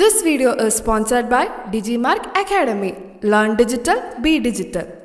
This video is sponsored by Digimark Academy. Learn digital, be digital.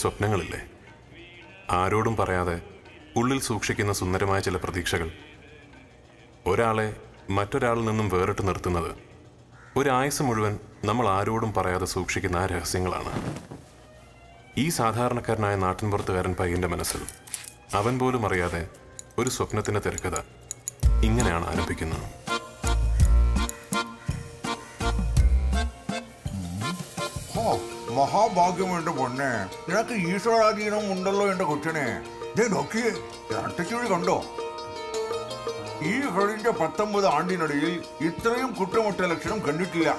സ്വപ്നങ്ങളില്ലേ? ആരോടും പറയാതെ ഉള്ളിൽ സൂക്ഷിക്കുന്ന സുന്ദരമായ ചില പ്രതീക്ഷകൾ. ഒരാളെ മറ്റൊരാളിൽ നിന്നും വേറിട്ട് നിർത്തുന്നത്. ഒരായുസ് മുഴുവൻ നമ്മൾ ആരോടും പറയാതെ സൂക്ഷിക്കുന്ന ആ രഹസ്യങ്ങളാണ്. ഈ സാധാരണക്കാരനായ നാട്ടിൻപുറത്തുകാരൻ പയ്യന്റെ മനസ്സിൽ അവൻ പോലും അറിയാതെ ഒരു സ്വപ്നത്തിന്റെ തിരക്കഥ ഇങ്ങനെയാണ് ആരംഭിക്കുന്നത്. മഹാഭാഗ്യം എൻ്റെ പൊന്നെ നിനക്ക് ഈശ്വരാധീനം ഉണ്ടല്ലോ എൻ്റെ കൊച്ചിനെ ദേ നോക്കിയേ അട്ടച്ചുഴി കണ്ടോ ഈ കഴിഞ്ഞ പത്തൊമ്പത് ആണ്ടിനിടയിൽ ഇത്രയും കുറ്റമൊട്ട ലക്ഷണം കണ്ടിട്ടില്ല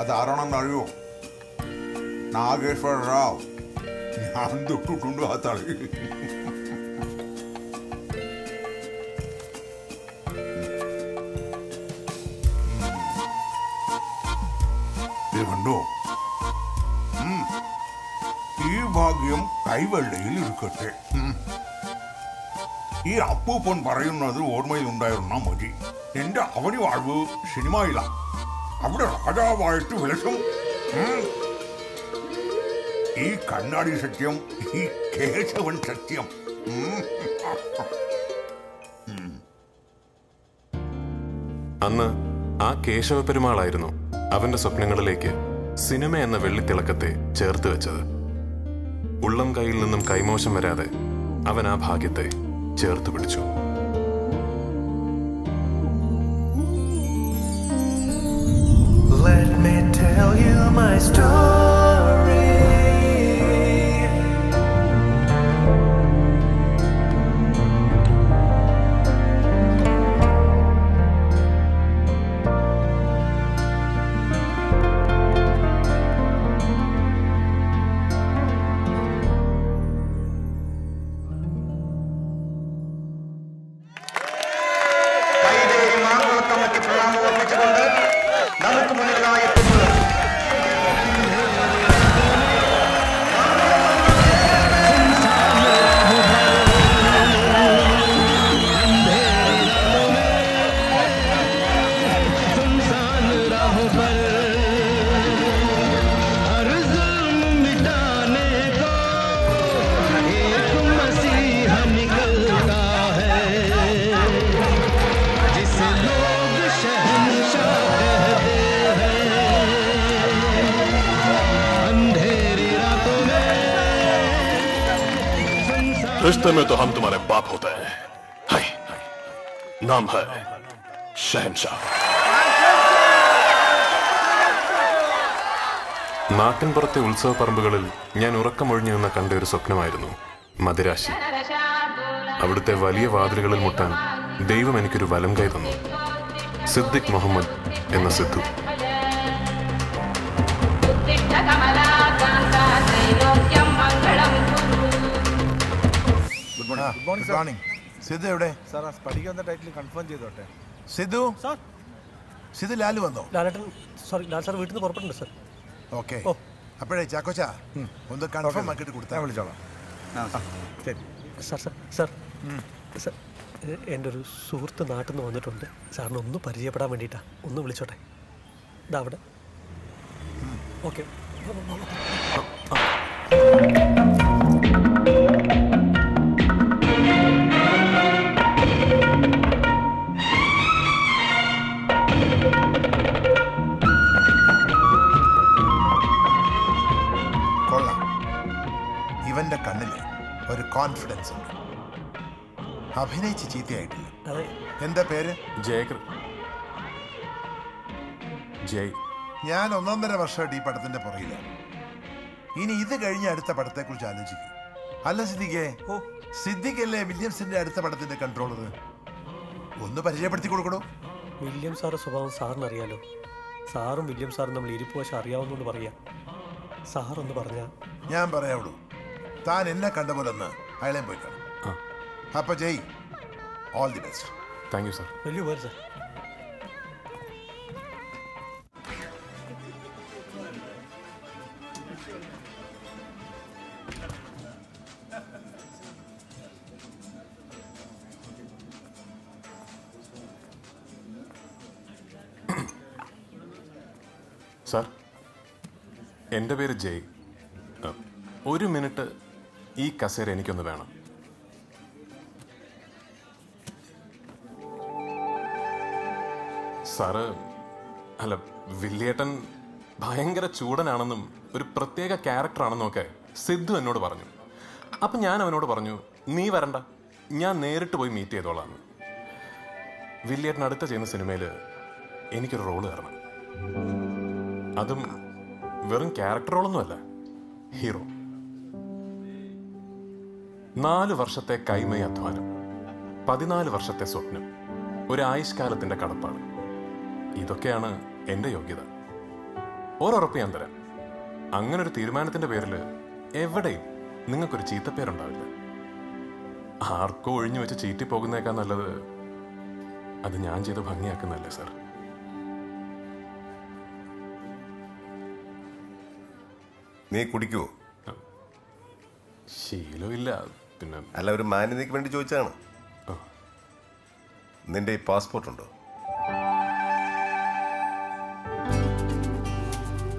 അതാരാണെന്ന് അറിയോ നാഗേശ്വര റാവ് ഞാൻ തൊട്ടിട്ടുണ്ട് ആ തളി കണ്ടോ ഈ ഭാഗ്യം കൈവെള്ളയിൽ ഇരിക്കട്ടെ. ഈ അപ്പൂപ്പൻ പറയുന്നത് ഓർമ്മയിൽ ഉണ്ടായിരുന്ന മതി. എന്റെ അവനി വാഴ്വ് സിനിമയിലാണ് അവിടെ രാജാവായിട്ട് വിലസും ഈ കണ്ണാടി സത്യം ഈ കേശവൻ സത്യം. അന്ന് ആ കേശവ പെരുമാളായിരുന്നു അവന്റെ സ്വപ്നങ്ങളിലേക്ക് സിനിമ എന്ന വെള്ളിത്തിളക്കത്തെ ചേർത്ത് വെച്ചത് ഉള്ളം കയ്യിൽ നിന്നും കൈമോശം വരാതെ അവൻ ആ ഭാഗ്യത്തെ ചേർത്ത് പിടിച്ചു Let me tell you my story. में तो हम तुम्हारे बाप होते हैं हाय हाय नाम है शहनशाह നാട്ടിൻപുറത്തെ ഉത്സവ പറമ്പുകളിൽ ഞാൻ ഉറക്കമൊഴിഞ്ഞു നിന്ന കണ്ട ഒരു സ്വപ്നമായിരുന്നു മദിരാശി അവിടുത്തെ വലിയ വാതിലുകളിൽ മുട്ടാൻ ദൈവം എനിക്കൊരു വലം കൈ തന്നു സിദ്ദിഖ് മുഹമ്മദ് എന്ന Sidhu Morning good morning Sidhu എവിടെ? സാർ ആ സ്പടിക്കുന്ന ടൈറ്റിൽ കൺഫേം ചെയ്തോട്ടെ. സിദ്ധു? സാർ സിദ്ധു ലാലു വന്നോ? ലാലേട്ടൻ സോറി ലാൽ സാർ വീട്ടിൽ നിന്ന് പുറപ്പെട്ടുണ്ട് സാർ ഓക്കെ അപ്പോഴേ ചാക്കോച്ച ഒന്ന് കൺഫേം ആക്കിയിട്ട് കൊടുത്താൽ വിളിച്ചോളാം. ശരി. സാർ സാർ സാർ സാർ എന്റെ ഒരു സുഹൃത്ത് നാട്ടിൽ നിന്ന് വന്നിട്ടുണ്ട്. സാറിന് ഒന്ന് പരിചയപ്പെടാൻ വേണ്ടിയിട്ടാണ് ഒന്ന് വിളിച്ചോട്ടെ. ഇതാ അവിടെ. ഓക്കെ. കോൺഫിഡൻസ് ഉണ്ട്. അഭിനയിച്ച് ചീത്തയായിട്ടില്ല. എന്താ പേര്? ജയകൃ ജയ്. ഞാൻ ഒന്നൊന്നര വർഷമായിട്ട് ഈ പടത്തിന്റെ പുറകിലാണ്. ഇനി ഇത് കഴിഞ്ഞ അടുത്ത പടത്തെ കുറിച്ച് ആലോചിക്കും. അല്ല സിദ്ദിഖേ. ഓ. സിദ്ദിഖല്ലേ വില്യംസിന്റെ അടുത്ത പടത്തിന്റെ കൺട്രോളർ ഒന്ന് പരിചയപ്പെടുത്തി കൊടുക്കണോ? വില്യം സാറ് സ്വഭാവം സാറിന് അറിയാലോ സാറും വില്യം സാറും നമ്മൾ ഇരിപ്പ് വശം അറിയാവുന്നതുകൊണ്ട് പറയാം. സാറൊന്ന് പറഞ്ഞാൽ ഞാൻ പറയാവുള്ളൂ. താൻ എന്നെ കണ്ട പോലെ ഒന്ന് അയാളെയും പോയി കാണും. അപ്പൊ Jai all the best thank you sir വലിയ സർ സാർ സാർ എന്റെ പേര് ജയ്. ഒരു മിനിറ്റ് ഈ കസേര എനിക്കൊന്ന് വേണം. സാറ് അല്ല വില്ലേട്ടൻ ഭയങ്കര ചൂടനാണെന്നും ഒരു പ്രത്യേക ക്യാരക്ടറാണെന്നും ഒക്കെ സിദ്ധു എന്നോട് പറഞ്ഞു. അപ്പം ഞാൻ അവനോട് പറഞ്ഞു നീ വരണ്ട. ഞാൻ നേരിട്ട് പോയി മീറ്റ് ചെയ്തോളാം വില്ലേട്ടൻ അടുത്ത ചെയ്യുന്ന സിനിമയിൽ എനിക്കൊരു റോൾ തരണം. അതും വെറും ക്യാരക്ടർ റോളൊന്നുമല്ല ഹീറോ. നാല് വർഷത്തെ കൈമയ അധ്വാനം പതിനാല് വർഷത്തെ സ്വപ്നം ഒരു ആയുഷ്കാലത്തിന്റെ കടപ്പാട്. ഇതൊക്കെയാണ് എന്റെ യോഗ്യത. ഒരുറപ്പ് ഞാൻ തരാം. അങ്ങനെ ഒരു തീരുമാനത്തിന്റെ പേരിൽ എവിടെയും നിങ്ങൾക്കൊരു ചീത്തപ്പേരുണ്ടാവില്ല. ആർക്കോ ഒഴിഞ്ഞു വെച്ച് ചീറ്റി പോകുന്നേക്കാൾ നല്ലത് അത് ഞാൻ ചെയ്ത് ഭംഗിയാക്കുന്നല്ലേ സാർ? നീ കുടിക്കുവോ? ശീലമില്ല. പിന്നെ അല്ല ഒരു മാന്യതയ്ക്ക് വേണ്ടി ചോദിച്ചാണ് നിന്റെ ഈ പാസ്പോർട്ട് ഉണ്ടോ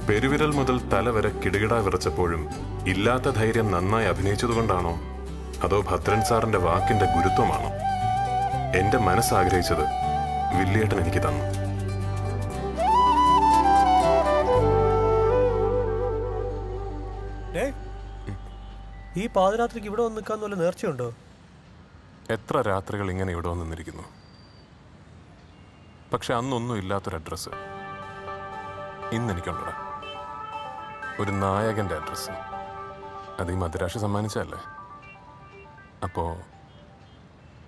പെരുവിരൽ മുതൽ തല വരെ കിടുകിട വിറച്ചപ്പോഴും ഇല്ലാത്ത ധൈര്യം നന്നായി അഭിനയിച്ചതുകൊണ്ടാണോ? അതോ ഭദ്രൻ സാറിന്റെ വാക്കിന്റെ ഗുരുത്വമാണോ? എന്റെ മനസ്സാഗ്രഹിച്ചത് വില്ലിയേട്ടൻ എനിക്ക് തന്നു. ഈ പാതിരാത്രിക്ക് ഇവിടെ വന്ന് നിൽക്കാൻ വല്ല നേർച്ചയുണ്ടോ? എത്ര രാത്രികൾ ഇങ്ങനെ ഇവിടെ വന്ന് നിന്നിരിക്കുന്നു? പക്ഷെ അന്നൊന്നും ഇല്ലാത്തൊരു അഡ്രസ്സ്. ഇന്ന് എനിക്കുണ്ടോ ഒരു നായകന്റെ അഡ്രസ്സ്. അത് ഈ മധുരാശി സമ്മാനിച്ചല്ലേ അപ്പോ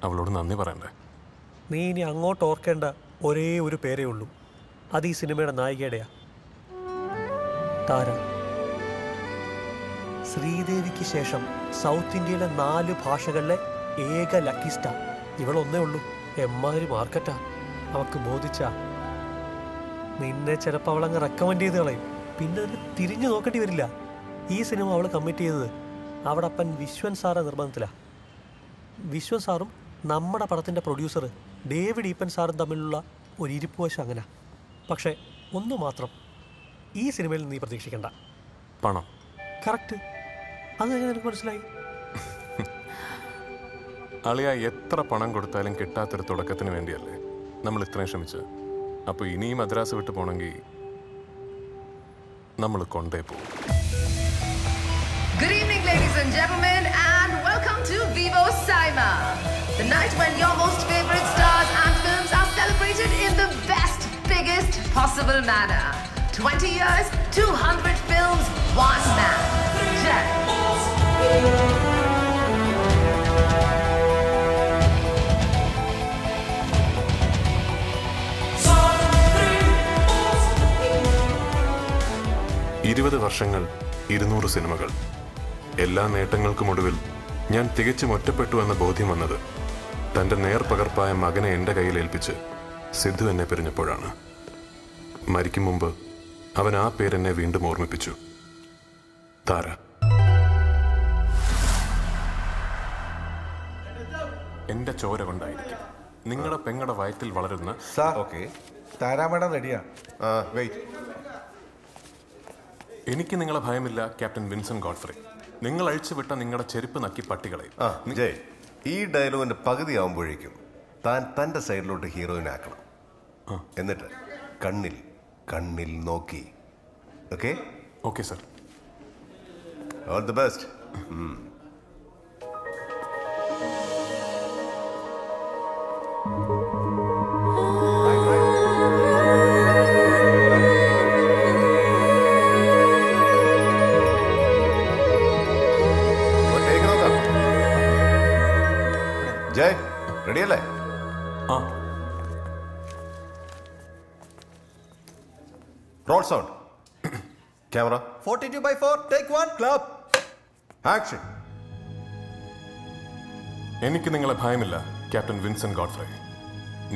അവളോട് നന്ദി പറയണ്ടേ? നീ ഇനി അങ്ങോട്ട് ഓർക്കേണ്ട ഒരേ ഒരു പേരേ ഉള്ളൂ. അത് ഈ സിനിമയുടെ നായികയുടെയാ. താര. ശ്രീദേവിക്ക് ശേഷം സൗത്ത് ഇന്ത്യയിലെ നാല് ഭാഷകളിലെ ഏക ലക്കി സ്റ്റാർ. ഇവളൊന്നേ ഉള്ളൂ. എമ്മാതിരി മാർക്കറ്റാ. അവക്ക് ബോധിച്ച. നിന്നെ ചിലപ്പോൾ അവളങ്ങ് റെക്കമെൻഡ് ചെയ്ത് കളയും. പിന്നെ അത് തിരിഞ്ഞു നോക്കേണ്ടി വരില്ല. ഈ സിനിമ അവൾ കമ്മിറ്റ് ചെയ്തത് അവിടെ അപ്പൻ വിശ്വൻ സാറെ നിർബന്ധത്തിലാണ് വിശ്വൻ സാറും നമ്മുടെ പടത്തിന്റെ പ്രൊഡ്യൂസർ ഡേവിഡ് ഈപ്പൻ സാറും തമ്മിലുള്ള ഒരു ഇരിപ്പ് വശം അങ്ങനെ. പക്ഷേ ഒന്നു മാത്രം. ഈ സിനിമയിൽ നീ പ്രതീക്ഷിക്കേണ്ട. പണം. കറക്റ്റ് അത് എങ്ങനെ നിനക്ക് മനസ്സിലായി അളിയ എത്ര പണം കൊടുത്താലും കിട്ടാത്തൊരു തുടക്കത്തിന് വേണ്ടിയല്ലേ നമ്മൾ ഇത്രയും ശ്രമിച്ചത് അപ്പോൾ ഇനിയും മദ്രാസ് വിട്ട് പോണെങ്കിൽ നമ്മൾ കൊണ്ടേ പോകും Good evening, ladies and gentlemen, and welcome to Vivo Saima, the night when your most favorite stars and films are celebrated in the best, biggest possible manner. 20 years, 200 films, one man. Jack. ഇരുപത് വർഷങ്ങൾ ഇരുന്നൂറ് സിനിമകൾ എല്ലാ നേട്ടങ്ങൾക്കുമൊടുവിൽ ഞാൻ തികച്ചും ഒറ്റപ്പെട്ടു എന്ന ബോധ്യം വന്നത് തന്റെ നേർപകർപ്പായ മകനെ എന്റെ കയ്യിൽ ഏൽപ്പിച്ച് സിദ്ധു എന്നെ പിരിഞ്ഞപ്പോഴാണ് മരിക്കും മുമ്പ് അവൻ ആ പേരെന്നെ വീണ്ടും ഓർമ്മിപ്പിച്ചു. താര. എന്റെ ചോര കൊണ്ടായിരിക്കും. നിങ്ങളുടെ പെങ്ങളുടെ വയറ്റിൽ വളരുന്ന ഓക്കെ. താരാമേടം റെഡിയാ. വെയിറ്റ്. എനിക്ക് നിങ്ങളെ ഭയമില്ല ക്യാപ്റ്റൻ വിൻസെന്റ് ഗോഡ്ഫ്രി. നിങ്ങൾ അഴിച്ചുവിട്ട നിങ്ങളുടെ ചെരുപ്പ് നക്കി പട്ടികളെ. ജയ്. ഈ ഡയലോഗിന്റെ പകുതി ആവുമ്പോഴേക്കും താൻ തന്റെ സൈഡിലോട്ട് ഹീറോയിനാക്കണം എന്നിട്ട് കണ്ണിൽ കണ്ണിൽ നോക്കി. Okay okay sir all the best 4, take one, clap. Action എനിക്ക് നിങ്ങളെ ഭയമില്ല ക്യാപ്റ്റൻ വിൻസെന്റ് ഗോഡ്ഫ്രൈ.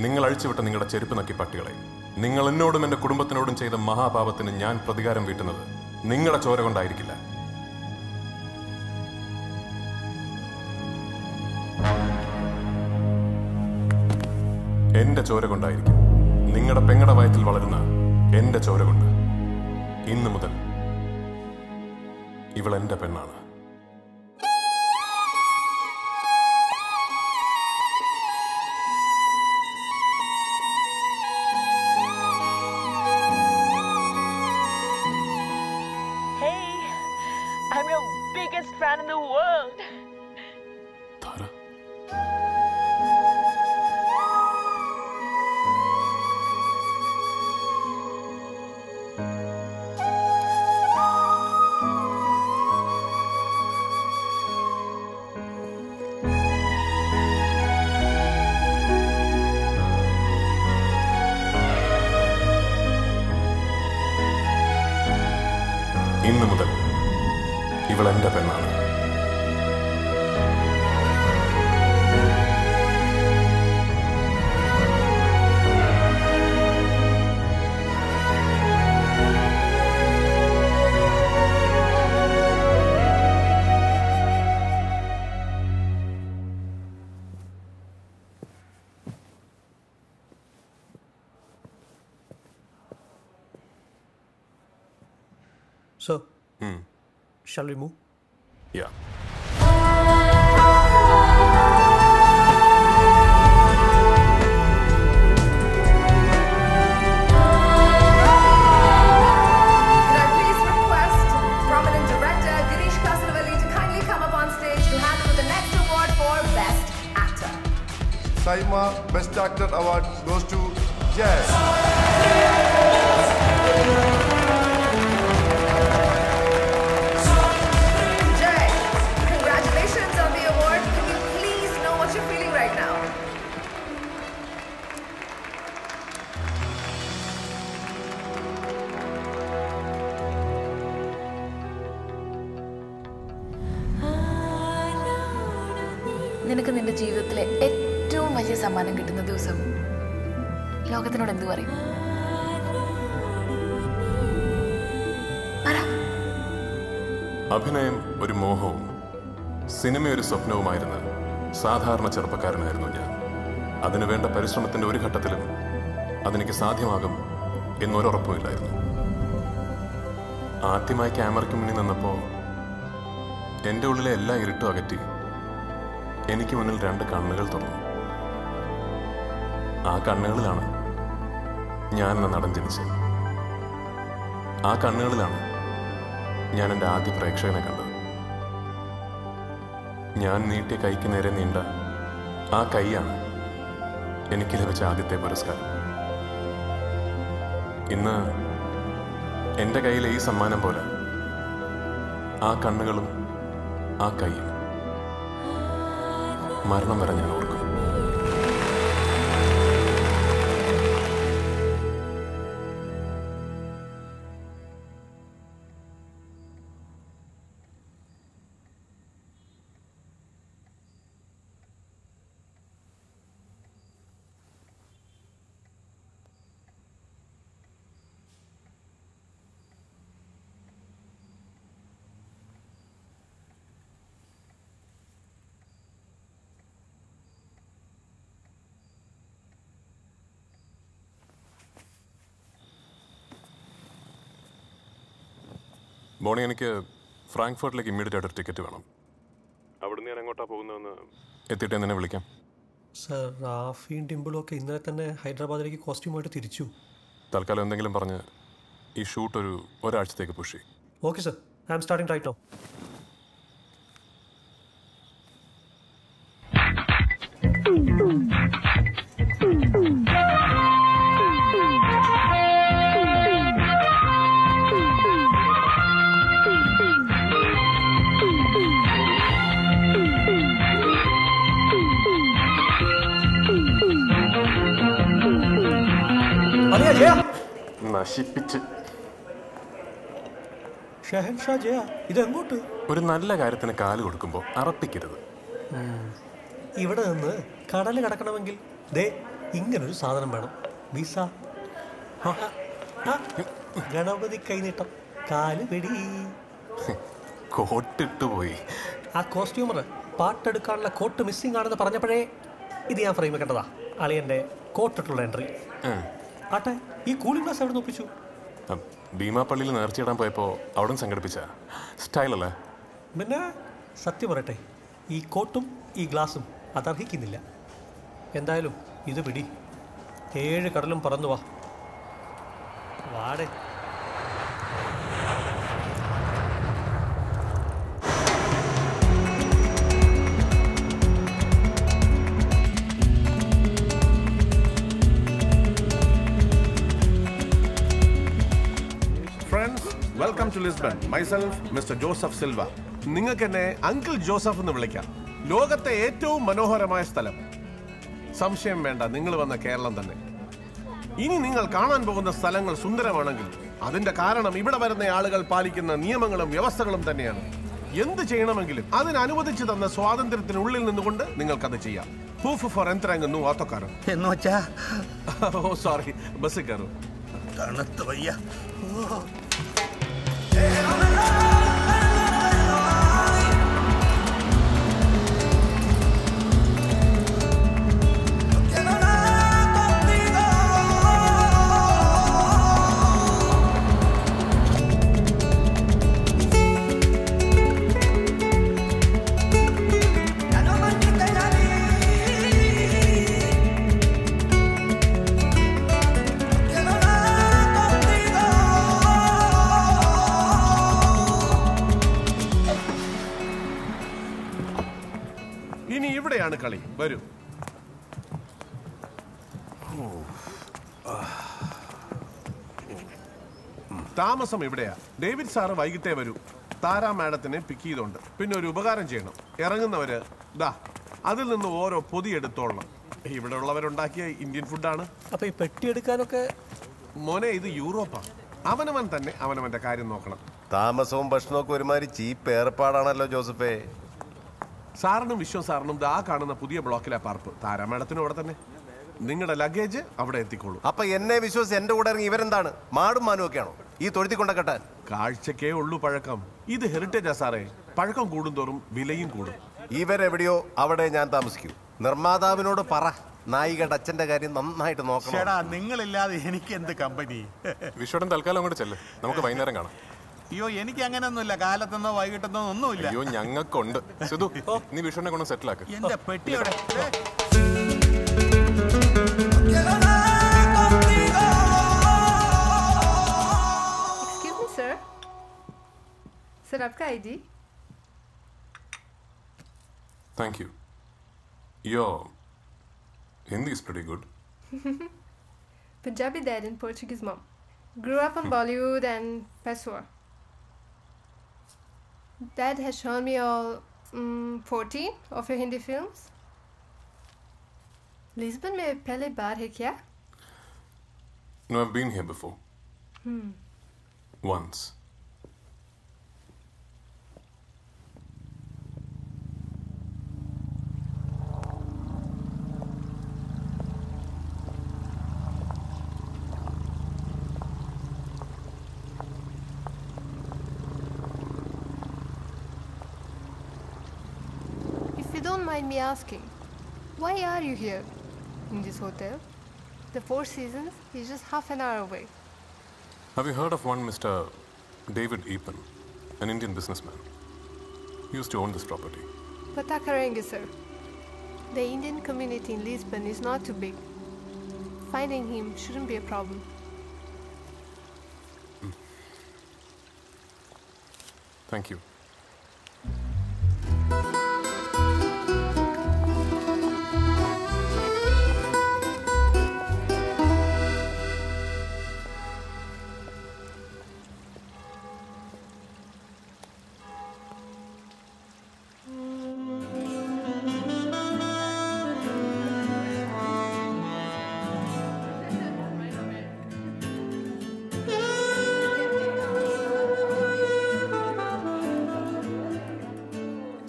നിങ്ങൾ അഴിച്ചുവിട്ട നിങ്ങളുടെ ചെരുപ്പ് നക്കി പട്ടികളെ. നിങ്ങൾ എന്നോടും എന്റെ കുടുംബത്തിനോടും ചെയ്ത മഹാപാപത്തിന് ഞാൻ പ്രതികാരം വീട്ടുന്നത് നിങ്ങളുടെ ചോര കൊണ്ടായിരിക്കില്ല. Charles Lemou സ്വപ്നവുമായിരുന്ന സാധാരണ ചെറുപ്പക്കാരനായിരുന്നു ഞാൻ. അതിനു വേണ്ട പരിശ്രമത്തിന്റെ ഒരു ഘട്ടത്തിലും അതെനിക്ക് സാധ്യമാകും എന്നൊരുറപ്പുമില്ലായിരുന്നു. ആദ്യമായി ക്യാമറയ്ക്ക് മുന്നിൽ നിന്നപ്പോൾ എന്റെ ഉള്ളിലെ എല്ലാ ഇരുട്ടും അകറ്റി എനിക്ക് മുന്നിൽ രണ്ട് കണ്ണുകൾ തുറന്നു. ആ കണ്ണുകളിലാണ് ഞാൻ എന്ന നടൻ ജനിച്ചത്. ആ കണ്ണുകളിലാണ് ഞാൻ എന്റെ ആദ്യ പ്രേക്ഷകനെ കണ്ടത്. ഞാൻ നീട്ടിയ കൈക്ക് നേരെ നീണ്ട ആ കൈയാണ് എനിക്ക് ലഭിച്ച ആദ്യത്തെ പുരസ്കാരം. ഇന്ന് എന്റെ കയ്യിലെ ഈ സമ്മാനം പോലെ ആ കണ്ണുകളും ആ കൈയും മരണം വരെ ഞാൻ ഓർക്കും മോണി എനിക്ക് ഫ്രാങ്ക്ഫർട്ടിലേക്ക് ഇമ്മീഡിയറ്റ് ആയിട്ട് ഒരു ടിക്കറ്റ് വേണം. അവിടുന്ന് ഞാൻ എങ്ങോട്ടാ പോകുന്നതെന്ന്? എത്തിയിട്ട് നിന്നെ വിളിക്കാം. സർ റാഫിയും ടിമ്പിളും ഒക്കെ ഇന്നലെ തന്നെ ഹൈദരാബാദിലേക്ക് കോസ്റ്റ്യൂമായിട്ട് തിരിച്ചു. തൽക്കാലം എന്തെങ്കിലും പറഞ്ഞ് ഈ ഷൂട്ട് ഒരു ഒരാഴ്ചത്തേക്ക് പുഷ് ചെയ്യും. Okay sir I am starting right now Jaya ഇതെങ്ങോട്ട് ഒരു നല്ല കാര്യത്തിന് കാൽ കൊടുക്കുമ്പോൾ അറപ്പിക്കരുത്. ഇവിടെ നിന്ന് കടൽ കടക്കണമെങ്കിൽ ദേ ഇങ്ങനൊരു സാധനം വേണം. വിസ. ഗണപതി കൈനീട്ടം. കാൽ പിടി. കോട്ടിട്ട് പോയി. ആ കോസ്റ്റ്യൂമർ പാട്ടെടുക്കാനുള്ള കോട്ട് മിസ്സിംഗ് ആണെന്ന് പറഞ്ഞപ്പോഴേ ഇത് ഞാൻ ഫ്രെയിം കണ്ടതാ. അളിയന്റെ കോട്ടിട്ടുള്ള എൻട്രി ആട്ടെ ഈ കൂളിംഗ് ഗ്ലാസ് എവിടെ നിന്ന് ഒപ്പിച്ചു ഭീമാപ്പള്ളിയിൽ നേർച്ചയിടാൻ പോയപ്പോൾ അവിടെ സംഘടിപ്പിച്ച സ്റ്റൈലല്ലേ പിന്നെ സത്യം പറയട്ടെ. ഈ കോട്ടും ഈ ഗ്ലാസും അതർഹിക്കുന്നില്ല. എന്തായാലും ഇത് പിടി. ഏഴ് കടലും പറന്നു വാ. വാടേ. Welcome to Lisbon myself mister Joseph Silva നിങ്ങൾക്ക് എന്നെ അങ്കിൾ ജോസഫ് എന്ന് വിളിക്കാം. ലോകത്തെ ഏറ്റവും മനോഹരമായ സ്ഥലം. സംശയം വേണ്ട നിങ്ങൾ വന്ന കേരളം തന്നെ. ഇനി നിങ്ങൾ കാണാൻ പോകുന്ന സ്ഥലങ്ങൾ സുന്ദരമാണെങ്കിൽ അതിന്റെ കാരണം ഇവിടെ വരുന്ന ആളുകൾ പാലിക്കുന്ന നിയമങ്ങളും വ്യവസ്ഥകളും തന്നെയാണ്. എന്ത് ചെയ്യണമെങ്കിലും അതിന് അനുവദിച്ചു തന്ന സ്വാതന്ത്ര്യത്തിനുള്ളിൽ നിന്നുകൊണ്ട് നിങ്ങൾക്കത് ചെയ്യാം. പ്രൂഫ് ഫോർ എന്തിറങ്ങുന്നു ഓത്തോക്കാരൻ എന്ന് വെച്ചാ ഓ സോറി ബസ് കയറും. തണുത്ത് വയ്യ. ഓ. വരൂ. താമസം ഇവിടെയാ ഡേവിഡ് സാറ് വൈകിട്ടേ വരൂ. താര മാഡത്തിനെ പിക്ക് ചെയ്തോണ്ട്. പിന്നെ ഒരു ഉപകാരം ചെയ്യണം. ഇറങ്ങുന്നവര് ദാ അതിൽ നിന്ന് ഓരോ പൊതി എടുത്തോളണം. ഇവിടെ ഉള്ളവരുണ്ടാക്കിയ ഇന്ത്യൻ ഫുഡാണ്. അപ്പൊ ഈ പെട്ടി എടുക്കാനൊക്കെ മോനെ ഇത് യൂറോപ്പാണ്. അവനവൻ തന്നെ അവനവന്റെ കാര്യം നോക്കണം. താമസവും ഭക്ഷണവും ഒക്കെ ഒരുമാതിരി ചീപ്പ് ഏർപ്പാടാണല്ലോ ജോസഫേ. സാറിനും വിശ്വം സാറിനും ദാ കാണുന്ന പുതിയ ബ്ലോക്കിലെ പാർപ്പ്. താര മാഡത്തിനും അവിടെ തന്നെ. നിങ്ങളുടെ ലഗേജ് അവിടെ എത്തിക്കോളൂ. അപ്പൊ എന്നെ വിശ്വസിച്ച് എന്റെ കൂടെ ഇറങ്ങി ഇവരെന്താണ്? മാടും മാനും ഒക്കെയാണോ ഈ തൊഴുത്തി കൊണ്ട കെട്ടാൻ. കാഴ്ചക്കേ ഉള്ളൂ പഴക്കം. ഇത് ഹെറിറ്റേജാ സാറേ. പഴക്കം കൂടുന്തോറും വിലയും കൂടും. ഇവരെവിടെയോ അവിടെ ഞാൻ താമസിക്കൂ. നിർമ്മാതാവിനോട് പറ. നായികയുടെ അച്ഛന്റെ കാര്യം നന്നായിട്ട് നോക്കണം. നിങ്ങളില്ലാതെ എനിക്ക് എന്ത് കമ്പനി വിശ്വടം തൽക്കാലം അങ്ങോട്ട് ചെല്ലേ. നമുക്ക് വൈകുന്നേരം കാണാം. അയ്യോ എനിക്ക് അങ്ങനെയൊന്നുമില്ല കാലത്തെന്നോ വൈകിട്ടെന്നോ ഒന്നുമില്ല അയ്യോ ഞങ്ങൾക്കുണ്ട് സിധു നീ വിഷുവിനെ കൊണ്ട് സെറ്റിൽ ആക്ക് എന്റെ പെട്ടിയോടെ एक्सक्यूज मी सर सर आपका ID thank you your Hindi is pretty good Punjabi dad and Portuguese mom. Grew up on Bollywood and Peshawar. Dad has shown me all mm, 14 of your Hindi films. Lisbon में पहले बार है क्या No, I've been here before. hmm. Once. Mind me asking, why are you here in this hotel? The Four Seasons is just half an hour away. Have you heard of one Mr. David Eapen, an Indian businessman? He used to own this property. Pata karenge, sir. The Indian community in Lisbon is not too big. Finding him shouldn't be a problem. Hmm. Thank you.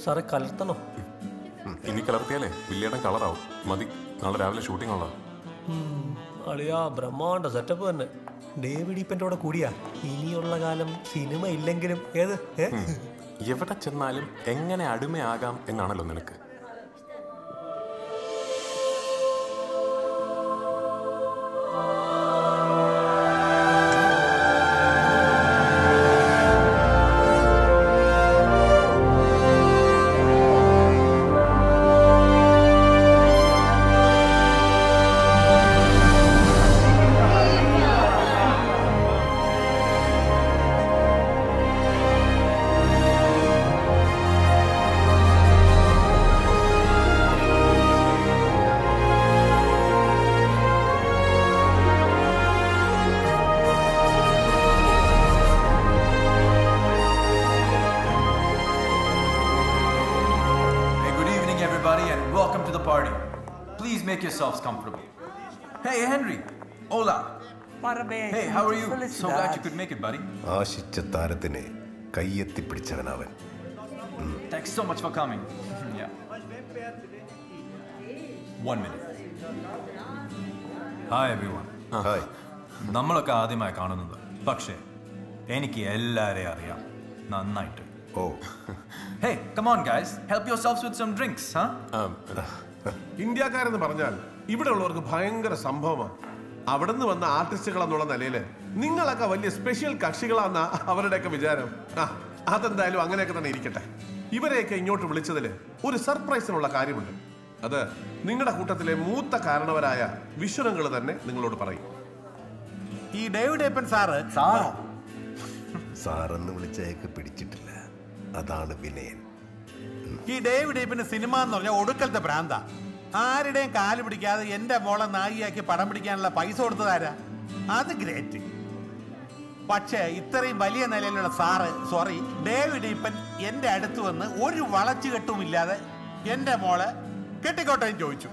സാറെ കലർത്തണോ? ഇനി കലർത്തിയാലേ വില്ലിയുടെ കളറാവും. മതി നാളെ രാവിലെ shooting ഉള്ളതാ. അളിയാ ബ്രഹ്മാണ്ട setup തന്നെ. David ഇപ്പന്റെ കൂടെ കൂടിയാ. ഇനിയുള്ള കാലം സിനിമ ഇല്ലെങ്കിലും. ഏത്? എവിടെ ചെന്നാലും എങ്ങനെ അടിമയാകാം എന്നാണല്ലോ നിനക്ക്. ആശിച്ച താരത്തിനെ കയ്യെത്തിപ്പിടിച്ചവനവൻ Thanks so much for coming. yeah. One minute. Hi നമ്മളൊക്കെ ആദ്യമായി കാണുന്നത്. പക്ഷേ എനിക്ക് എല്ലാരെയും അറിയാം. നന്നായിട്ട്. ഓ. Hey come on guys help yourselves with some drinks ഹാ ഇന്ത്യക്കാരെന്ന് പറഞ്ഞാൽ ഇവിടെ ഉള്ളവർക്ക് ഭയങ്കര സംഭവമാണ് അവിടെ നിന്ന് വന്ന ആർട്ടിസ്റ്റുകൾ എന്നുള്ള നിലയിൽ നിങ്ങളൊക്കെ വലിയ സ്പെഷ്യൽ കക്ഷികളാന്ന അവരുടെയൊക്കെ വിചാരം. ആ അതെന്തായാലും അങ്ങനെയൊക്കെ തന്നെ ഇരിക്കട്ടെ. ഇവരെയൊക്കെ ഇങ്ങോട്ട് വിളിച്ചതിൽ ഒരു സർപ്രൈസിനുള്ള കാര്യമുണ്ട്. അത് നിങ്ങളുടെ കൂട്ടത്തിലെ മൂത്ത കാരണവരായ വിശ്വനങ്ങൾ തന്നെ നിങ്ങളോട് പറയും. ഈ ഡേവിഡ് ഏപ്പൻ സാറ് സാറോ? സാറെന്ന് വിളിച്ചയൊക്കെ പിടിച്ചിട്ടില്ല. അതാണ് വിനയൻ. ഈ ഡേവിഡ് ഏപ്പന് സിനിമ എന്ന് പറഞ്ഞാൽ ഒടുക്കലത്തെ ഭ്രാന്ത. ആരുടെയും കാൽ പിടിക്കാതെ എന്റെ മോളെ നായിയാക്കി പടം പിടിക്കാനുള്ള പൈസ കൊടുത്തതാരാ? അത് ഗ്രേറ്റ്. പക്ഷേ ഇത്രയും വലിയ നിലയിലുള്ള സാറ് സോറി ഡേവിഡ് ഇപ്പൻ എന്റെ അടുത്ത് വന്ന് ഒരു വളച്ചുകെട്ടുമില്ലാതെ എന്റെ മോളെ കെട്ടിക്കോട്ടെ ചോദിച്ചു.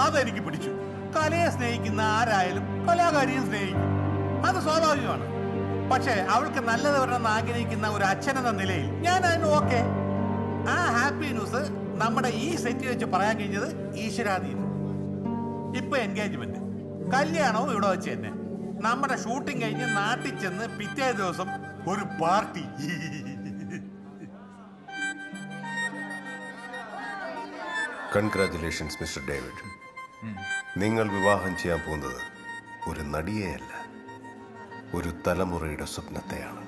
അതെനിക്ക് പിടിച്ചു. കലയെ സ്നേഹിക്കുന്ന ആരായാലും കലാകാരിയും സ്നേഹിക്കും. അത് സ്വാഭാവികമാണ്. പക്ഷേ അവൾക്ക് നല്ലത് വരണമെന്ന് ആഗ്രഹിക്കുന്ന ഒരു അച്ഛൻ എന്ന നിലയിൽ ഞാൻ അതിന് ഓക്കെ. ആ ഹാപ്പി ന്യൂസ് നമ്മുടെ ഈ സെറ്റ് വെച്ച് പറയാൻ കഴിഞ്ഞത് ഈശ്വരാധീനം. ഇപ്പൊ എൻഗേജ്മെന്റ്. കല്യാണവും ഇവിടെ വെച്ച് തന്നെ. നമ്മുടെ ഷൂട്ടിംഗ് കഴിഞ്ഞ് നാട്ടിൽ ചെന്ന് പിറ്റേ ദിവസം ഒരു പാർട്ടി. കൺഗ്രാചുലേഷൻസ് മിസ്റ്റർ ഡേവിഡ് നിങ്ങൾ വിവാഹം ചെയ്യാൻ പോകുന്നത് ഒരു നടിയെയല്ല ഒരു തലമുറയുടെ സ്വപ്നത്തെയാണ്.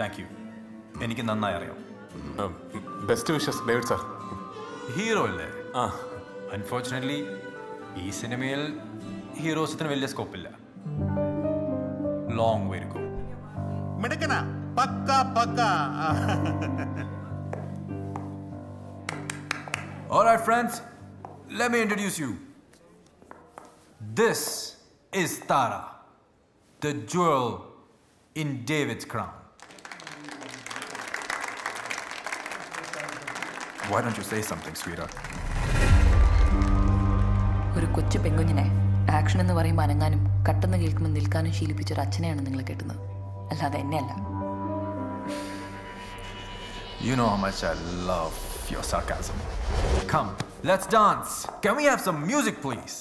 താങ്ക് യു എനിക്ക് നന്നായി അറിയാം. Best wishes David sir hero അല്ലേ? ആ. അൺഫോർച്ചുനേറ്റ്ലി ഈ സിനിമയിൽ ഹീറോസത്തിന് വലിയ സ്കോപ്പില്ല long way go മിടുക്കന pucca pucca All right, friends, let me introduce you. This is Tara, the jewel in David's crown. Why don't you say something, sweetheart? ഒരു കൊച്ചു പെങ്കുഞ്ഞിനെ Action എന്ന് പറയുമ്പോൾ അനങ്ങാനും കട്ടെന്ന് കേൾക്കുമ്പോൾ നിൽക്കാനും ശീലിപ്പിച്ച ഒരു അച്ഛനെയാണ് നിങ്ങൾ കേട്ടുന്നത് അല്ലാതെ എന്നെയല്ല You know how much I love your sarcasm. Come, let's dance. Can we have some music, please?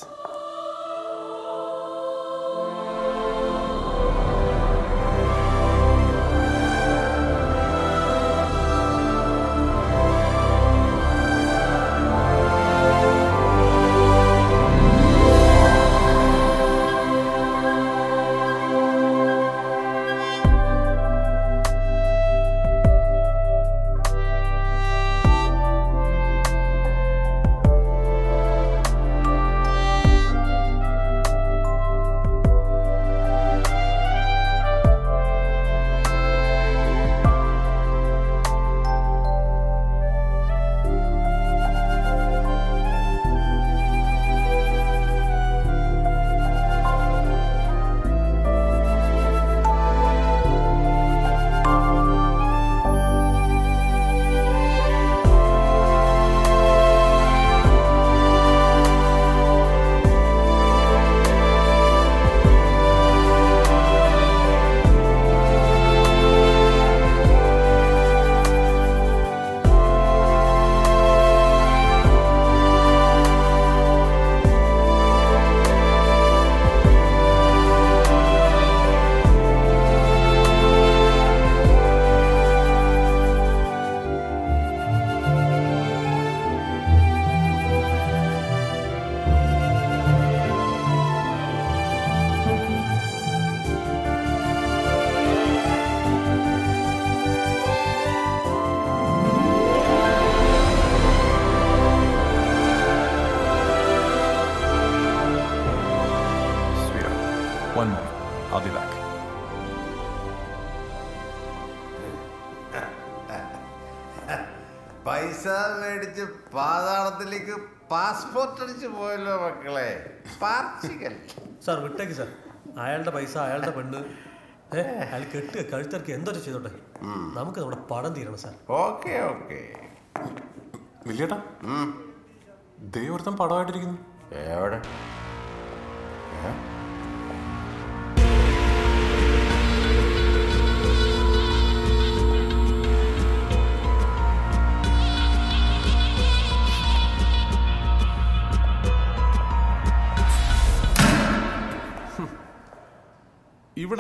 മേടിച്ച് പാതാളത്തിലേക്ക് പാസ്പോർട്ട് അടിച്ച് പോയല്ലോ മക്കളെ. പാർച്ചിക്കൽ. സാർ വിട്ടേക്ക് സാർ. അയാളുടെ പൈസ അയാളുടെ പെണ്ണ്. അയാൾ കെട്ടുക കഴുത്തിറക്കി എന്തൊക്കെ ചെയ്തോട്ടെ? നമുക്ക് നമ്മുടെ പടം തീരണം സാർ. Okay okay. വലിയേട്ടാ ദൈവം പടമായിട്ടിരിക്കുന്നു. എവിടെ?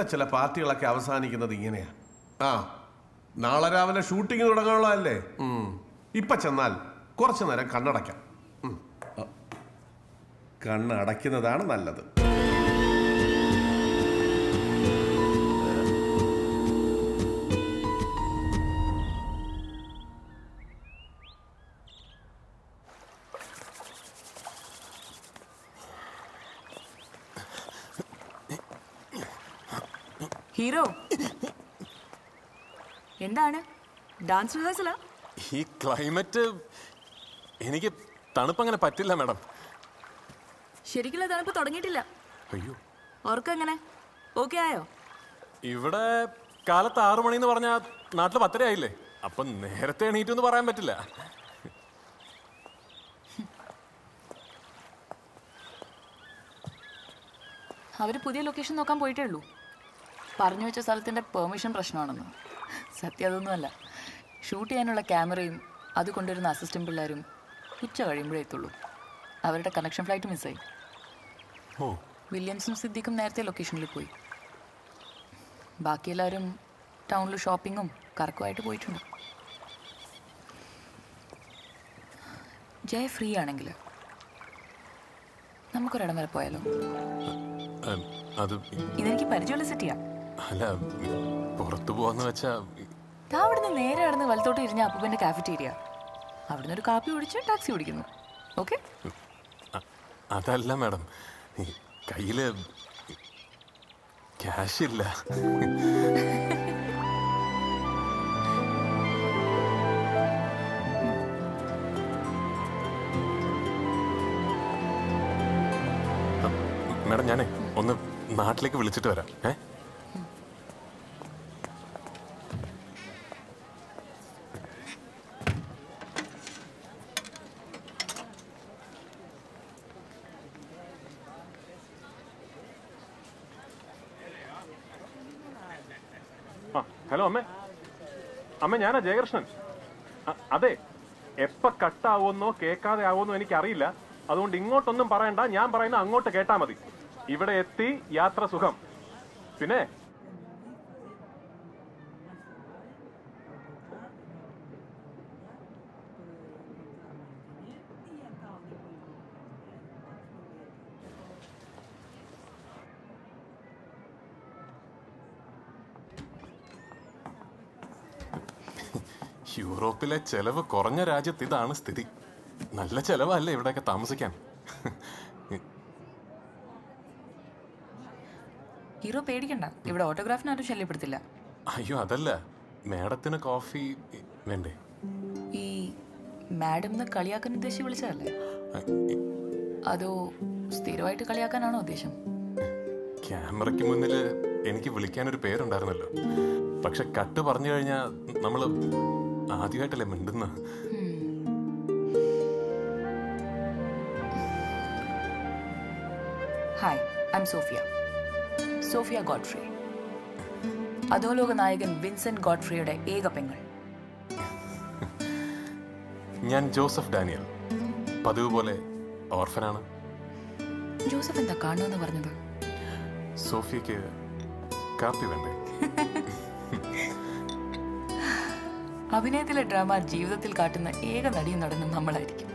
ഇവിടെ ചില പാർട്ടികളൊക്കെ അവസാനിക്കുന്നത് ഇങ്ങനെയാണ് ആ നാളെ രാവിലെ ഷൂട്ടിംഗ് തുടങ്ങാനുള്ളതല്ലേ ഇപ്പം ചെന്നാൽ കുറച്ചു നേരം കണ്ണടയ്ക്കാം ഉം. ആ. കണ്ണ് അടയ്ക്കുന്നതാണ് നല്ലത് ഹീറോ? എന്താണ്? ഡാൻസ് റിഹേഴ്സലാ? ഈ ക്ലൈമറ്റ് എനിക്ക് തണുപ്പ് അങ്ങനെ പറ്റില്ല മാഡം. ശരിക്കുള്ള തണുപ്പ് തുടങ്ങിയിട്ടില്ല. അയ്യോ. ഓർക്കെങ്ങനെ ഓക്കെ ആയോ? ഇവിടെ കാലത്ത് ആറു മണി എന്ന് പറഞ്ഞാൽ നാട്ടിൽ പത്തര ആയില്ലേ? അപ്പൊ നേരത്തെ എണീറ്റൊന്നും പറയാൻ പറ്റില്ല. അവർ പുതിയ ലൊക്കേഷൻ നോക്കാൻ പോയിട്ടേ ഉള്ളൂ. പറഞ്ഞു വെച്ച സ്ഥലത്തിന്റെ പെർമിഷൻ പ്രശ്നമാണെന്ന്. സത്യം അതൊന്നുമല്ല. ഷൂട്ട് ചെയ്യാനുള്ള ക്യാമറയും അത് കൊണ്ടുവരുന്ന അസിസ്റ്റന്റ് പിള്ളേരും ഉച്ച കഴിയുമ്പോഴേ എത്തുള്ളൂ. അവരുടെ കണക്ഷൻ ഫ്ലൈറ്റ് മിസ്സായി ഓ. വില്യംസും സിദ്ദിഖും നേരത്തെ ലൊക്കേഷനിൽ പോയി. ബാക്കി എല്ലാവരും ടൗണിൽ ഷോപ്പിങ്ങും കറക്കുമായിട്ട് പോയിട്ടുണ്ട്. ജയ ഫ്രീ ആണെങ്കിൽ നമുക്കൊരിടം വരെ പോയാലോ? ഇതെനിക്ക് പരിചയമുള്ള സിറ്റിയാ അല്ല പുറത്തു പോവാന്ന് വെച്ചാ താ അവിടുന്ന് നേരെ നടന്ന് വലത്തോട്ട് ഇരിഞ്ഞ അപ്പൂപ്പന്റെ കാഫറ്റേരിയ അവിടുന്ന് ഒരു കാപ്പി കുടിച്ച് ടാക്സി ഓടിക്കുന്നു. ഓക്കെ അതല്ല മാഡം. കയ്യിൽ ക്യാഷ് ഇല്ല. മാഡം ഞാനേ ഒന്ന് നാട്ടിലേക്ക് വിളിച്ചിട്ട് വരാം. ഏ? ഹലോ അമ്മേ. അമ്മ ഞാനാ ജയകൃഷ്ണൻ. അതെ എപ്പ കട്ടാവുമെന്നോ കേൾക്കാതെ ആവുമെന്നോ എനിക്കറിയില്ല. അതുകൊണ്ട് ഇങ്ങോട്ടൊന്നും പറയണ്ട. ഞാൻ പറയുന്ന അങ്ങോട്ട് കേട്ടാ മതി. ഇവിടെ എത്തി യാത്ര സുഖം. പിന്നെ യൂറോപ്പിലെ ചെലവ് കുറഞ്ഞ രാജ്യത്ത് ഇതാണ് സ്ഥിതി. നല്ല ചെലവല്ലേ ഇവിടെയൊക്കെ താമസിക്കാൻ. ഹീറോ പേടിക്കണ്ട. ഇവിടെ ഓട്ടോഗ്രാഫിന് ആരും ശല്യപ്പെടുത്തില്ല. അയ്യോ അതല്ല. മാഡത്തിന് കോഫി വേണ്ടേ? ഈ മാഡം കളിയാക്കാൻ ഉദ്ദേശിച്ച് വിളിച്ചതല്ലേ? അതോ സ്ഥിരമായിട്ട് കളിയാക്കാനാണോ ഉദ്ദേശം? ക്യാമറയ്ക്ക് മുന്നിൽ എനിക്ക് വിളിക്കാനൊരു പേരുണ്ടായിരുന്നല്ലോ. പക്ഷെ കട്ട് പറഞ്ഞു കഴിഞ്ഞാൽ നമ്മൾ ആദ്യമായിട്ടല്ലേ മിണ്ടുന്ന hi I am Sophia Sophia Godfrey അധോലോക നായകൻ വിൻസെന്റ് ഗോഡ്ഫ്രേയുടെ ഏക പെങ്ങൾ. ഞാൻ ജോസഫ് ഡാനിയൽ. പതിവ് പോലെ ഓർഫനാണ്. ജോസഫ് എന്താ കാണുമെന്ന് പറഞ്ഞത്? സോഫിയക്ക് കാപ്പി വേണ്ടേ? അഭിനയത്തിലെ ഡ്രാമ ജീവിതത്തിൽ കാട്ടുന്ന ഏക നടിയും നടനും നമ്മളായിരിക്കും.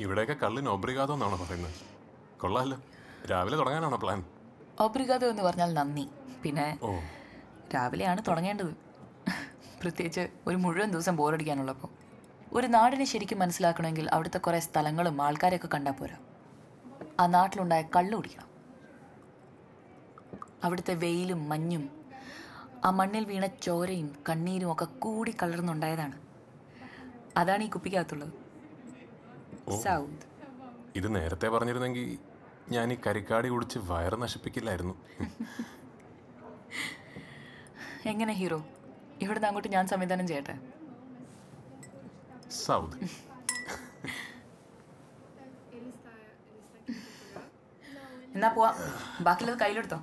ഇവിടെയൊക്കെ കള്ളിന് ഒബ്രിഗാതോ എന്നാണോ പറയുന്നത്? കൊള്ളാമല്ലോ രാവിലെ തുടങ്ങാനാണോ പ്ലാൻ? ഒബ്രിഗാദോ എന്ന് പറഞ്ഞാൽ നന്ദി. പിന്നെ രാവിലെയാണ് തുടങ്ങേണ്ടത്. പ്രത്യേകിച്ച് ഒരു മുഴുവൻ ദിവസം ബോറടിക്കാനുള്ളപ്പോൾ ഒരു നാടിനെ ശരിക്കും മനസ്സിലാക്കണമെങ്കിൽ അവിടുത്തെ കുറേ സ്ഥലങ്ങളും ആൾക്കാരെയൊക്കെ കണ്ടാൽ പോരാ. ആ നാട്ടിലുണ്ടായ കള്ളു കുടിക്കണം. അവിടുത്തെ വെയിലും മഞ്ഞും ആ മണ്ണിൽ വീണ ചോരയും കണ്ണീരും ഒക്കെ കൂടി കലർന്നുണ്ടായതാണ്. അതാണ് ഈ കുപ്പിക്കകത്തുള്ളത്. സൗത്ത് ഇത് നേരത്തെ പറഞ്ഞിരുന്നെങ്കിൽ ഞാൻ ഈ കരിക്കാടി കുടിച്ച് വയറ് നശിപ്പിക്കില്ലായിരുന്നു. എങ്ങനെ ഹീറോ? ഇവിടുന്ന് അങ്ങോട്ട് ഞാൻ സംവിധാനം ചെയ്യട്ടെ? സൗദി. എന്നാ പോവാ. ബാക്കിയുള്ളത് കയ്യിലെടുത്തോ.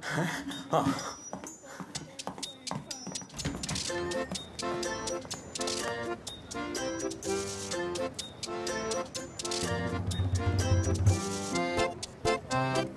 പതുങ്ങി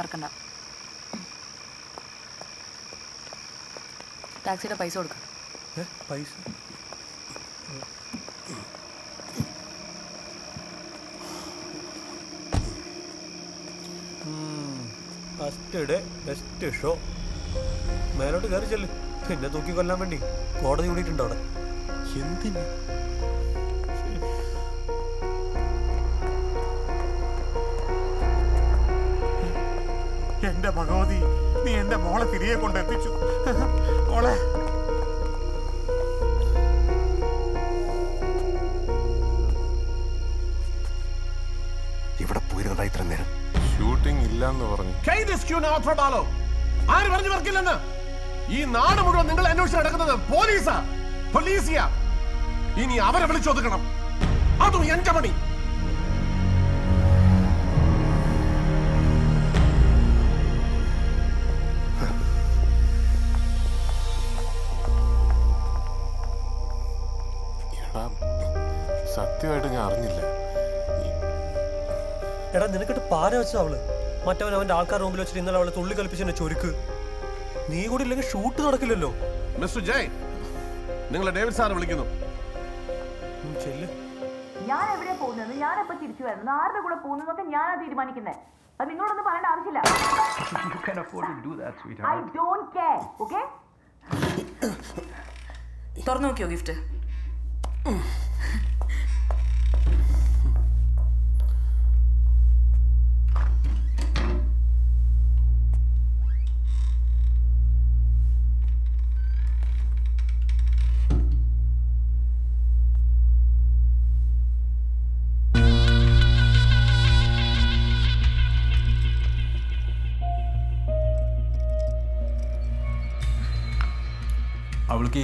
മറക്കണ്ട. ടാക്സിയുടെ പൈസ കൊടുക്കാം. പൈസ? ഫസ്റ്റ് ബെസ്റ്റ് ഷോ മേലോട്ട് കയറി ചെല്ല്. പിന്നെ തൂക്കി കൊല്ലാൻ വേണ്ടി കോടതി കൂടിയിട്ടുണ്ടോ അവിടെ. എന്തിന്? തിരികെ കൊണ്ടെത്തിച്ചു. മോളെ. ഇവിടെ പോയിരുന്നതാ ഇത്ര നേരം? ഷൂട്ടിംഗ് ഇല്ലെന്ന് പറഞ്ഞു. ബാലോ ആര് പറഞ്ഞു വർക്കില്ലെന്ന്? ഈ നാട് മുഴുവൻ നിങ്ങൾ അന്വേഷിച്ച് നടക്കുന്നത് പോലീസാ. പോലീസിയാ ഇനി അവരെ വിളിച്ചൊതുക്കണം. അതും എന്റെ പണി. നിനക്കിട്ട് പാര വെച്ചോ അവൾ. മറ്റവൻ അവന്റെ ആൾക്കാർ റൂമിൽ വെച്ചിട്ട് ഇന്നലെ അവളെ തുള്ളി കളിപ്പിച്ചെന്നെ ചൊരുക്ക്. നീ കൂടി ഇല്ലെങ്കിൽ ഷൂട്ട് നടക്കില്ലല്ലോ. മിസ്റ്റർ ജയ് നിങ്ങളെ ഡേവിഡ് സാർ വിളിക്കുന്നു. ചെല്ല്. ഞാൻ എവിടെ പോകുന്നത്? ഞാൻ എപ്പോ തിരിച്ചു വരുന്നത് ആരുടെ കൂടെ പോകുന്നതൊക്കെ ഞാനാ തീരുമാനിക്കുന്നത് അത് നിങ്ങളൊന്നും പറയേണ്ട ആവശ്യമില്ല. ഐ. ഡോണ്ട് കെയർ ഓക്കെ തുറന്നു നോക്കിയോ ഗിഫ്റ്റ്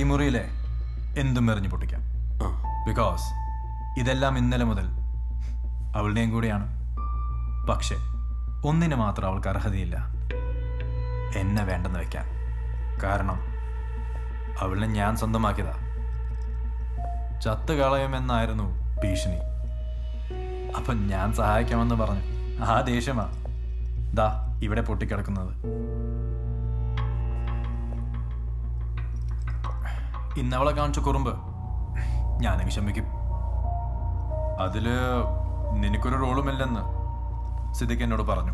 മുറിയിലെ എന്തും എറിഞ്ഞു പൊട്ടിക്കാം. ബിക്കോസ് ഇതെല്ലാം ഇന്നലെ മുതൽ അവളുടെയും കൂടിയാണ്. പക്ഷേ ഒന്നിന് മാത്രം അവൾക്ക് അർഹതയില്ല. എന്നെ വേണ്ടെന്ന് വെക്കാൻ. കാരണം അവളിനെ ഞാൻ സ്വന്തമാക്കിയതാ. ചത്ത് കളയുമെന്നായിരുന്നു ഭീഷണി. അപ്പം ഞാൻ സഹായിക്കാമെന്ന് പറഞ്ഞു. ആ ദേഷ്യമാ ദാ ഇവിടെ പൊട്ടിക്കിടക്കുന്നത്. ഇന്നവളെ കാണിച്ച കുറുമ്പ്. ഞാനങ്ങ് ക്ഷമിക്കും. അതിൽ നിനക്കൊരു റോളുമില്ലെന്ന് സിദ്ദിഖ് എന്നോട് പറഞ്ഞു.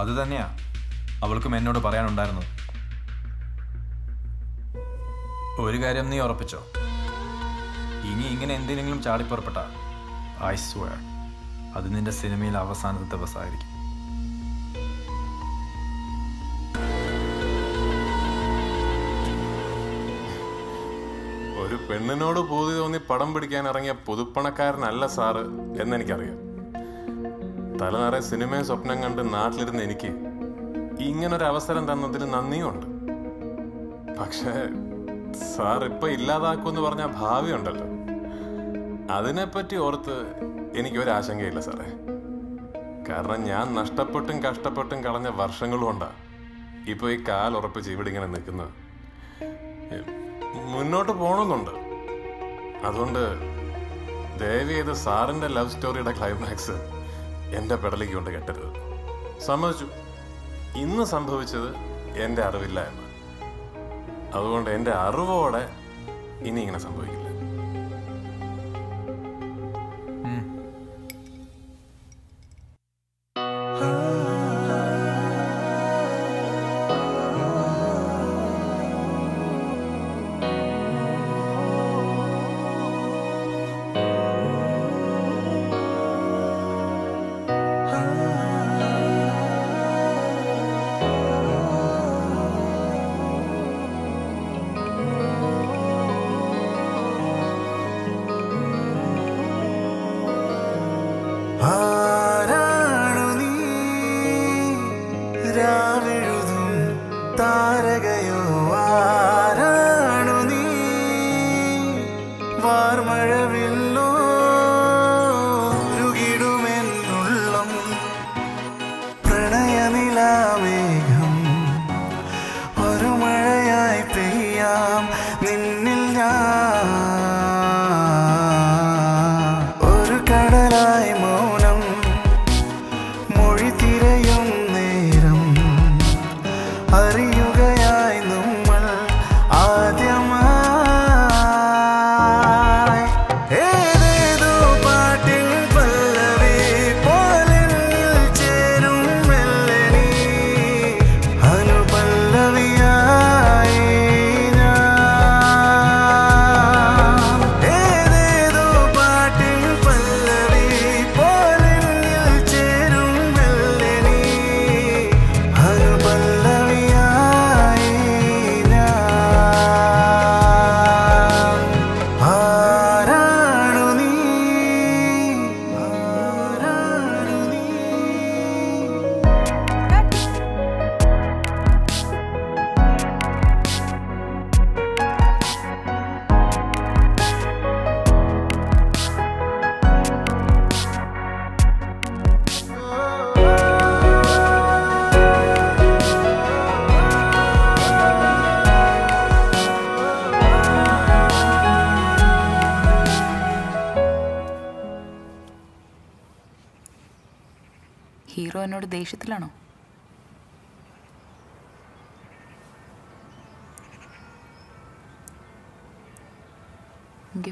അത് തന്നെയാ അവൾക്കും എന്നോട് പറയാനുണ്ടായിരുന്നത്. ഒരു കാര്യം നീ ഉറപ്പിച്ചോ? ഇനി ഇങ്ങനെ എന്തിനെങ്കിലും ചാടിപ്പുറപ്പെട്ട ഐ സ്വയർ അത് നിന്റെ സിനിമയിൽ അവസാനത്തെ ദിവസമായിരിക്കും. ഒരു പെണ്ണിനോട് പൂതി തോന്നി പടം പിടിക്കാൻ ഇറങ്ങിയ പുതുപ്പണക്കാരനല്ല സാറ് എന്നെനിക്കറിയാം. തലനിറയെ സിനിമയും സ്വപ്നം കണ്ട് നാട്ടിലിരുന്ന് എനിക്ക് ഇങ്ങനൊരു അവസരം തന്നതിന് നന്ദിയുണ്ട്. പക്ഷേ സാർ ഇപ്പൊ ഇല്ലാതാക്കുമെന്ന് പറഞ്ഞ ഭാവി ഉണ്ടല്ലോ അതിനെപ്പറ്റി ഓർത്ത് എനിക്കൊരു ആശങ്കയില്ല സാറേ. കാരണം ഞാൻ നഷ്ടപ്പെട്ടും കഷ്ടപ്പെട്ടും കളഞ്ഞ വർഷങ്ങളും കൊണ്ടാ ഇപ്പൊ ഈ കാലുറപ്പിച്ച് ഇവിടെ ഇങ്ങനെ നിൽക്കുന്നത്. മുന്നോട്ട് പോകണമെന്നുണ്ട്. അതുകൊണ്ട് ദയവ് ചെയ്ത് സാറിന്റെ ലവ് സ്റ്റോറിയുടെ ക്ലൈമാക്സ് എന്റെ പെടലേക്ക് കൊണ്ട് കെട്ടരുത്. സമ്മതിച്ചു. ഇന്ന് സംഭവിച്ചത് എന്റെ എന്ന്. അതുകൊണ്ട് എന്റെ അറിവോടെ ഇനി ഇങ്ങനെ സംഭവിക്കില്ല.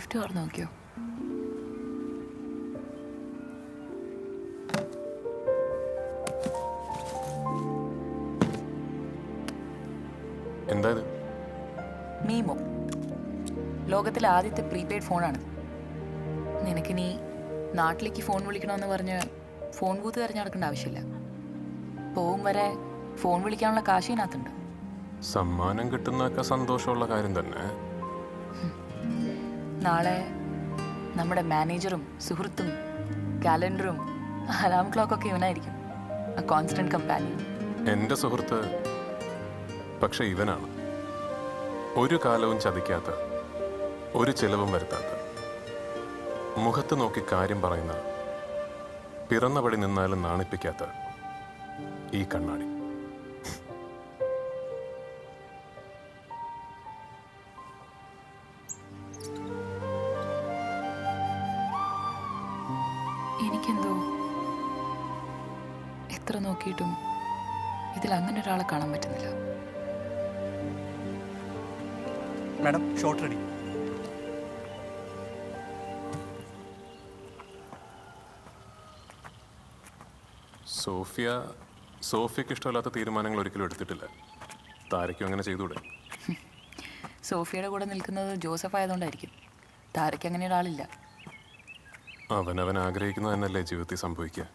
ഗിഫ്റ്റ് തുറന്നു നോക്കിയോ എന്താ ഇത്? മീമോ ലോകത്തിലെ ആദ്യത്തെ പ്രീപെയ്ഡ് ഫോണാണ്. നിനക്കിനി നാട്ടിലേക്ക് ഫോൺ വിളിക്കണമെന്ന് പറഞ്ഞ് ഫോൺ ബൂത്ത് തിരഞ്ഞു നടക്കേണ്ട ആവശ്യമില്ല. പോകും വരെ ഫോൺ വിളിക്കാനുള്ള കാശ് ഇതിനകത്തുണ്ട്. സമ്മാനം കിട്ടുന്നൊക്കെ സന്തോഷമുള്ള കാര്യം തന്നെ. നാളെ നമ്മുടെ മാനേജറും സുഹൃത്തും കാലണ്ടറും അലാം ക്ലോക്കൊക്കെ ഇവനായിരിക്കും. ആ കോൺസ്റ്റന്റ് കമ്പാനി എന്റെ സുഹൃത്ത് പക്ഷെ ഇവനാണ്. ഒരു കാലവും ചതിക്കാത്ത ഒരു ചെലവും വരുത്താത്ത. മുഖത്ത് നോക്കി കാര്യം പറയുന്ന പിറന്നപടി നിന്നാലും നാണിപ്പിക്കാത്ത ഈ കണ്ണാടി. ഒരാളെ കാണാൻ പറ്റുന്നില്ല. മാഡം ഷോർട്ട് റെഡി സോഫിയ സോഫിയക്ക് ഇഷ്ടമല്ലാത്ത തീരുമാനങ്ങൾ ഒരിക്കലും എടുത്തിട്ടില്ല. താരയ്ക്കും അങ്ങനെ ചെയ്തുകൂടെ? സോഫിയയുടെ കൂടെ നിൽക്കുന്നത് ജോസഫ് ആയതുകൊണ്ടായിരിക്കും. താരയ്ക്ക് അങ്ങനെ ഒരാളില്ല. അവനവൻ ആഗ്രഹിക്കുന്നത് തന്നെയല്ലേ ജീവിതത്തിൽ സംഭവിക്കുക?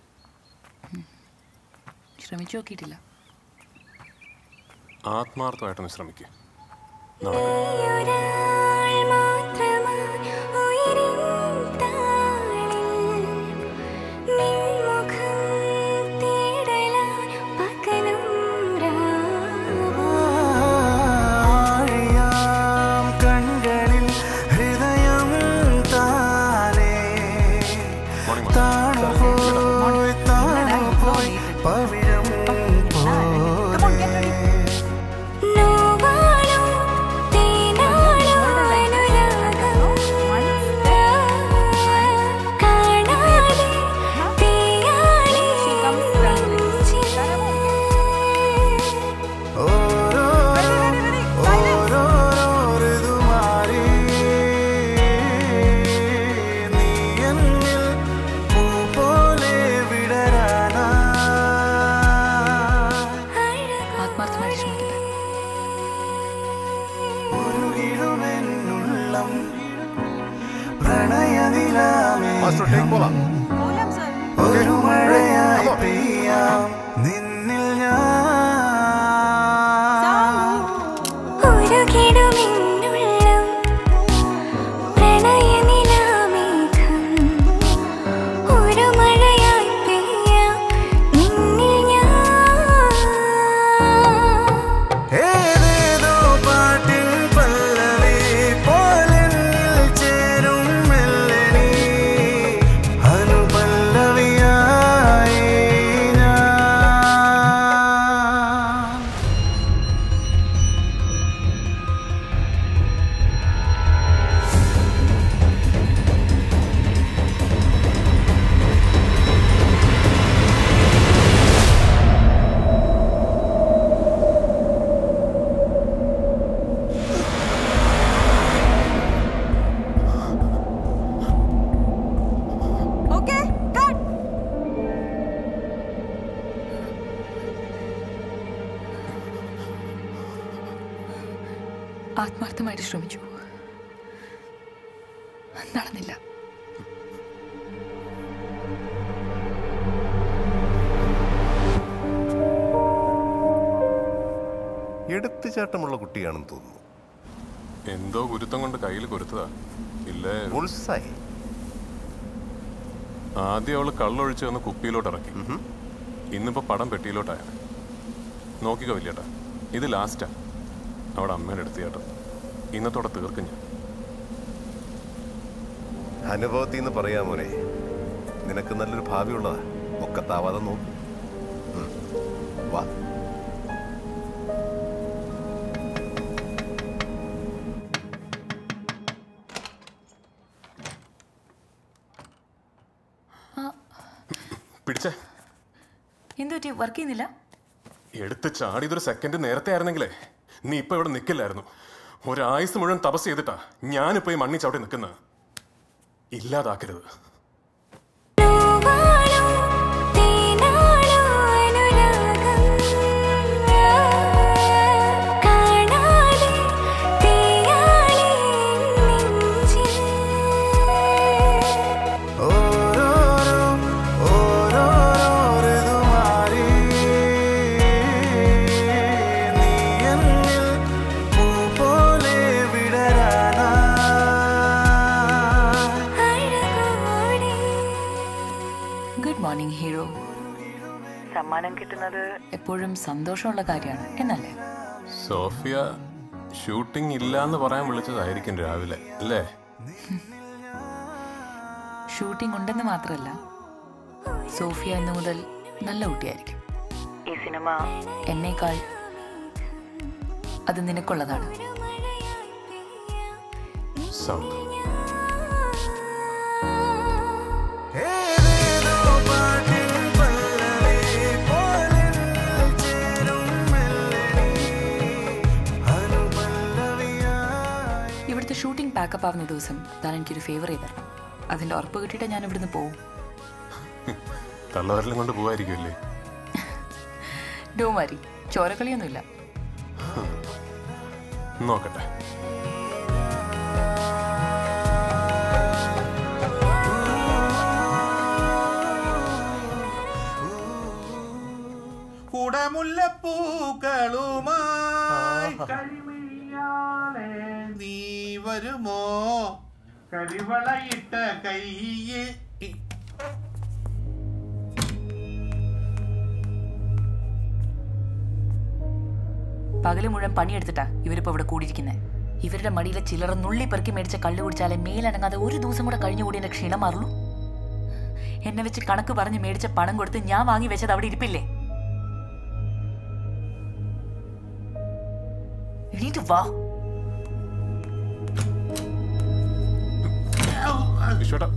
ശ്രമിച്ചു നോക്കിയിട്ടില്ല. ആത്മാർത്ഥമായിട്ടൊന്ന് ശ്രമിക്കുക കള്ളൊഴിച്ച് വന്ന് കുപ്പിയിലോട്ട് ഇറക്കി ഇന്നിപ്പോ പടം പെട്ടിയിലോട്ടായ നോക്കിക്കോ വലിയേട്ടാ ഇത് ലാസ്റ്റാ. അവിടെ അമ്മയുടെ അടുത്ത് ചേട്ടൻ ഇന്നത്തോടെ തീർക്കും ഞാൻ. അനുഭവത്തിൽ നിന്ന് പറയാമോനെ നിനക്ക് നല്ലൊരു ഭാവിയുള്ളതാ. ഒക്കത്താവാതെ നോക്കും. എന്തു പറ്റി വർക്ക് ചെയ്യുന്നില്ല? എടുത്ത് ചാടിയതൊരു സെക്കൻഡ് നേരത്തെ ആയിരുന്നെങ്കിലേ നീ ഇപ്പൊ ഇവിടെ നിൽക്കില്ലായിരുന്നു ഒരായുസ് മുഴുവൻ തപസ് ചെയ്തിട്ടാ ഞാനിപ്പോ ഈ മണ്ണി ചവിട്ടി നിൽക്കുന്നത് ഇല്ലാതാക്കരുത്. എപ്പോഴും സന്തോഷമുള്ള കാര്യമാണ് എന്നല്ലേ? സോഫിയ ഷൂട്ടിംഗ് ഇല്ല എന്ന് പറയാൻ വിളിച്ചതായിരിക്കും രാവിലെ അല്ലേ? ഷൂട്ടിംഗ് ഉണ്ടെന്ന് മാത്രമല്ല സോഫിയ ഇന്ന് മുതൽ നല്ല കുട്ടിയായിരിക്കും. ഈ സിനിമ എന്നേക്കാൾ അത് നിനക്കുള്ളതാണ്. സൗണ്ട് പാക്കപ്പ് ആവുന്ന ദിവസം താൻ എനിക്കൊരു ഫേവർ ചെയ്ത് തരണം അതിന്റെ ഉറപ്പ് കിട്ടിയിട്ട് ഞാൻ ഇവിടുന്ന് പോവും. തള്ളവരലും കൊണ്ട് പോവായിരിക്കുമല്ലേ? ഡോ മാരി ചോരക്കളിയൊന്നുമില്ല. നോക്കട്ടെ. കുടമുല്ലപ്പൂക്കളുമായി വരുമോ കരിവളയിട്ട കൈയെ. പകൽ മുഴുവൻ പണിയെടുത്തിട്ടാ ഇവരിപ്പോ ഇവിടെ കൂടിയിരിക്കുന്നത് ഇവരുടെ മടിയിലെ ചിലർ നുള്ളി പെറുക്കി മേടിച്ച കള്ളു കുടിച്ചാലേ മേലനങ്ങാതെ ഒരു ദിവസം കൂടെ കഴിഞ്ഞുകൂടി എന്റെ ക്ഷീണം മാറുള്ളൂ. എന്നെ വെച്ച് കണക്ക് പറഞ്ഞ് മേടിച്ച പണം കൊടുത്ത് ഞാൻ വാങ്ങി വെച്ചത് അവിടെ ഇരിപ്പില്ലേ? എണീറ്റ് വാ. വിശ്വട്ടാ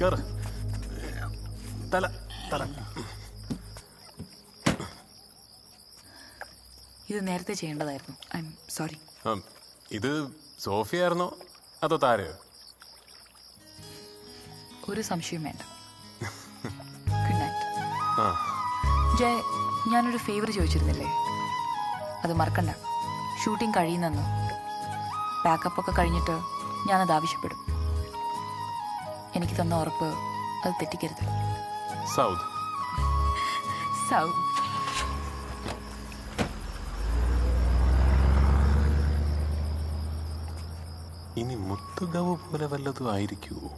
കേറ്. തല തല. ഇത് നേരത്തെ ചെയ്യേണ്ടതായിരുന്നു. ഐ എം സോറി ഇത് സോഫിയ ആയിരുന്നോ അതോ താരയോ? ഒരു സംശയം വേണ്ട. ഗുഡ് നൈറ്റ് ജയ ഞാനൊരു ഫേവർ ചോദിച്ചിരുന്നില്ലേ? അത് മറക്കണ്ട. ഷൂട്ടിംഗ് കഴിയുന്നെന്ന്. പാക്കപ്പ് ഒക്കെ കഴിഞ്ഞിട്ട് ഞാനത് ആവശ്യപ്പെടും. എനിക്ക് തന്ന ഉറപ്പ് അത് തെറ്റിക്കരുത്. സൗദ്. സൗദ്. ഇനി മുത്തുഗവ് പോലെ വല്ലതും ആയിരിക്കുമോ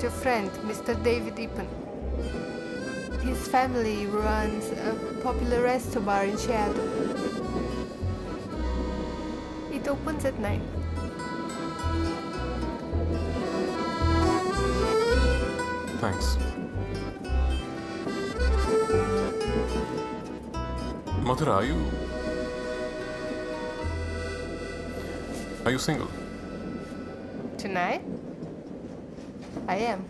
about your friend, Mr. David Ippen. His family runs a popular resto bar in Seattle. It opens at 9. Thanks. Madhura, are you. Are you single? I am.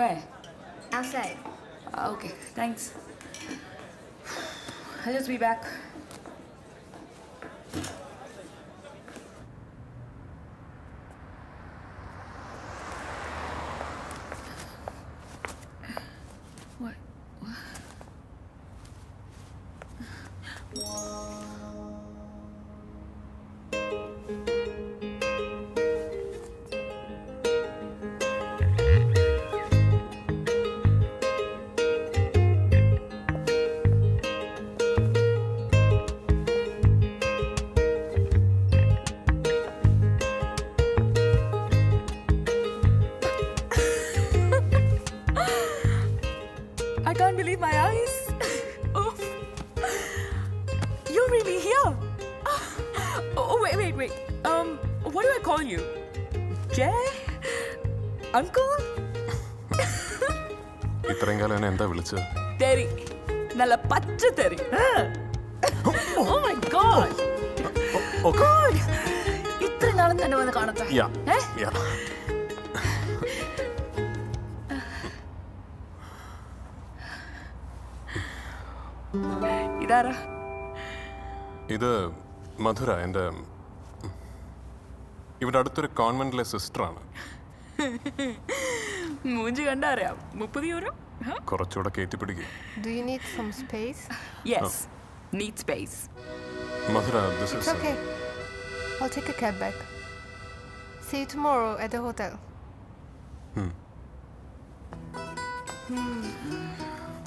Where? Outside. Ah, okay, thanks. I'll just be back. വിളിച്ചത് തെറി. നല്ല പച്ച തെറി. Oh my God God ഇത്ര നാളും തന്നെ വന്ന് കാണട്ടെ. യാ ഏ? യാ ഇതാരാ? ഇത് മധുര എന്റെ ഇവിടെ അടുത്തൊരു കോൺവെന്റിലെ സിസ്റ്ററാണ് മൂഞ്ചി കണ്ടറിയാം. മുപ്പത് euro? കുറച്ചുകൂടെ കയറ്റിപ്പിടിക്കുക Do you need some space? Yes need space Madurai this It's is okay. I'll take a cab back. See you tomorrow at the hotel. Hmm. Hmm.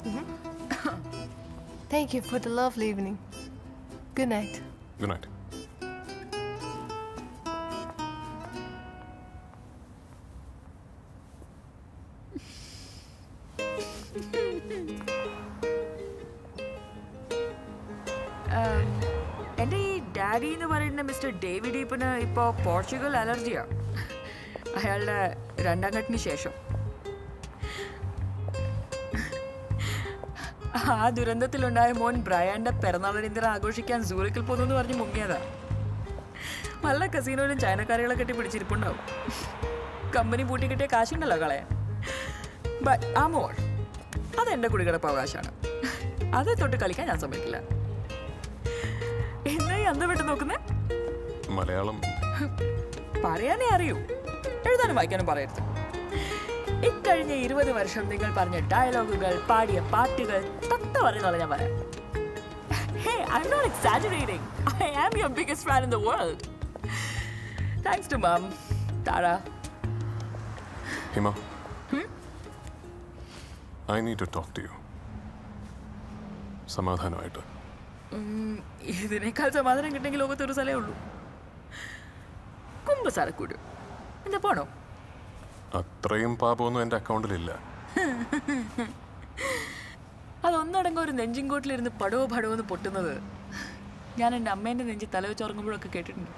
Mhm. Thank you for the lovely evening. Good night. Good night എന്റെ ഈ daddy എന്ന് പറയുന്ന mister David ഈപ്പിന് ഇപ്പോൾ Portugal അലർജിയാ. അയാളുടെ രണ്ടാം ഘട്ടിന് ശേഷം. ആ ദുരന്തത്തിലുണ്ടായ മോൻ ബ്രയാന്റെ പിറന്നാളിനിന്ദിര ആഘോഷിക്കാൻ സൂറിക്കിൽ പോകുന്നു എന്ന് പറഞ്ഞ് മുങ്ങിയതാ. നല്ല കസീനോയിലും ചൈനക്കാരികളെ കെട്ടി പിടിച്ചിരിപ്പുണ്ടാവും. കമ്പനി പൂട്ടിക്കിട്ടിയ കാശുണ്ടല്ലോ കളയാൻ. ബട്ട് ആ മോൾ അതെന്റെ കുടികിടപ്പ് അവകാശമാണ്. അത് തൊട്ട് കളിക്കാൻ ഞാൻ സമ്മതിക്കില്ല. എന്നാ ഈ അന്തം വിട്ട് നോക്കുന്നേ? മലയാളം. പറയാനേ അറിയൂ. എഴുതാനും വായിക്കാനും പറയരുത്. ഇക്കഴിഞ്ഞ ഇരുപത് വർഷം നിങ്ങൾ പറഞ്ഞ ഡയലോഗുകൾ പാടിയ പാട്ടുകൾ തത്ത പറയുന്ന ഞാൻ പറയാം. Hey, I'm not exaggerating. I am your biggest fan in the world. Thanks to mom, Tara, Hima. I need to talk to you സമാധാനമായിട്ട്. ഇതിനേക്കാൾ സമാധാനം കിട്ടിയെങ്കിൽ ലോകത്ത് ഒരു സ്ഥലമേ ഉള്ളൂ. കുമ്പസാരക്കൂട്. എന്താ പോണോ? അത്രയും പാപമൊന്നും എന്റെ അക്കൗണ്ടിലില്ല. അതൊന്നടങ്കം ഒരു നെഞ്ചിൻകോട്ടിലിരുന്ന് പടവോ പടവോ എന്ന് പൊട്ടുന്നത്. ഞാൻ എന്റെ അമ്മേന്റെ നെഞ്ചി തല വെച്ച് ഉറങ്ങുമ്പോഴൊക്കെ കേട്ടിട്ടുണ്ട്.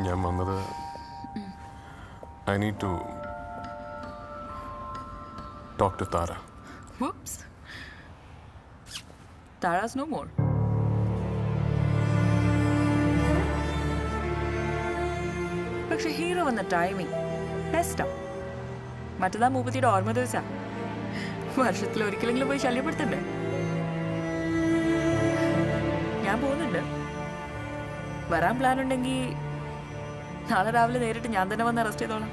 ഞാൻ വന്നത് I need to talk to Tara. Whoops. Tara's no more. പക്ഷെ ഹീറോ വന്ന ടൈമിങ് ബെസ്റ്റാ മറ്റതാ മൂപ്പത്തിയുടെ ഓർമ്മ ദിവസ വർഷത്തിൽ ഒരിക്കലെങ്കിലും പോയി ശല്യപ്പെടുത്തണ്ടേ ഞാൻ പോകുന്നുണ്ട് വരാൻ പ്ലാൻ ഉണ്ടെങ്കിൽ നാളെ രാവിലെ നേരിട്ട് ഞാൻ തന്നെ വന്ന് അറസ്റ്റ് ചെയ്തോളാം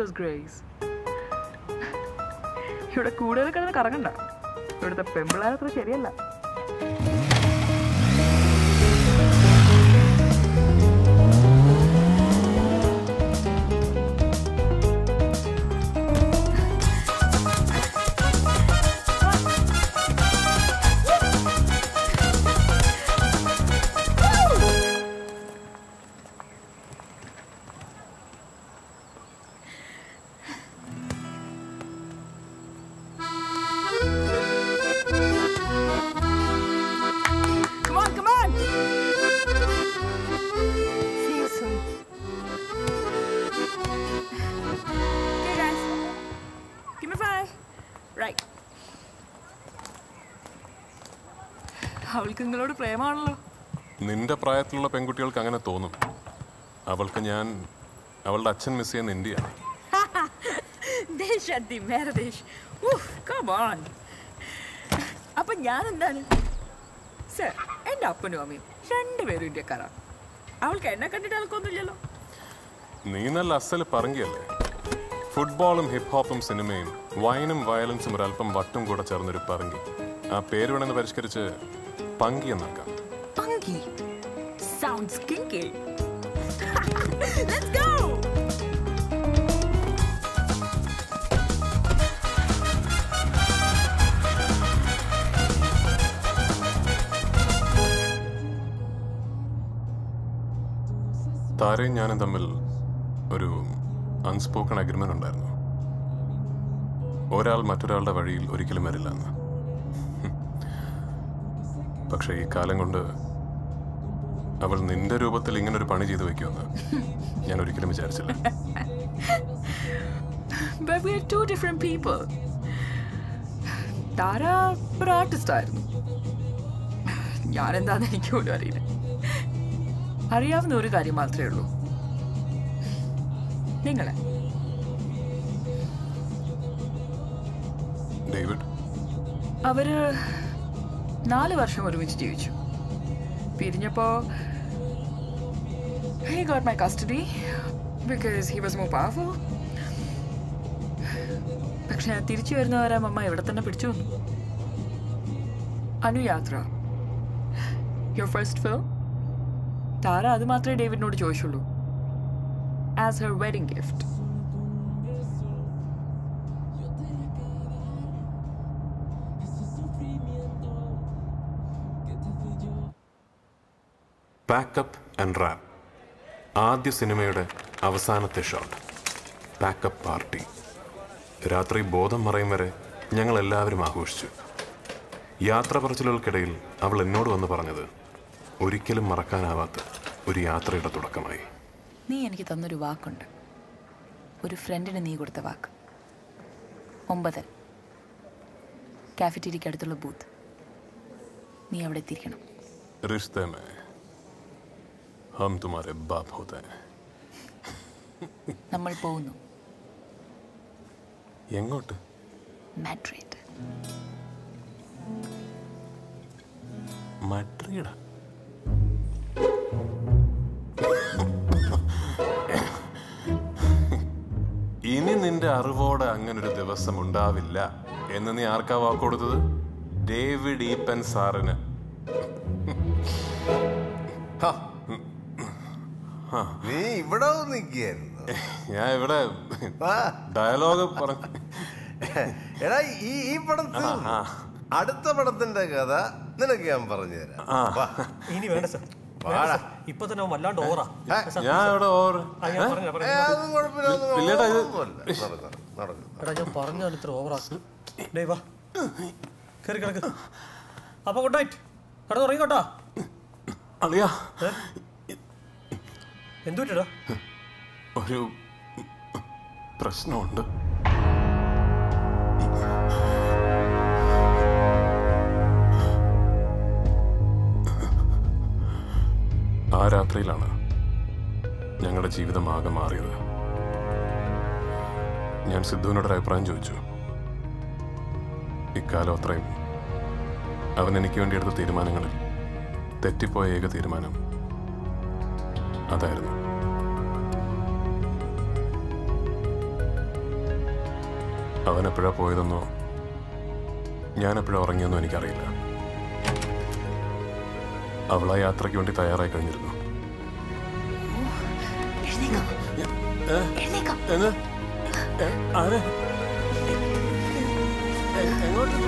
kind ഗ്രേസ്. ഇവിടെ കൂടുതൽ കിടന്ന് കറങ്ങണ്ട ഇവിടുത്തെ പെമ്പിളാരത്ര ശരിയല്ല ഞാൻ അവളുടെ അച്ഛൻ മിസ് ചെയ്യുന്ന ഇന്ത്യയാണ്. അപ്പൊ ഞാൻ എന്താണ് സർ എന്റെ അപ്പനും അമ്മയും രണ്ടുപേരും ഇന്ത്യക്കാരാണ്. അവൾക്ക് എന്നെ കണ്ടിട്ട് അവൾക്കൊന്നുമില്ലല്ലോ നീ നല്ല അസൽ പറങ്കിയല്ലേ? ഫുട്ബോളും ഹിപ്ഹോപ്പും സിനിമയും വൈനും വയലൻസും ഒരല്പം വട്ടും കൂടെ ചേർന്നൊരു പറങ്കി. ആ പേര് വേണമെന്ന് പരിഷ്കരിച്ച് പങ്കി എന്നാക്കാം. പങ്കി? സൗണ്ട്സ് കിങ്കി താരയും ഞാനും തമ്മിൽ ഒരു അൺസ്പോക്കൺ അഗ്രിമെന്റ് ഉണ്ടായിരുന്നു. ഒരാൾ മറ്റൊരാളുടെ വഴിയിൽ ഒരിക്കലും വരില്ല എന്ന് പക്ഷേ ഈ കാലം കൊണ്ട് അവൾ നിന്റെ രൂപത്തിൽ ഇങ്ങനെ ഒരു പണി ചെയ്തു വെക്കുമെന്ന് ഞാൻ ഒരിക്കലും വിചാരിച്ചില്ല. But we are two different people. താര ഒരു ആർട്ടിസ്റ്റ് ആയിരുന്നു. ഞാൻ എന്താന്ന് എനിക്ക് പോലും അറിയില്ല. അറിയാവുന്ന ഒരു കാര്യം മാത്രമേ ഉള്ളൂ. നിങ്ങളെ? ഡേവിഡ്? അവർ നാല് വർഷം ഒരുമിച്ച് ജീവിച്ചു. പിരിഞ്ഞപ്പോ he got my custody because he was more powerful. പക്ഷെ ഞാൻ തിരിച്ചു വരുന്നവരെ അമ്മ ഇവിടെ തന്നെ പിടിച്ചു വന്നു അനുയാത്ര. യുവർ ഫസ്റ്റ് ഫിലിം താര അത് മാത്രമേ ഡേവിഡിനോട് ചോദിച്ചുള്ളൂ. As her wedding gift pack up and wrap ആദ്യ സിനിമയുടെ അവസാനത്തെ ഷോട്ട്. പാക്കപ്പ് പാർട്ടി രാത്രി ബോധം മറയും വരെ ഞങ്ങൾ എല്ലാവരും ആഘോഷിച്ചു. യാത്ര പറച്ചിലുകൾക്കിടയിൽ അവൾ എന്നോട് വന്ന് പറഞ്ഞത് ഒരിക്കലും മറക്കാനാവാത്ത ഒരു യാത്രയുടെ തുടക്കമായി. നീ എനിക്ക് തന്നൊരു വാക്കുണ്ട്. ഒരു ഫ്രണ്ടിന് നീ കൊടുത്ത വാക്ക്. ഒമ്പത്. കാഫറ്റീരിക്കടുത്തുള്ള ബൂത്ത് നീ അവിടെ എത്തിയിരിക്കണം. हम तुम्हारे बाप होते हैं। നമ്മൾ പോകുന്നു. എങ്ങോട്ട് മാഡ്രിഡ് മഡ്രിഡാ ഇനി നിന്റെ അറിവോടെ അങ്ങനൊരു ദിവസം ഉണ്ടാവില്ല എന്ന് നീ ആർക്കാ വാക്കൊടുത്തത് ഡേവിഡ് ഈപ്പൻ സാറിന്. ഹാ നീ ഇവിടെ നിൽക്കുകയായിരുന്നു. ഞാൻ ഇവിടെ ഡയലോഗ് പറഞ്ഞു എടാ ഈ ഈ പടത്തിൽ. അടുത്ത പടത്തിന്റെ കഥ നിനക്ക് ഞാൻ പറഞ്ഞുതരാം. ഇനി വേണ്ട സാർ. വാടാ. ഇപ്പൊ തന്നെ വല്ലാണ്ട് ഓറാ. ഞാൻ ഇവിടെ ഓർ ഞാൻ. എടാ പറഞ്ഞാണ് ഇത്ര ഓവറാ. ഡേ വാ. കയറി കിടക്ക്. അപ്പൊ ഗുഡ് നൈറ്റ്. കിടന്ന് ഉറങ്ങിക്കോട്ടാ. അളിയാ. എന്തു പറ്റടാ ഒരു പ്രശ്നമുണ്ട്. ആ രാത്രിയിലാണ് ഞങ്ങളുടെ ജീവിതം ആകെ മാറിയത്. ഞാൻ സിദ്ധുവിനോടൊരു അഭിപ്രായം ചോദിച്ചു. ഇക്കാലം അത്രയും അവൻ എനിക്ക് വേണ്ടി എടുത്ത തീരുമാനങ്ങളിൽ തെറ്റിപ്പോയ ഏക തീരുമാനം അതായിരുന്നു. അവൻ എപ്പോഴാ പോയതെന്നോ? ഞാൻ എപ്പോഴാ ഉറങ്ങിയെന്നോ എനിക്കറിയില്ല. അവൾ ആ യാത്രയ്ക്ക് വേണ്ടി തയ്യാറായി കഴിഞ്ഞിരുന്നു. എങ്ങോട്ട്?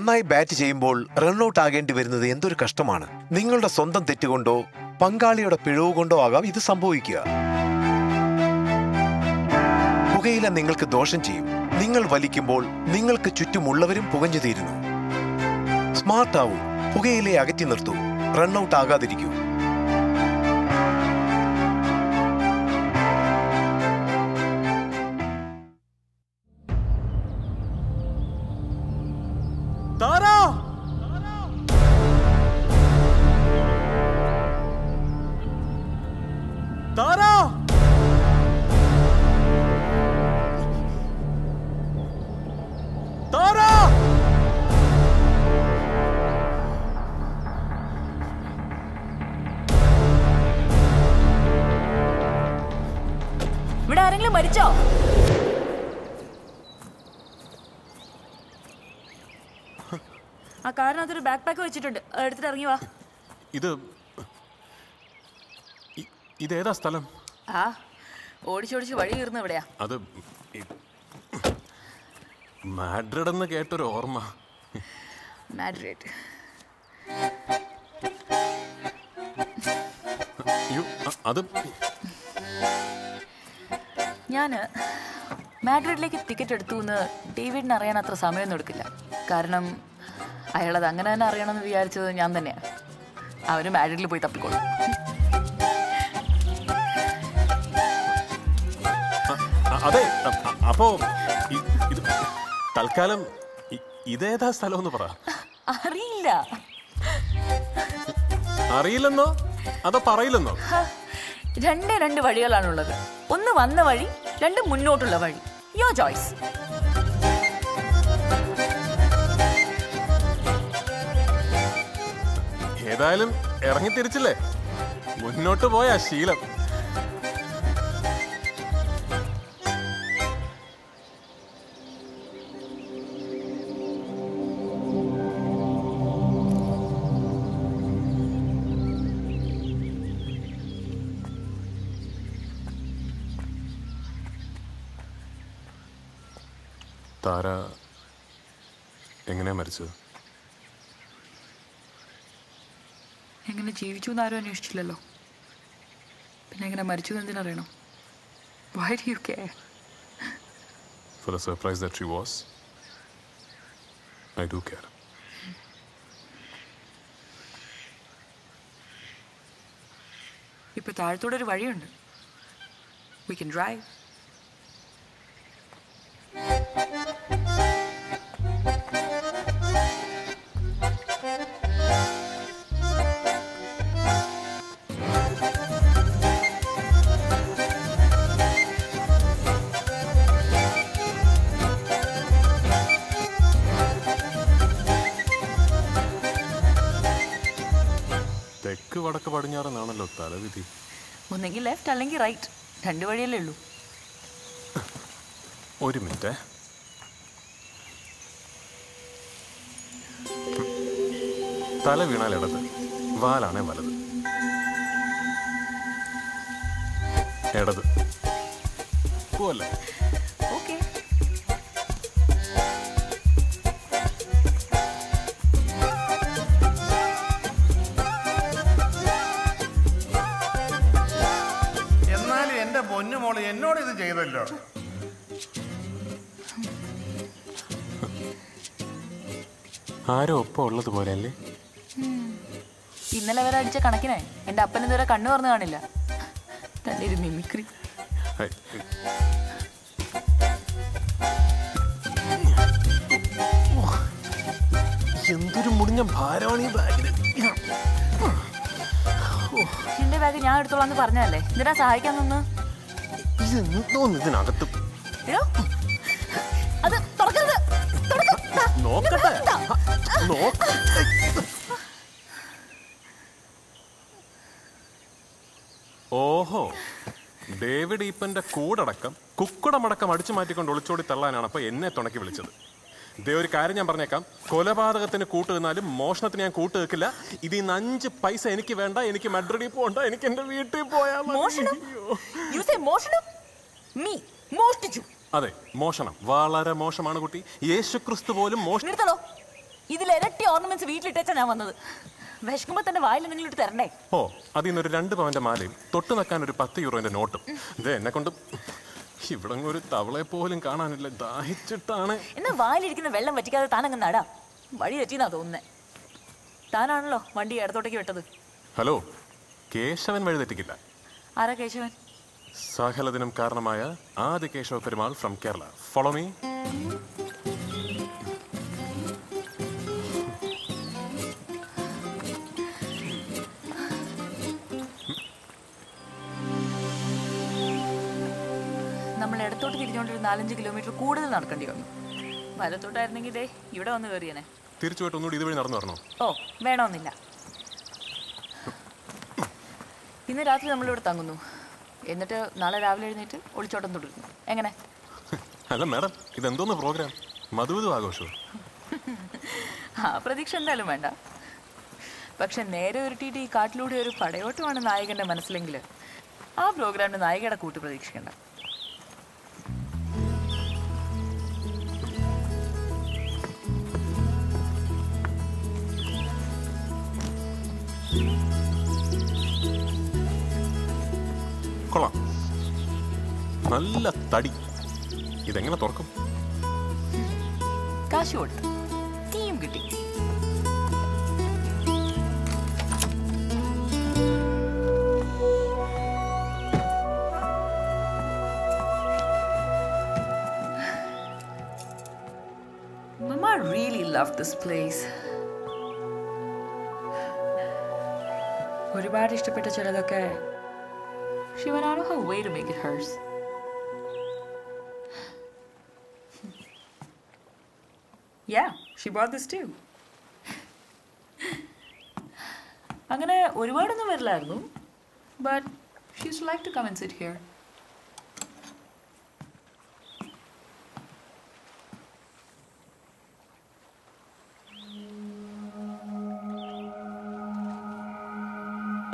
നന്നായി ബാറ്റ് ചെയ്യുമ്പോൾ റൺഔട്ട് ആകേണ്ടി വരുന്നത് എന്തൊരു കഷ്ടമാണ്. നിങ്ങളുടെ സ്വന്തം തെറ്റുകൊണ്ടോ പങ്കാളിയുടെ പിഴവ് കൊണ്ടോ ആകാം ഇത് സംഭവിക്കുക. പുകയില നിങ്ങൾക്ക് ദോഷം ചെയ്യും. നിങ്ങൾ വലിക്കുമ്പോൾ നിങ്ങൾക്ക് ചുറ്റുമുള്ളവരും പുകഞ്ഞു തീരുന്നു. സ്മാർട്ട് ആവൂ പുകയിലെ അകറ്റി നിർത്തൂ. റൺഔട്ട് ആകാതിരിക്കൂ. ബാക്ക് പാക്ക് വെച്ചിട്ടുണ്ട്. എടുത്തിട്ട് ഇറങ്ങി വാ. ഇത് ഇതേതാ സ്ഥലം? ആ ഓടിച്ചോടിച്ച് വഴി തീർന്നു ഇവിടെയാ. അത് മാഡ്രിഡ് എന്ന് കേട്ടൊരു ഓർമ്മ. മാഡ്രിഡ്. അത് ഞാൻ മാഡ്രിഡിലേക്ക് ടിക്കറ്റ് എടുത്തു എന്ന് ഡേവിഡിന് അറിയാൻ അത്ര സമയമൊന്നും എടുക്കില്ല. കാരണം അയാളത് അങ്ങനെ തന്നെ അറിയണമെന്ന് വിചാരിച്ചത് ഞാൻ തന്നെയാണ് അവന് മാരിഡിൽ പോയി തപ്പിക്കോളും. അതെ അപ്പോ തൽക്കാലം ഇതേതാ സ്ഥലം പറ. അറിയില്ല. അറിയില്ലെന്നോ? അതോ പറയില്ലെന്നോ? രണ്ടേ രണ്ട് വഴികളാണുള്ളത്. ഒന്ന് വന്ന വഴി രണ്ട് മുന്നോട്ടുള്ള വഴി. യോ ചോയ്സ് ഏതായാലും ഇറങ്ങി തിരിച്ചില്ലേ മുന്നോട്ട് പോയാ ശീലം. എങ്ങനെയാ മരിച്ചത്? എങ്ങനെ ജീവിച്ചു എന്ന് ആരും അന്വേഷിച്ചില്ലല്ലോ. പിന്നെ എങ്ങനെ മരിച്ചു എന്തിനറിയണം why do you care For the surprise that she was, I do care. ഇപ്പൊ താഴത്തോടെ ഒരു വഴിയുണ്ട്. വി കൻ ഡ്രൈവ് തെക്ക് വടക്ക് പടിഞ്ഞാറെന്നാണല്ലോ തലവിധി. ഒന്നെങ്കിൽ ലെഫ്റ്റ് അല്ലെങ്കിൽ റൈറ്റ് രണ്ട് വഴിയല്ലേ ഉള്ളൂ. ഒരു മിനിറ്റ്. തല വീണാൽ ഇടത് വാലാണേ വലത്. ഇടത്. പോവല്ലേ? ചെയ്തല്ലോ. ആരോ ഒപ്പം ഉള്ളത് പോലെ അല്ലേ? ഇന്നലെ വരെ അടിച്ച കണക്കിനെ എന്റെ അപ്പൻ ഇതുവരെ കണ്ണു തുറന്നു കാണില്ല. തന്നെ ഒരു മിമിക്രി. എന്തൊരു മുടിഞ്ഞ ഭാരമാണ് ഈ ബാഗിന് എന്റെ ബാഗ് ഞാൻ എടുത്തോളാന്ന് പറഞ്ഞല്ലേ പറഞ്ഞതല്ലേ? എന്തിനാ സഹായിക്കാൻ നിന്ന്. ഇതെന്തോന്ന് ഇതിനകത്ത് അത് തുറക്കരുത്. നോക്കട്ടെ. ഓഹോ. ഡേവിഡ് ഈപ്പന്റെ കൂടടക്കം കുക്കുടമടക്കം അടിച്ചു മാറ്റിക്കൊണ്ട് ഒളിച്ചോടി തള്ളാനാണ് അപ്പൊ എന്നെ തുണക്കി വിളിച്ചത്. ദേ ഒരു കാര്യം ഞാൻ പറഞ്ഞേക്കാം. കൊലപാതകത്തിന് കൂട്ട് നിന്നാലും മോഷണത്തിന് ഞാൻ കൂട്ട് വെക്കില്ല ഇതിൽ നിന്ന് അഞ്ച് പൈസ എനിക്ക് വേണ്ട എനിക്ക് മഡ്രിഡിൽ പോകണ്ട എനിക്ക് എന്റെ വീട്ടിൽ പോയാൽ മീ മോഷ്ടിച്ചു. അതെ മോഷണം. വളരെ മോശമാണ് കുട്ടി. യേശുക്രിസ്തു പോലും മോഷണം ഇതിൽ ഇരട്ടി ഓർണമെന്റ്സ് വീട്ടിലിട്ടാ ഞാൻ വന്നത്. വിശക്കുമ്പോ തന്നെ വായിൽ എന്തെങ്കിലും ഇട്ട് തരണ്ടേ ഓ അതിൽ നിന്നൊരു രണ്ട് പവന്റെ മാലയും തൊട്ട് നക്കാൻ ഒരു പത്ത് യൂറോന്റെ നോട്ടും. ഇതേ എന്നെ കൊണ്ട് ഇവിടെ ഒരു തവളെ പോലും കാണാനില്ല. ദാഹിച്ചിട്ടാണ്. എന്നാ വായിലിരിക്കുന്ന വെള്ളം വറ്റിക്കാതെ താനങ്ങ് നടാ. വഴി തെറ്റിന്നാ തോന്നുന്നേ. താനാണല്ലോ വണ്ടി ഇടത്തോട്ടേക്ക് വിട്ടത്. ഹലോ കേശവൻ വഴി തെറ്റിക്കില്ല. ആരാ കേശവൻ? സകലതിനും കാരണമായ ആദ്യ Keshava Perumal from Kerala follow me നമ്മൾ ഇടത്തോട്ട് തിരിഞ്ഞുകൊണ്ട് ഒരു നാലഞ്ച് കിലോമീറ്റർ കൂടുതൽ നടക്കേണ്ടി വന്നു. വലത്തോട്ടായിരുന്നെങ്കിൽ ഇതേ ഇവിടെ വന്ന് കയറിയനെ. തിരിച്ചു പോയിട്ട് ഒന്നുകൂടി ഇതുവഴി നടന്നു വരണോ? ഓ വേണമെന്നില്ല. ഇന്ന് രാത്രി നമ്മളിവിടെ തങ്ങുന്നു. എന്നിട്ട് നാളെ രാവിലെ എഴുന്നേറ്റ് ഒളിച്ചോട്ടം തുടരുന്നു. എങ്ങനെ? അല്ല മാഡം ഇതെന്തോന്ന് പ്രോഗ്രാം? മധുവിധു ആഘോഷവും ആ പ്രതീക്ഷ എന്തായാലും വേണ്ട. പക്ഷെ നേരെ ഉരുട്ടിയിട്ട് ഈ കാട്ടിലൂടെ ഒരു പടയോട്ടമാണ് നായകന്റെ മനസ്സിലെങ്കിൽ ആ പ്രോഗ്രാമിന് നായികയുടെ കൂട്ട് പ്രതീക്ഷിക്കണ്ട. കൊള്ളാം. നല്ല തടി. ഇതെങ്ങനെ തുറക്കും. ഒരുപാട് ഇഷ്ടപ്പെട്ട ചിലതൊക്കെ she went out of her way to make it hers. Yeah, she brought this too. അങ്ങനെ ഒരുപാടൊന്നും വരില്ലായിരുന്നു but she's like to come and sit here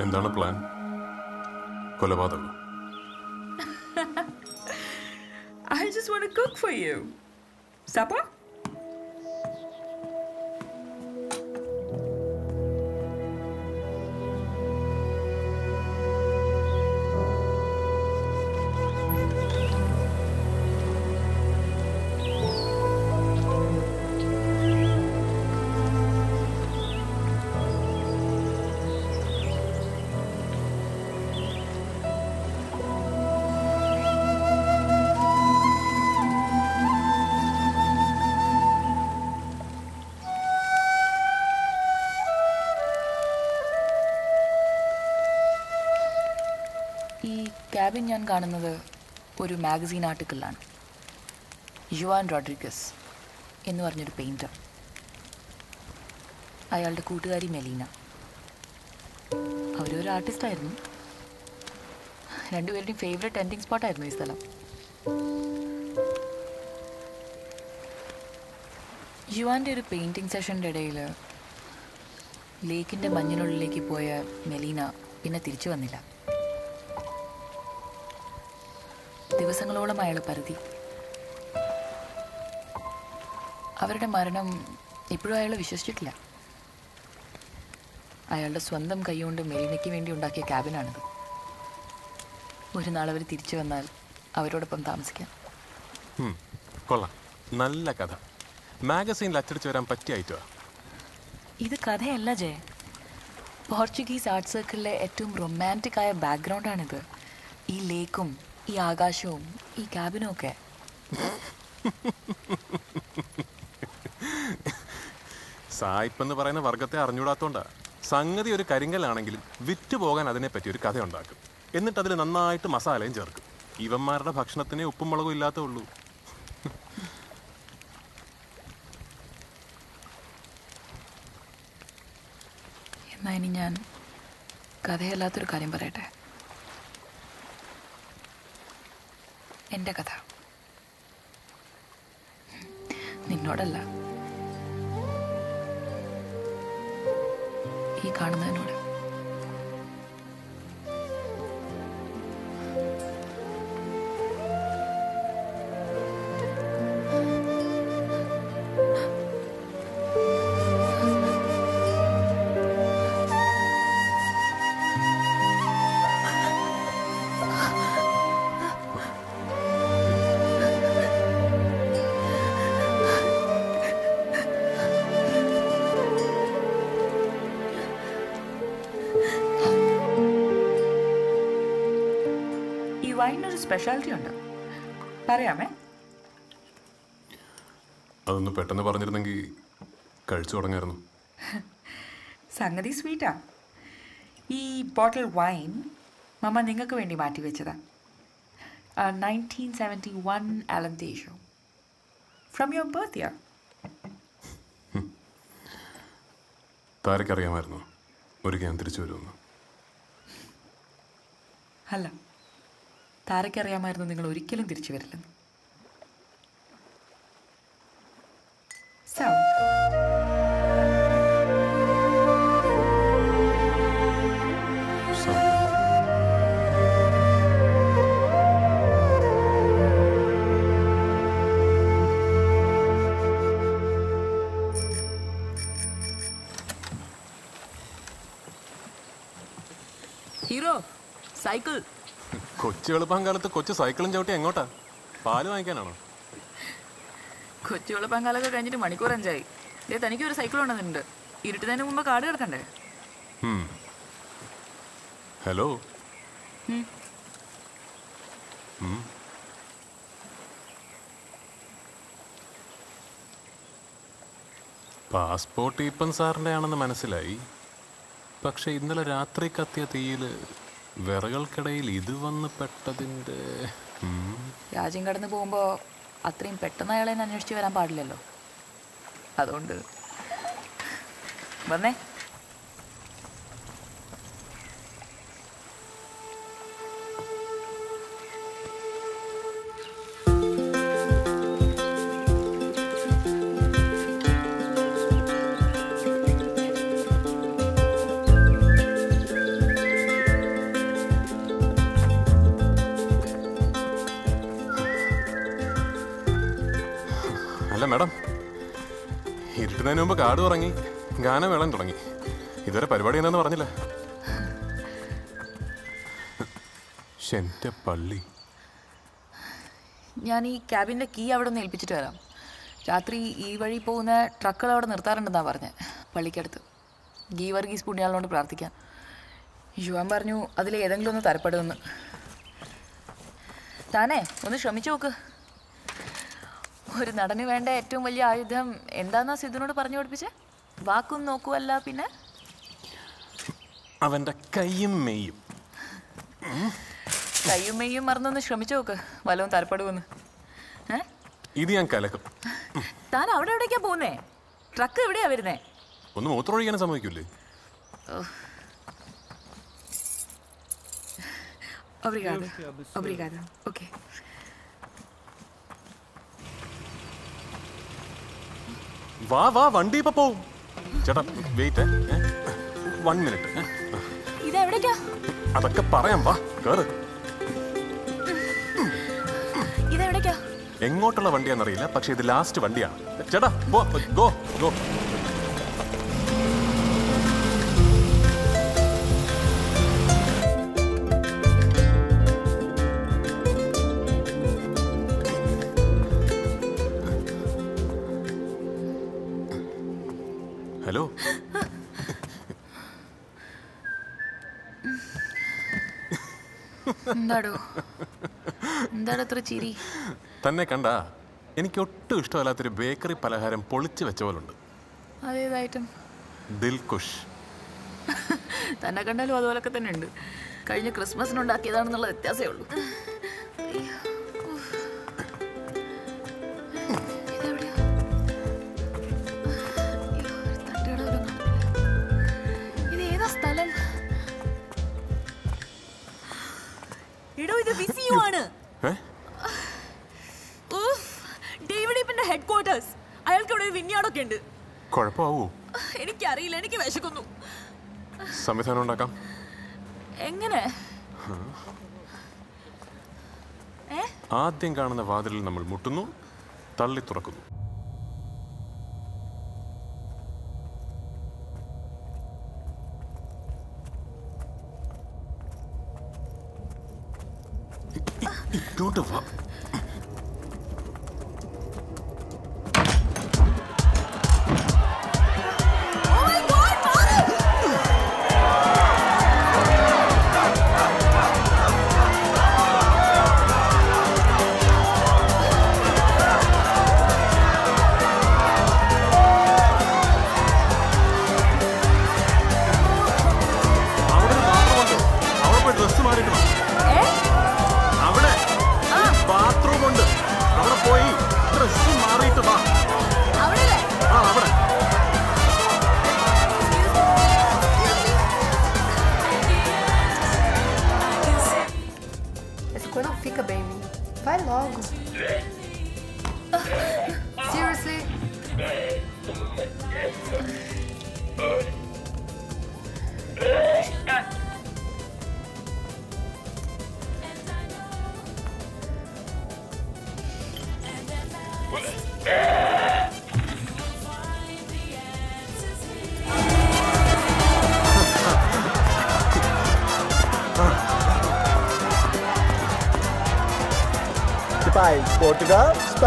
എന്താണ് പ്ലാൻ കൊലപാതകം I just want to cook for you. Supper? Cabin ഞാൻ കാണുന്നത് ഒരു magazine ആർട്ടിക്കിളാണ്. Juan Rodriguez എന്ന് പറഞ്ഞൊരു പെയിന്റർ. അയാളുടെ കൂട്ടുകാരി മെലീന. അവരൊരു ആർട്ടിസ്റ്റായിരുന്നു. രണ്ടുപേരുടെയും ഫേവറേറ്റ് എൻഡിങ് സ്പോട്ടായിരുന്നു ഈ സ്ഥലം. യുവാന്റെ ഒരു പെയിന്റിങ് സെഷന്റെ ഇടയിൽ ലേക്കിന്റെ മഞ്ഞിനുള്ളിലേക്ക് പോയ മെലീന പിന്നെ തിരിച്ചു വന്നില്ല. ദിവസങ്ങളോളം അയാൾ പരതി. അവരുടെ മരണം ഇപ്പോഴും അയാൾ വിശ്വസിച്ചിട്ടില്ല. അയാളുടെ സ്വന്തം കൈകൊണ്ട് മെലിനയ്ക്ക് വേണ്ടി ഉണ്ടാക്കിയ ക്യാബിനാണിത്. ഒരു നാൾ അവർ തിരിച്ചു വന്നാൽ അവരോടൊപ്പം താമസിക്കാം. കൊള്ളാം. നല്ല കഥ. മാഗസീനിൽ അച്ചടിച്ചു വരാൻ പറ്റിയ ഐറ്റമാ ഇത് കഥയല്ല ജയ. പോർച്ചുഗീസ് ആർട്ട് സർക്കിളിലെ ഏറ്റവും റൊമാന്റിക് ആയ ബാക്ക്ഗ്രൗണ്ടാണിത്. ഈ ലേക്കും ഈ ആകാശവും ഈ ക്യാബിനും ഒക്കെ. സായിപ്പ് എന്ന് പറയുന്ന വർഗത്തെ അറിഞ്ഞൂടാത്തോണ്ടാ സംഗതി ഒരു കരിങ്കലാണെങ്കിലും വിറ്റ് പോകാൻ അതിനെപ്പറ്റി ഒരു കഥ ഉണ്ടാക്കും. എന്നിട്ട് അതിൽ നന്നായിട്ട് മസാലയും ചേർക്കും. ഇവന്മാരുടെ ഭക്ഷണത്തിന് ഉപ്പും മുളകും ഇല്ലാത്തേ ഉള്ളൂ. എന്നാ ഇനി ഞാൻ കഥയല്ലാത്തൊരു കാര്യം പറയട്ടെ? എന്റെ കഥ. നിന്നോടല്ല. ഈ കാണുന്നതിനോട്. സ്പെഷ്യാലിറ്റി ഉണ്ട്. പറയാമേ? അതൊന്ന് പെട്ടെന്ന് പറഞ്ഞിരുന്നെങ്കിൽ കഴിച്ചു തുടങ്ങായിരുന്നു. സംഗതി സ്വീറ്റാ. ഈ ബോട്ടിൽ വൈൻ മമ്മ നിങ്ങൾക്ക് വേണ്ടി മാറ്റി വെച്ചതാ. നയന്റീൻ സെവന്റി വൺ അലന്തേഷോ ഫ്രം യുവർ ബർത്ത് ഇയർ താരക്കറിയാമായിരുന്നു ഒരു ഞാൻ തിരിച്ചു വരുമെന്ന്. അല്ല. താരയ്ക്കറിയാമായിരുന്നു നിങ്ങൾ ഒരിക്കലും തിരിച്ചു വരില്ലെന്ന്. സൗണ്ട് ഹീറോ സൈക്കിൾ കൊച്ചു എളുപ്പം കാലത്ത് കൊച്ചു സൈക്കിളും ചവിട്ടി എങ്ങോട്ടാ? പാൽ വാങ്ങിക്കാനാണോ? കൊച്ചു വെളുപ്പങ്കാലൊക്കെ കഴിഞ്ഞിട്ട് മണിക്കൂർ അഞ്ചായി. ഇതേ തനിക്ക് ഒരു സൈക്കിൾ ഉണ്ടെന്നുണ്ട് ഇരുട്ടുന്നതിന് മുമ്പ് കാട് കിടക്കണ്ടേ? ഹലോ. പാസ്പോർട്ട് ഇപ്പം സാറിന്റെ ആണെന്ന് മനസ്സിലായി. പക്ഷെ ഇന്നലെ രാത്രി കത്തിയ തീയിൽ വിറകൾക്കിടയിൽ ഇത് വന്ന് പെട്ടതിന്റെ. രാജ്യം കടന്നു പോകുമ്പോൾ അത്രയും പെട്ടെന്ന് അയാളെ അന്വേഷിച്ച് വരാൻ പാടില്ലല്ലോ അതുകൊണ്ട് വന്നേ ഇരുട്ടുന്നതിന് മുമ്പ് കാട് തുടങ്ങി വേളം തുടങ്ങി. ഇതുവരെ പരിപാടി എന്താന്ന് പറഞ്ഞില്ല. പള്ളി. ഞാൻ ഈ ക്യാബിന്റെ കീ അവിടെ നിന്ന് ഏൽപ്പിച്ചിട്ട് വരാം. രാത്രി ഈ വഴി പോകുന്ന ട്രക്കുകൾ അവിടെ നിർത്താറുണ്ടെന്നാണ് പറഞ്ഞത് പള്ളിക്കടുത്ത്. ഗീ വർഗീസ് പുണ്യാളിനോട് പ്രാർത്ഥിക്കാൻ യുവാൻ പറഞ്ഞു അതിലേതെങ്കിലും ഒന്ന് തരപ്പെടുമെന്ന്. താനേ ഒന്ന് ശ്രമിച്ചു നോക്ക്. ഒരു നടന് വേണ്ട ഏറ്റവും വലിയ ആയുധം എന്താന്നാ സിദ്ധുനോട് പറഞ്ഞു പഠിപ്പിച്ചേ? വാക്കും നോക്കുവല്ല പിന്നെ? അവന്റെ കയ്യും മെയ്യും. കയ്യും മെയ്യും മറന്നൊന്ന് ശ്രമിച്ചു നോക്ക്. വല്ലതും തലപ്പെടുവെന്ന്. ഇത് ഞാൻ കലക്കും. താൻ അവിടെ എവിടേക്കാ പോകുന്നേ ട്രക്ക് എവിടെയാ വരുന്നേ? ഒന്ന് മൂത്രമൊഴിക്കാനും സമ്മതിക്കൂലേ Obrigada. Obrigada. Ok. വാ വാ വണ്ടി ഇപ്പൊ പോവും. ചേട്ടാ വെയിറ്റ് വൺ മിനിറ്റ് അതൊക്കെ പറയാം വാ കേറ്. എങ്ങോട്ടുള്ള വണ്ടിയാണെന്നറിയില്ല പക്ഷെ ഇത് ലാസ്റ്റ് വണ്ടിയാണ്. ചേട്ടാ ഗോ ഗോ ഗോ അത്ര ചിരി? തന്നെ കണ്ട എനിക്ക് ഒട്ടും ഇഷ്ടമല്ലാത്തൊരു ബേക്കറി പലഹാരം പൊളിച്ചു വെച്ച പോലുണ്ട്. ഐറ്റം ദിൽകുഷ് തന്നെ കണ്ടാലും അതുപോലൊക്കെ തന്നെ ഉണ്ട്. കഴിഞ്ഞ ക്രിസ്മസിനുണ്ടാക്കിയതാണെന്നുള്ള വ്യത്യാസമേ ഉള്ളൂ. എടോ ഇത് വിസിയു ആണ്. ഏ? ഉഫ്, ഡേവിഡ് ഇപ്പന്റെ ഹെഡ് ക്വാർട്ടേഴ്സ് അയാൾക്ക് ഇവിടെ ഒരു വിന്യാടൊക്കെ ഉണ്ട്. കുഴപ്പമാവൂ? എനിക്കറിയില്ല എനിക്ക് വിശക്കുന്നു. സംവിധാനം ഉണ്ടാക്കാം. എങ്ങനെ? ആദ്യം കാണുന്ന വാതിലിൽ നമ്മൾ മുട്ടുന്നു തള്ളി തുറക്കുന്നു. ഇങ്ങോട്ട്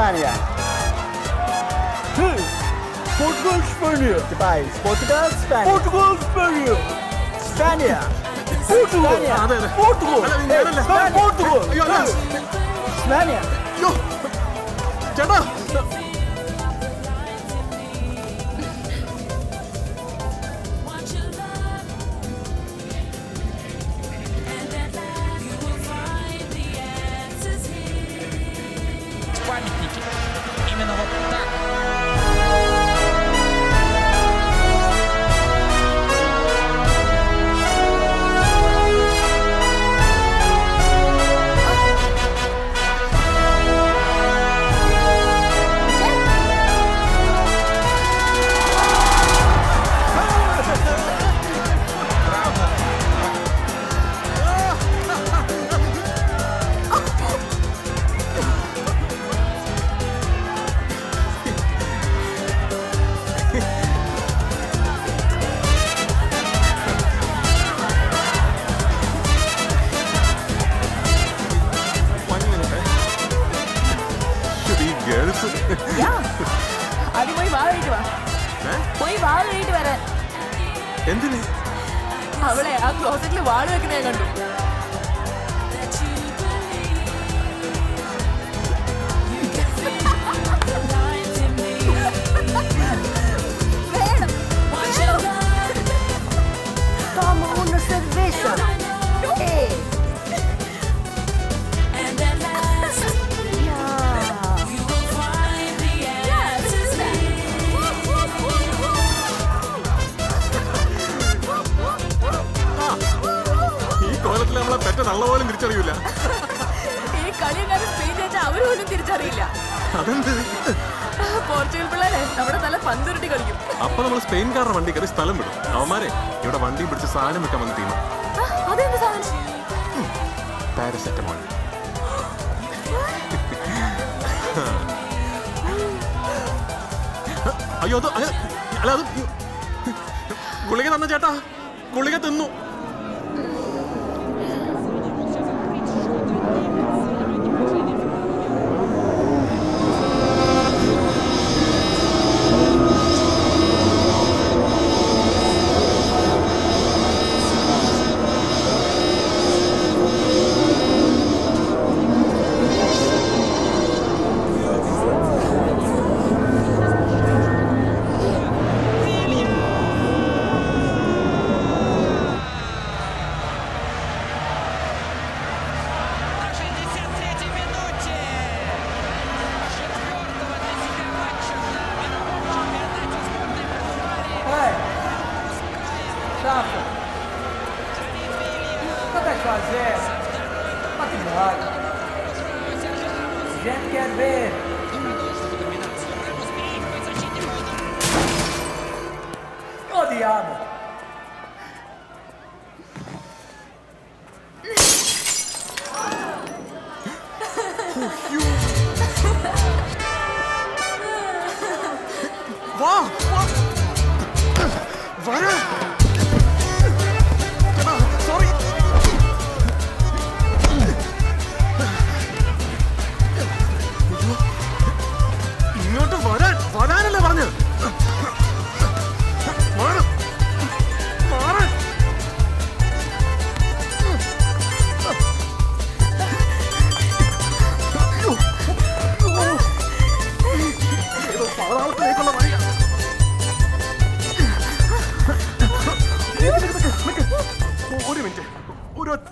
Espanha. Hey, Portugal, Espanha. Que país? Portugal, Espanha. Portugal, Espanha. Espanha. Portugal. Espanha. Portugal. Hey, Portugal. Portugal. Espanha. Yo. Jana. वाह वाह वाह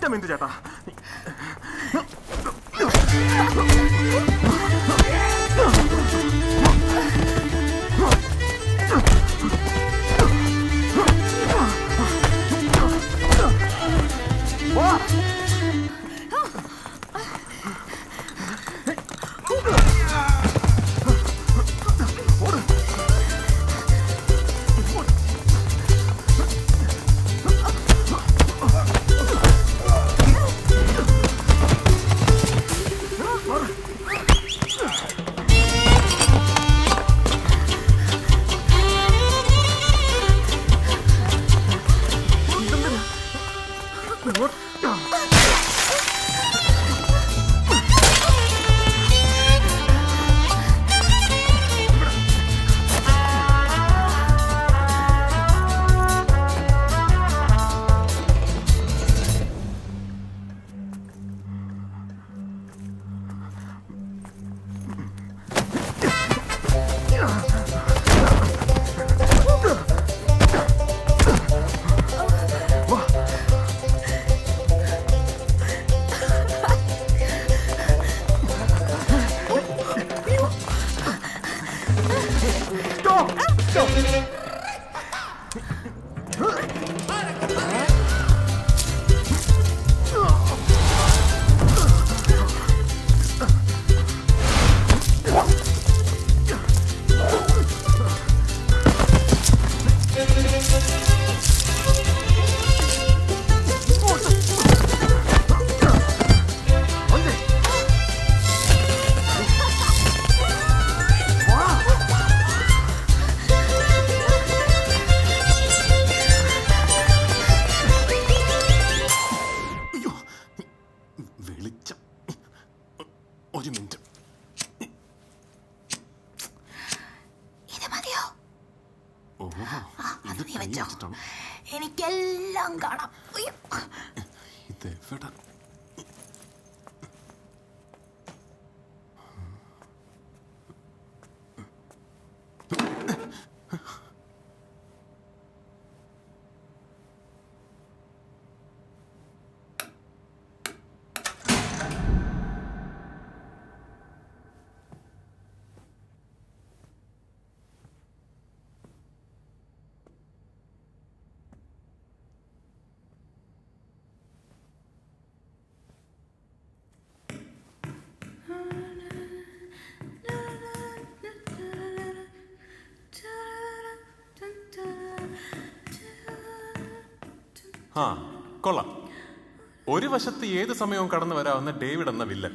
ಮಿಂದು ಜಾತ ഏത് സമയവും കടന്നു വരാവുന്ന ഡേവിഡ് എന്ന വില്ലൻ.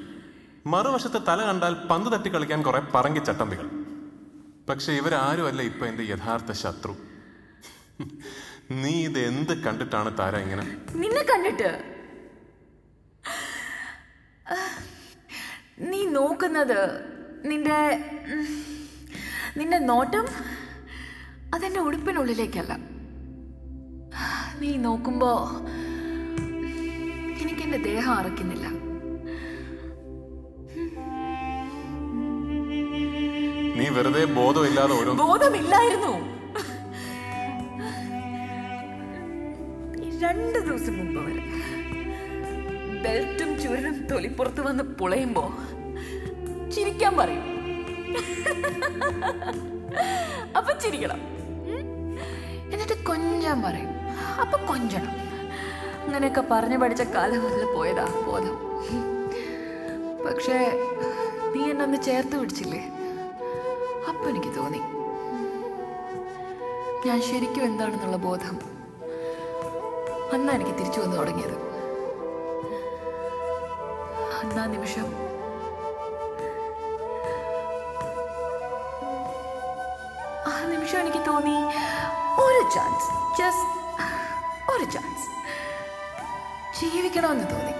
മറുവശത്ത് തല കണ്ടാൽ പന്ത് തട്ടി കളിക്കാൻ കുറെ പറങ്കി ചട്ടമ്പികൾ. പക്ഷെ ഇവരാരും അല്ല ഇപ്പൊ എന്റെ യഥാർത്ഥ ശത്രു. നീ ഇത് എന്ത് കണ്ടിട്ടാണ് താര ഇങ്ങനെ? നിന്നെ കണ്ടിട്ട്? നീ നോക്കുന്നത് നിന്റെ നിന്റെ നോട്ടം അതെന്റെ ഉടുപ്പിനുള്ളിലേക്കല്ല. നീ നോക്കുമ്പോ എന്റെ ദേഹം അറക്കുന്നില്ല നീ വെറുതെ ബോധമില്ലാതെ ഓരോ ബോധമില്ലായിരുന്നു. രണ്ട് ദിവസം മുമ്പ് വരെ ബെൽറ്റും ചുരനും തൊലിപ്പുറത്ത് വന്ന് പുളയുമ്പോ ചിരിക്കാൻ പറയും. അപ്പൊ ചിരിക്കണം. എന്നിട്ട് കൊഞ്ചാൻ പറയും. അപ്പൊ കൊഞ്ചണം. അങ്ങനെയൊക്കെ പറഞ്ഞു പഠിച്ച കാലം മുതൽ പോയതാ ബോധം. പക്ഷേ നീ എന്നെ ഒന്ന് ചേർത്ത് പിടിച്ചില്ലേ? അപ്പൊ എനിക്ക് തോന്നി. ഞാൻ ശരിക്കും എന്താണെന്നുള്ള ബോധം അന്നാ എനിക്ക് തിരിച്ചു വന്നു തുടങ്ങിയത്. അന്നാ നിമിഷം ആ നിമിഷം എനിക്ക് തോന്നി ഒരു ചാൻസ് ജസ്റ്റ് ജീവിക്കണമെന്ന് തോന്നി.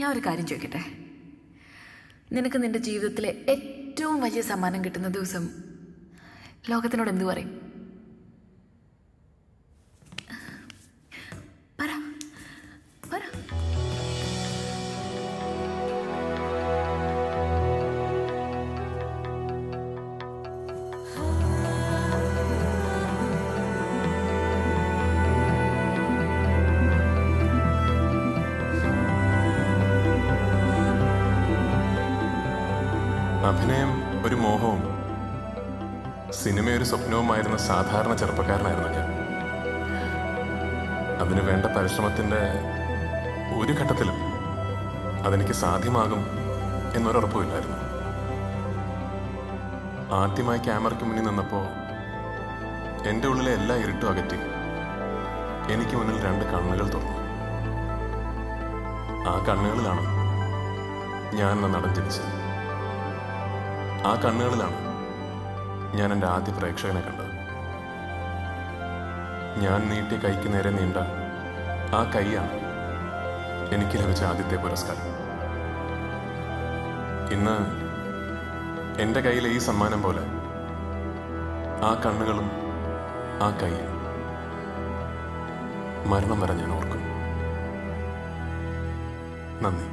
ഞാൻ ഒരു കാര്യം ചോദിക്കട്ടെ? നിനക്ക് നിന്റെ ജീവിതത്തിലെ ഏറ്റവും വലിയ സമ്മാനം കിട്ടുന്ന ദിവസം ലോകത്തിനോട് എന്തു പറയും? ഒരു സ്വപ്നവുമായിരുന്ന സാധാരണ ചെറുപ്പക്കാരനായിരുന്നു ഞാൻ. അതിന് വേണ്ട പരിശ്രമത്തിന്റെ ഒരു ഘട്ടത്തിലും അതെനിക്ക് സാധ്യമാകും എന്നൊരുറപ്പുമില്ലായിരുന്നു. ആദ്യമായി ക്യാമറയ്ക്ക് മുന്നിൽ നിന്നപ്പോൾ എന്റെ ഉള്ളിലെ എല്ലാ ഇരുട്ടും അകറ്റി എനിക്ക് മുന്നിൽ രണ്ട് കണ്ണുകൾ തുറന്നു. ആ കണ്ണുകളിലാണ് ഞാൻ നടൻ ആ കണ്ണുകളിലാണ് ഞാൻ എന്റെ ആദ്യ പ്രേക്ഷകനെ കണ്ടത്. ഞാൻ നീട്ടിയ കൈക്ക് നേരെ നീണ്ട ആ കൈയാണ് എനിക്ക് ലഭിച്ച ആദ്യത്തെ പുരസ്കാരം. ഇന്ന് എന്റെ കയ്യിലെ ഈ സമ്മാനം പോലെ ആ കണ്ണുകളും ആ കൈയും മരണം വരെ ഞാൻ ഓർക്കും നന്ദി.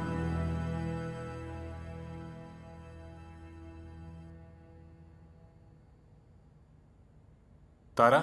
താര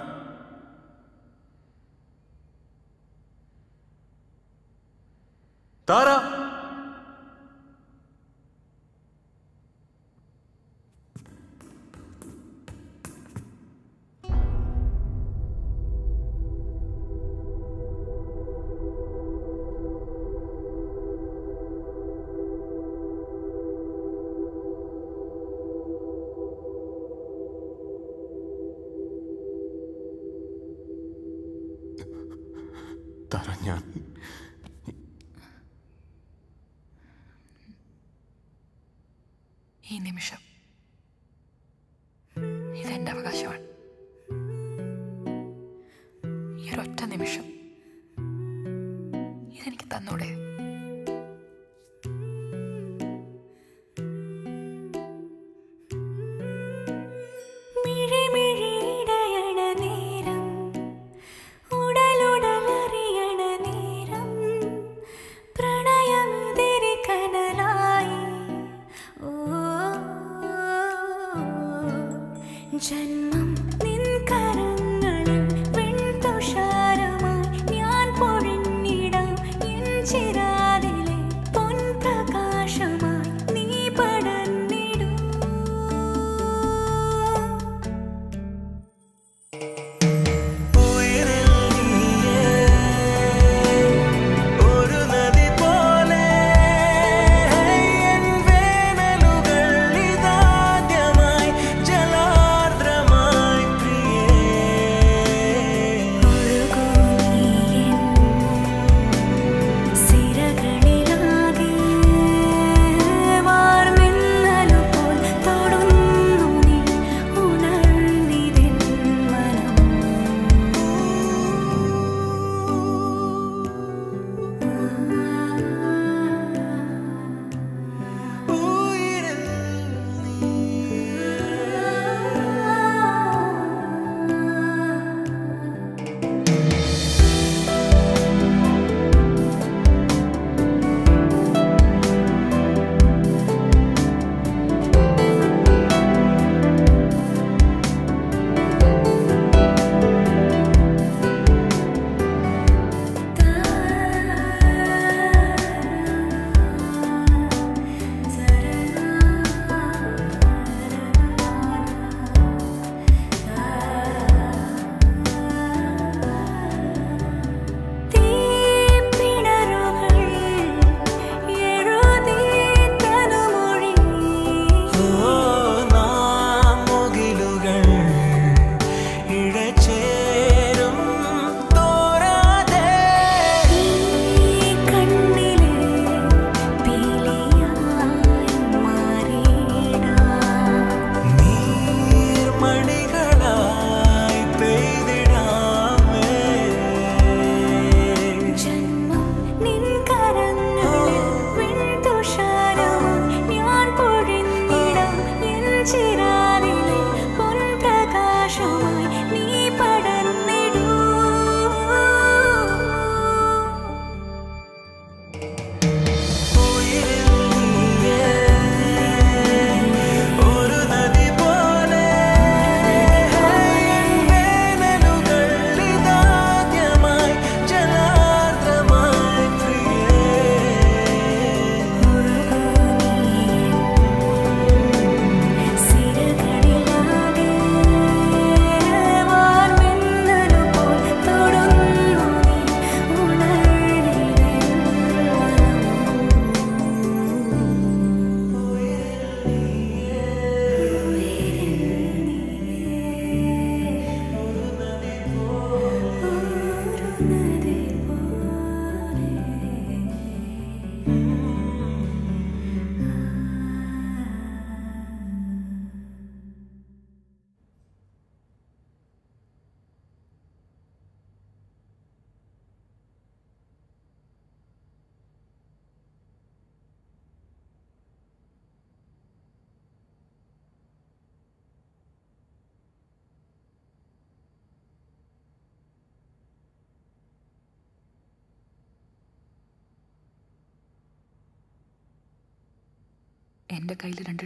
എന്റെ കയ്യിൽ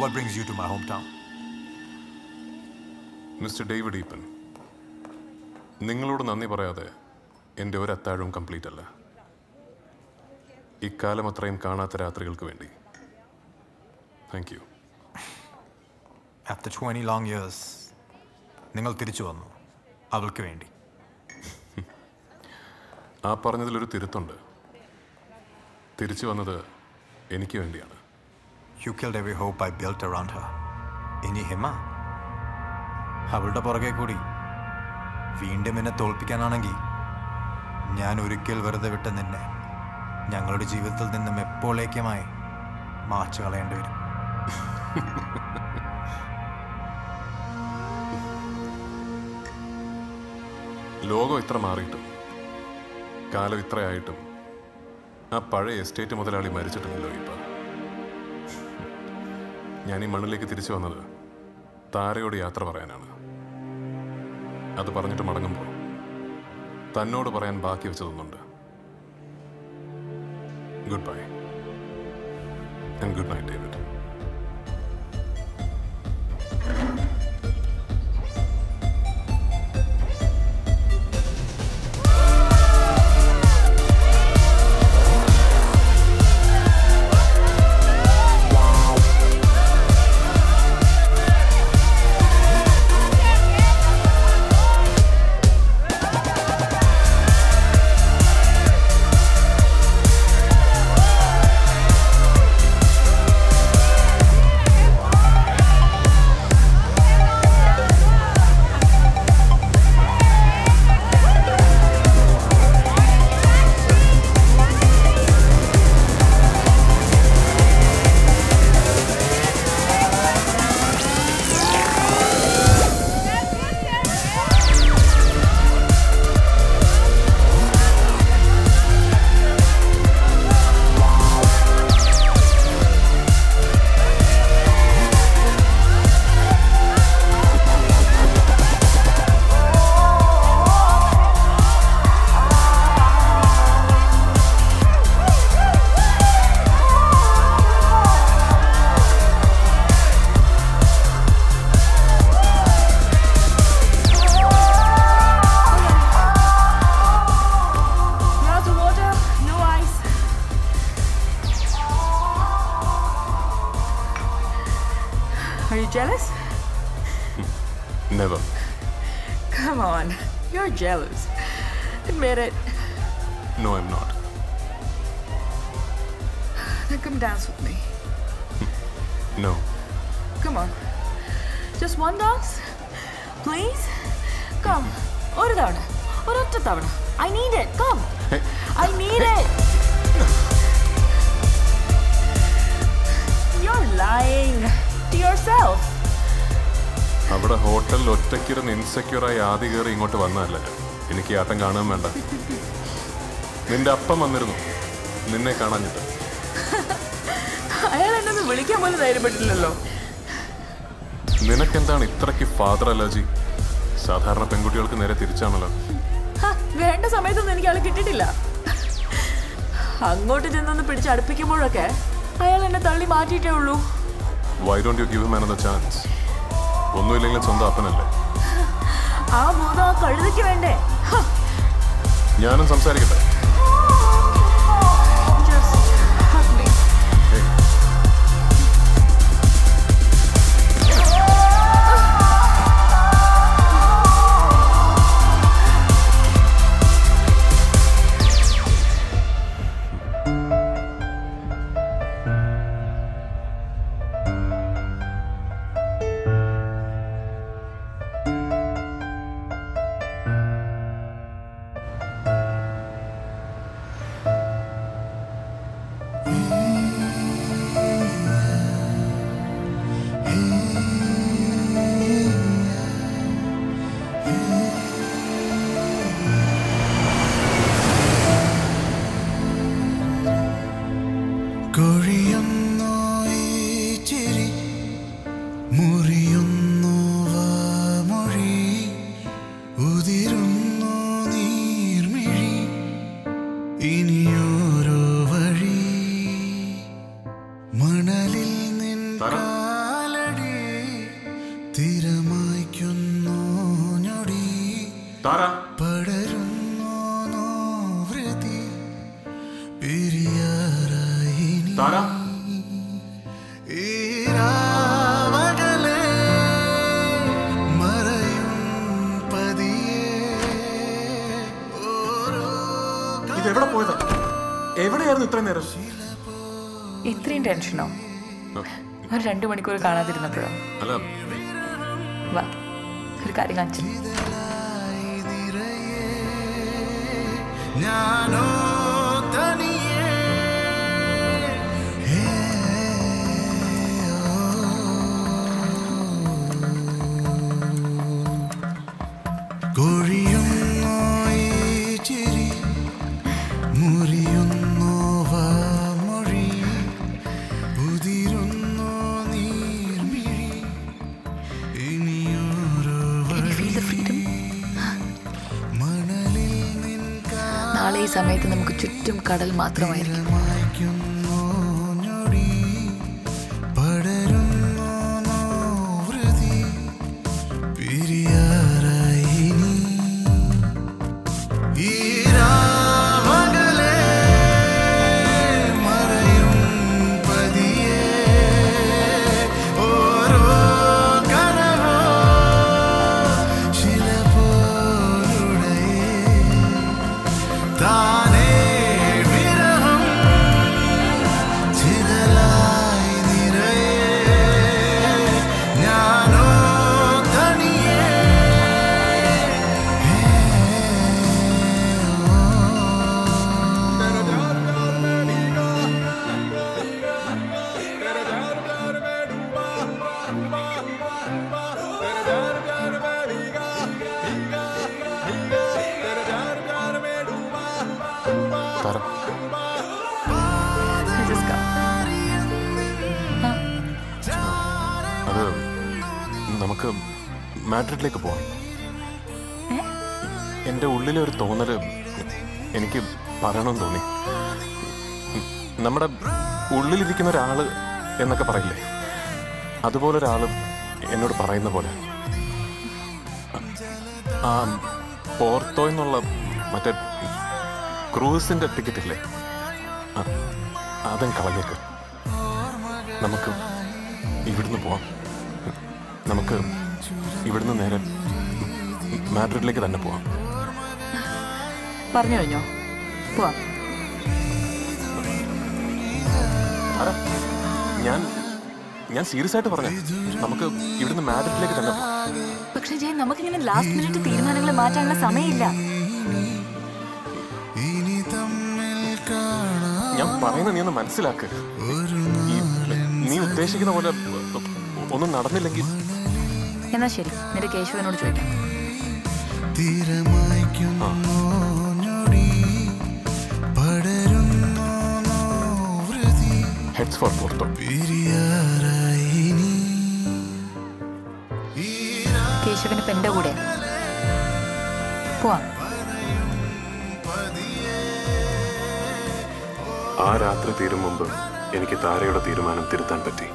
what brings you to my hometown? Mister David Eapen നിങ്ങളോട് നന്ദി പറയാതെ എന്റെ ഒരു അത്താഴവും കംപ്ലീറ്റ് അല്ല ഇക്കാലം അത്രയും കാണാത്ത രാത്രികൾക്ക് വേണ്ടി. Thank you after twenty long years നിങ്ങൾ തിരിച്ചു വന്നു. അവൾക്ക് വേണ്ടി. ആ പറഞ്ഞതിലൊരു തിരുത്തുണ്ട്. തിരിച്ചു വന്നത് എനിക്ക് വേണ്ടിയാണ്. You killed every hope I built around her ഇനി ഹിമ? അവളുടെ പുറകെ കൂടി. വീണ്ടും എന്നെ തോൽപ്പിക്കാനാണെങ്കിൽ ഞാൻ ഒരിക്കൽ വെറുതെ വിട്ട നിന്നെ ഞങ്ങളുടെ ജീവിതത്തിൽ നിന്നും എപ്പോഴേക്കുമായി മാച്ചു കളയേണ്ടി വരും. ലോകം ഇത്ര മാറിയിട്ടും കാലം ഇത്രയായിട്ടും ആ പഴയ എസ്റ്റേറ്റ് മുതലാളി മരിച്ചിട്ടുണ്ടല്ലോ ഇപ്പം. ഞാൻ ഈ മണ്ണിലേക്ക് തിരിച്ചു വന്നത് താരയോട് യാത്ര പറയാനാണ്. അത് പറഞ്ഞിട്ട് മടങ്ങുമ്പോൾ തന്നോട് പറയാൻ ബാക്കി വെച്ചതൊന്നുണ്ട്. Good bye and good night ഹോട്ടലിൽ ഒറ്റയ്ക്കിരുന്ന് ഇൻസെക്യൂറായി ആദ്യ കയറി ഇങ്ങോട്ട് വന്നതല്ല? എനിക്ക് ആട്ടം കാണാൻ വേണ്ട. നിന്റെ അപ്പം വന്നിരുന്നു. നിന്നെ കാണാഞ്ഞിട്ട് അയാൾ എന്നെ വിളിക്കാൻ പോലും ധൈര്യപ്പെട്ടില്ലല്ലോ. നിനക്കെന്താണ് ഇത്രയ്ക്ക് ഫാദർ അലർജി സാധാരണ പെൺകുട്ടികൾക്ക് നേരെ തിരിച്ചാണല്ലോ. വേണ്ട സമയത്തൊന്നും എനിക്ക് ആളെ കിട്ടിയിട്ടില്ല. അങ്ങോട്ട് ചെന്നൊന്ന് പിടിച്ച് അടുപ്പിക്കുമ്പോഴൊക്കെ അയാൾ എന്നെ തള്ളി മാറ്റിയിട്ടേ ഉള്ളൂ. Why don't you give him another chance ഒന്നുമില്ലെങ്കിലും സ്വന്തം അപ്പനല്ലേ? ആ ഭൂതം കഴുതയ്ക്ക് വേണ്ടേ? ഞാനും സംസാരിക്കട്ടെ. രണ്ടു മണിക്കൂർ കാണാതിരുന്നപ്പോഴോ? വാ ഒരു കാര്യം കാണിച്ചു. ഞാനോ ചുറ്റും കടൽ മാത്രമായിരിക്കും. നമ്മുടെ ഉള്ളിലിരിക്കുന്ന ഒരാൾ എന്നൊക്കെ പറയില്ലേ? അതുപോലെ ഒരാൾ എന്നോട് പറയുന്ന പോലെ. ആ പോർത്തോ എന്നുള്ള മറ്റേ ക്രൂസിന്റെ ടിക്കറ്റ് ഇല്ലേ? അതും കളഞ്ഞേക്ക്. നമുക്ക് ഇവിടുന്ന് പോവാം. നമുക്ക് ഇവിടുന്ന് നേരെ മാഡ്രിഡിലേക്ക് തന്നെ പോവാം. പറഞ്ഞു കഴിഞ്ഞോ? പോവാം. ഞാൻ ഞാൻ സീരിയസ് ആയിട്ട് പറഞ്ഞു നമുക്ക് ഇവിടുന്ന് മാഡ്രിഡിലേക്ക് തന്നെ പക്ഷേ ജയൻ നമുക്കിങ്ങനെ ലാസ്റ്റ് മിനിറ്റ് തീരുമാനങ്ങൾ മാറ്റാനുള്ള സമയമില്ല. ഞാൻ പറയുന്നത് നീ ഒന്ന് മനസ്സിലാക്ക്. നീ ഉദ്ദേശിക്കുന്ന പോലെ ഒന്നും നടന്നില്ലെങ്കിൽ എന്നാ ശരി നിന്റെ കേശവനോട് ചോദിക്കാം. തീരമായ്ക്കുന്നു. ഹെഡ്സ് ഫോർ പുറത്തോ കേശവന് പെന്റെ കൂടെ? പോവാം. ആ രാത്രി തീരും മുമ്പ് എനിക്ക് താരയുടെ തീരുമാനം തിരുത്താൻ പറ്റി.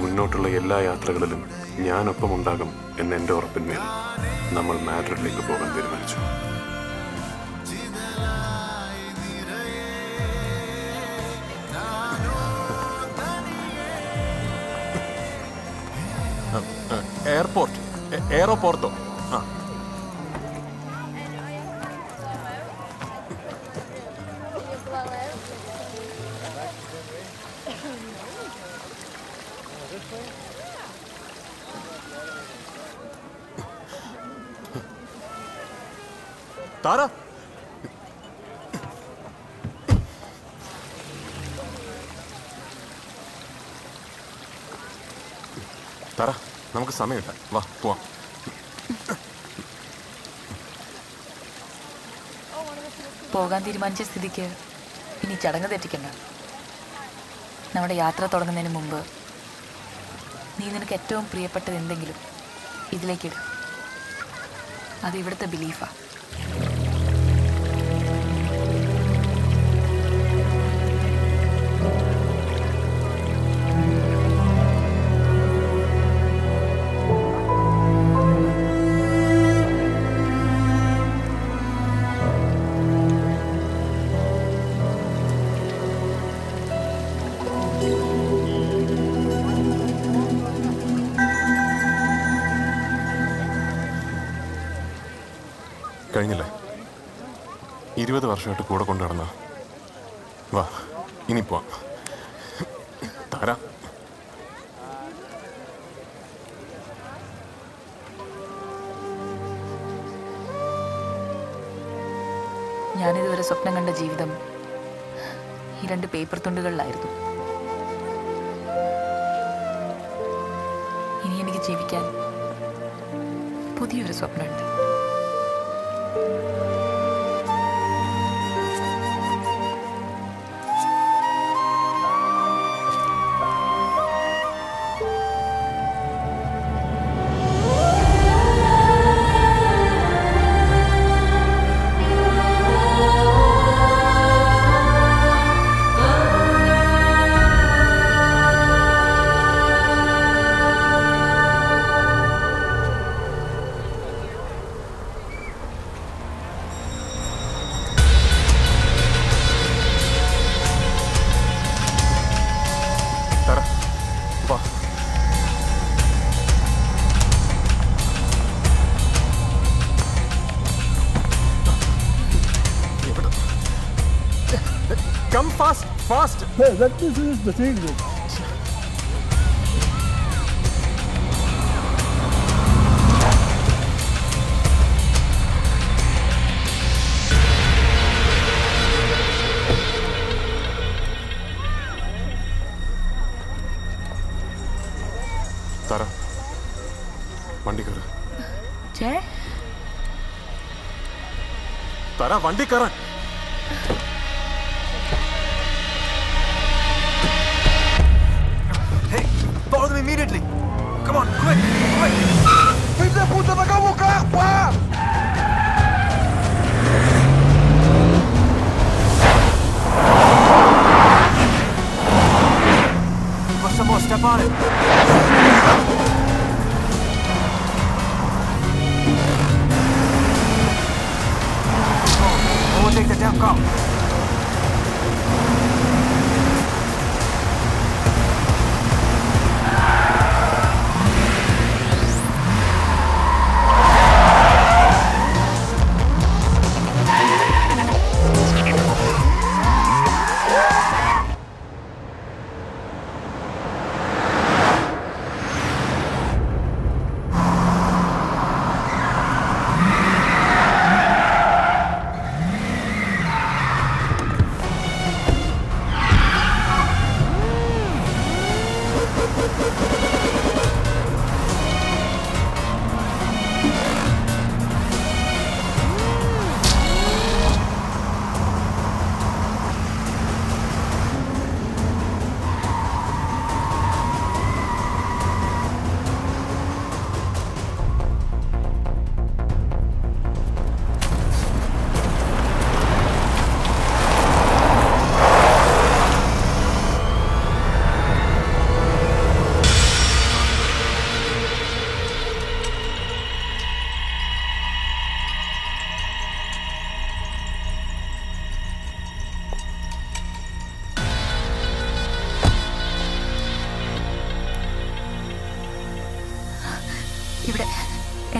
മുന്നോട്ടുള്ള എല്ലാ യാത്രകളിലും ഞാനൊപ്പം ഉണ്ടാകും എന്ന എന്റെ ഉറപ്പിന്മേൽ നമ്മൾ മാഡ്രിഡിലേക്ക് പോകാൻ തീരുമാനിച്ചു. എയർപോർട്ട് എയറോപോർട്ടോ സമയമില്ല വാ പോവാം പോകാൻ തീരുമാനിച്ച സ്ഥിതിക്ക് ഇനി ചടങ്ങ് തെറ്റിക്കണ്ട. നമ്മുടെ യാത്ര തുടങ്ങുന്നതിന് മുമ്പ് നീ നിനക്ക് ഏറ്റവും പ്രിയപ്പെട്ടത് എന്തെങ്കിലും ഇതിലേക്കിട് അത് ഇവിടുത്തെ ബിലീഫാ ഇരുപത് വർഷമായിട്ട് കൂടെ കൊണ്ടു നടന്ന. വാ ഇനി പോവാം. താര ഞാനിതുവരെ സ്വപ്നം കണ്ട ജീവിതം ഈ രണ്ട് പേപ്പർ തുണ്ടുകളിലായിരുന്നു. ഇനി എനിക്ക് ജീവിക്കാൻ പുതിയൊരു സ്വപ്നമുണ്ട്. da değildi. தர வண்டிக்காரன் தர வண்டிக்காரன்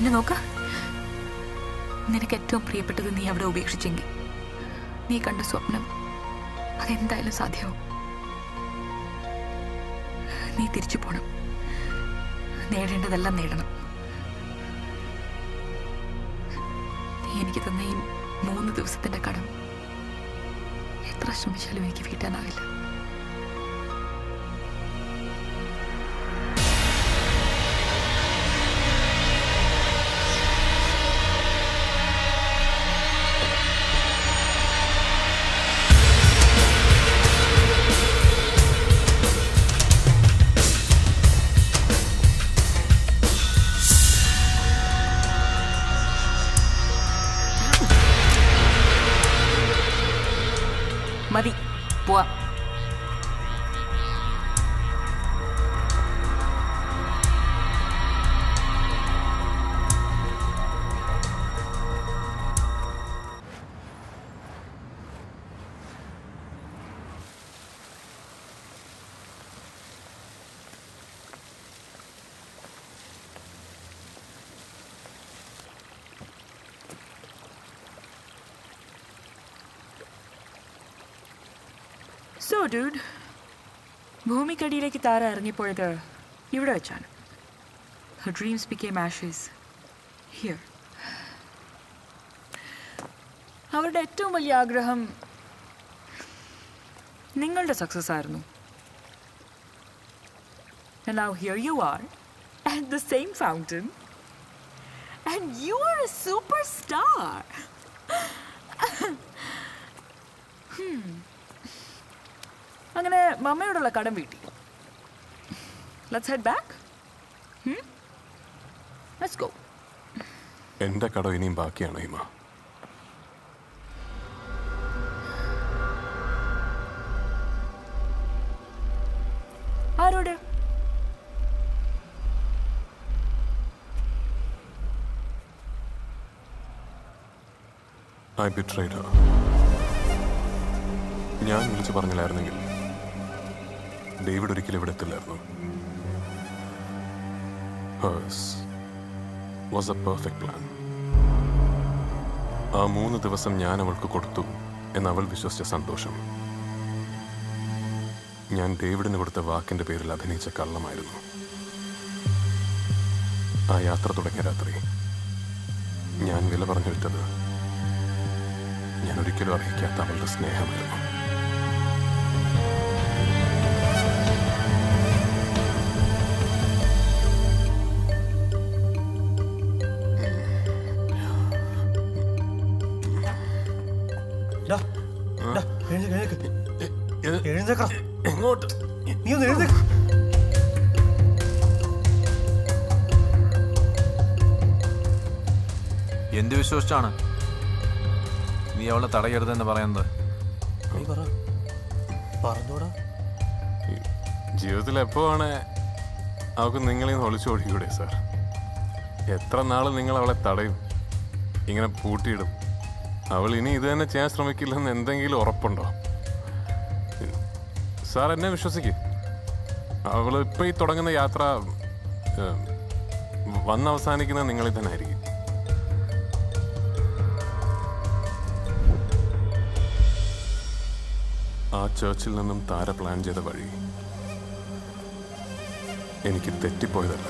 എന്നെ നോക്ക. നിനക്ക് ഏറ്റവും പ്രിയപ്പെട്ടത് നീ അവിടെ ഉപേക്ഷിച്ചെങ്കിൽ. നീ കണ്ട സ്വപ്നം അതെന്തായാലും സാധ്യമാവും. നീ തിരിച്ചു പോണം. നേടേണ്ടതെല്ലാം നേടണം. സോ ഡൂഡ് ഭൂമിക്കടിയിലേക്ക് താര ഇറങ്ങിപ്പോയത് ഇവിടെ വെച്ചാണ് Her dreams became ashes here. അവരുടെ ഏറ്റവും വലിയ ആഗ്രഹം നിങ്ങളുടെ സക്സസ് ആയിരുന്നു And now here you are at the same fountain and you are a superstar. hmm. മമ്മയോടുള്ള കടം വീട്ടി. Let's head back let's go എന്റെ കടം ഇനിയും ബാക്കിയാണ് ഹിമ. ആരോട്? I betrayed her. ഞാൻ വിളിച്ചു പറഞ്ഞില്ലായിരുന്നെങ്കിൽ ഡേവിഡ് ഒരിക്കലും ഇവിടെ എത്തില്ലായിരുന്നു. വാസ് എ പെർഫെക്റ്റ് പ്ലാൻ ആ മൂന്ന് ദിവസം ഞാൻ അവൾക്ക് കൊടുത്തു എന്ന് അവൾ വിശ്വസിച്ച സന്തോഷം. ഞാൻ ഡേവിഡിന് കൊടുത്ത വാക്കിന്റെ പേരിൽ അഭിനയിച്ച കള്ളമായിരുന്നു. ആ യാത്ര തുടങ്ങിയ രാത്രി ഞാൻ വില പറഞ്ഞു വിറ്റത് ഞാൻ ഒരിക്കലും അർഹിക്കാത്ത അവളുടെ സ്നേഹമായിരുന്നു. എന്ത് നീ അവളെ തടയരുതെന്ന് പറയുന്നത്. ജീവിതത്തിൽ എപ്പോഴാണ് അവൾക്ക് നിങ്ങളെ ഒളിച്ചോടിക്കൂടെ സാർ? എത്ര നാൾ നിങ്ങൾ അവളെ തടയും? ഇങ്ങനെ പൂട്ടിയിടും. അവൾ ഇനി ഇത് തന്നെ ചെയ്യാൻ ശ്രമിക്കില്ലെന്ന് എന്തെങ്കിലും ഉറപ്പുണ്ടോ? സാർ എന്നെ വിശ്വസിക്കും. അവൾ ഇപ്പൊ ഈ തുടങ്ങുന്ന യാത്ര വന്നവസാനിക്കുന്നത് വന്ന് അവസാനിക്കുന്നത് നിങ്ങളിൽ തന്നെ ആയിരിക്കും ചേർച്ചിൽ നിന്നും താര പ്ലാൻ ചെയ്ത വഴി എനിക്ക് തെറ്റിപ്പോയതല്ല.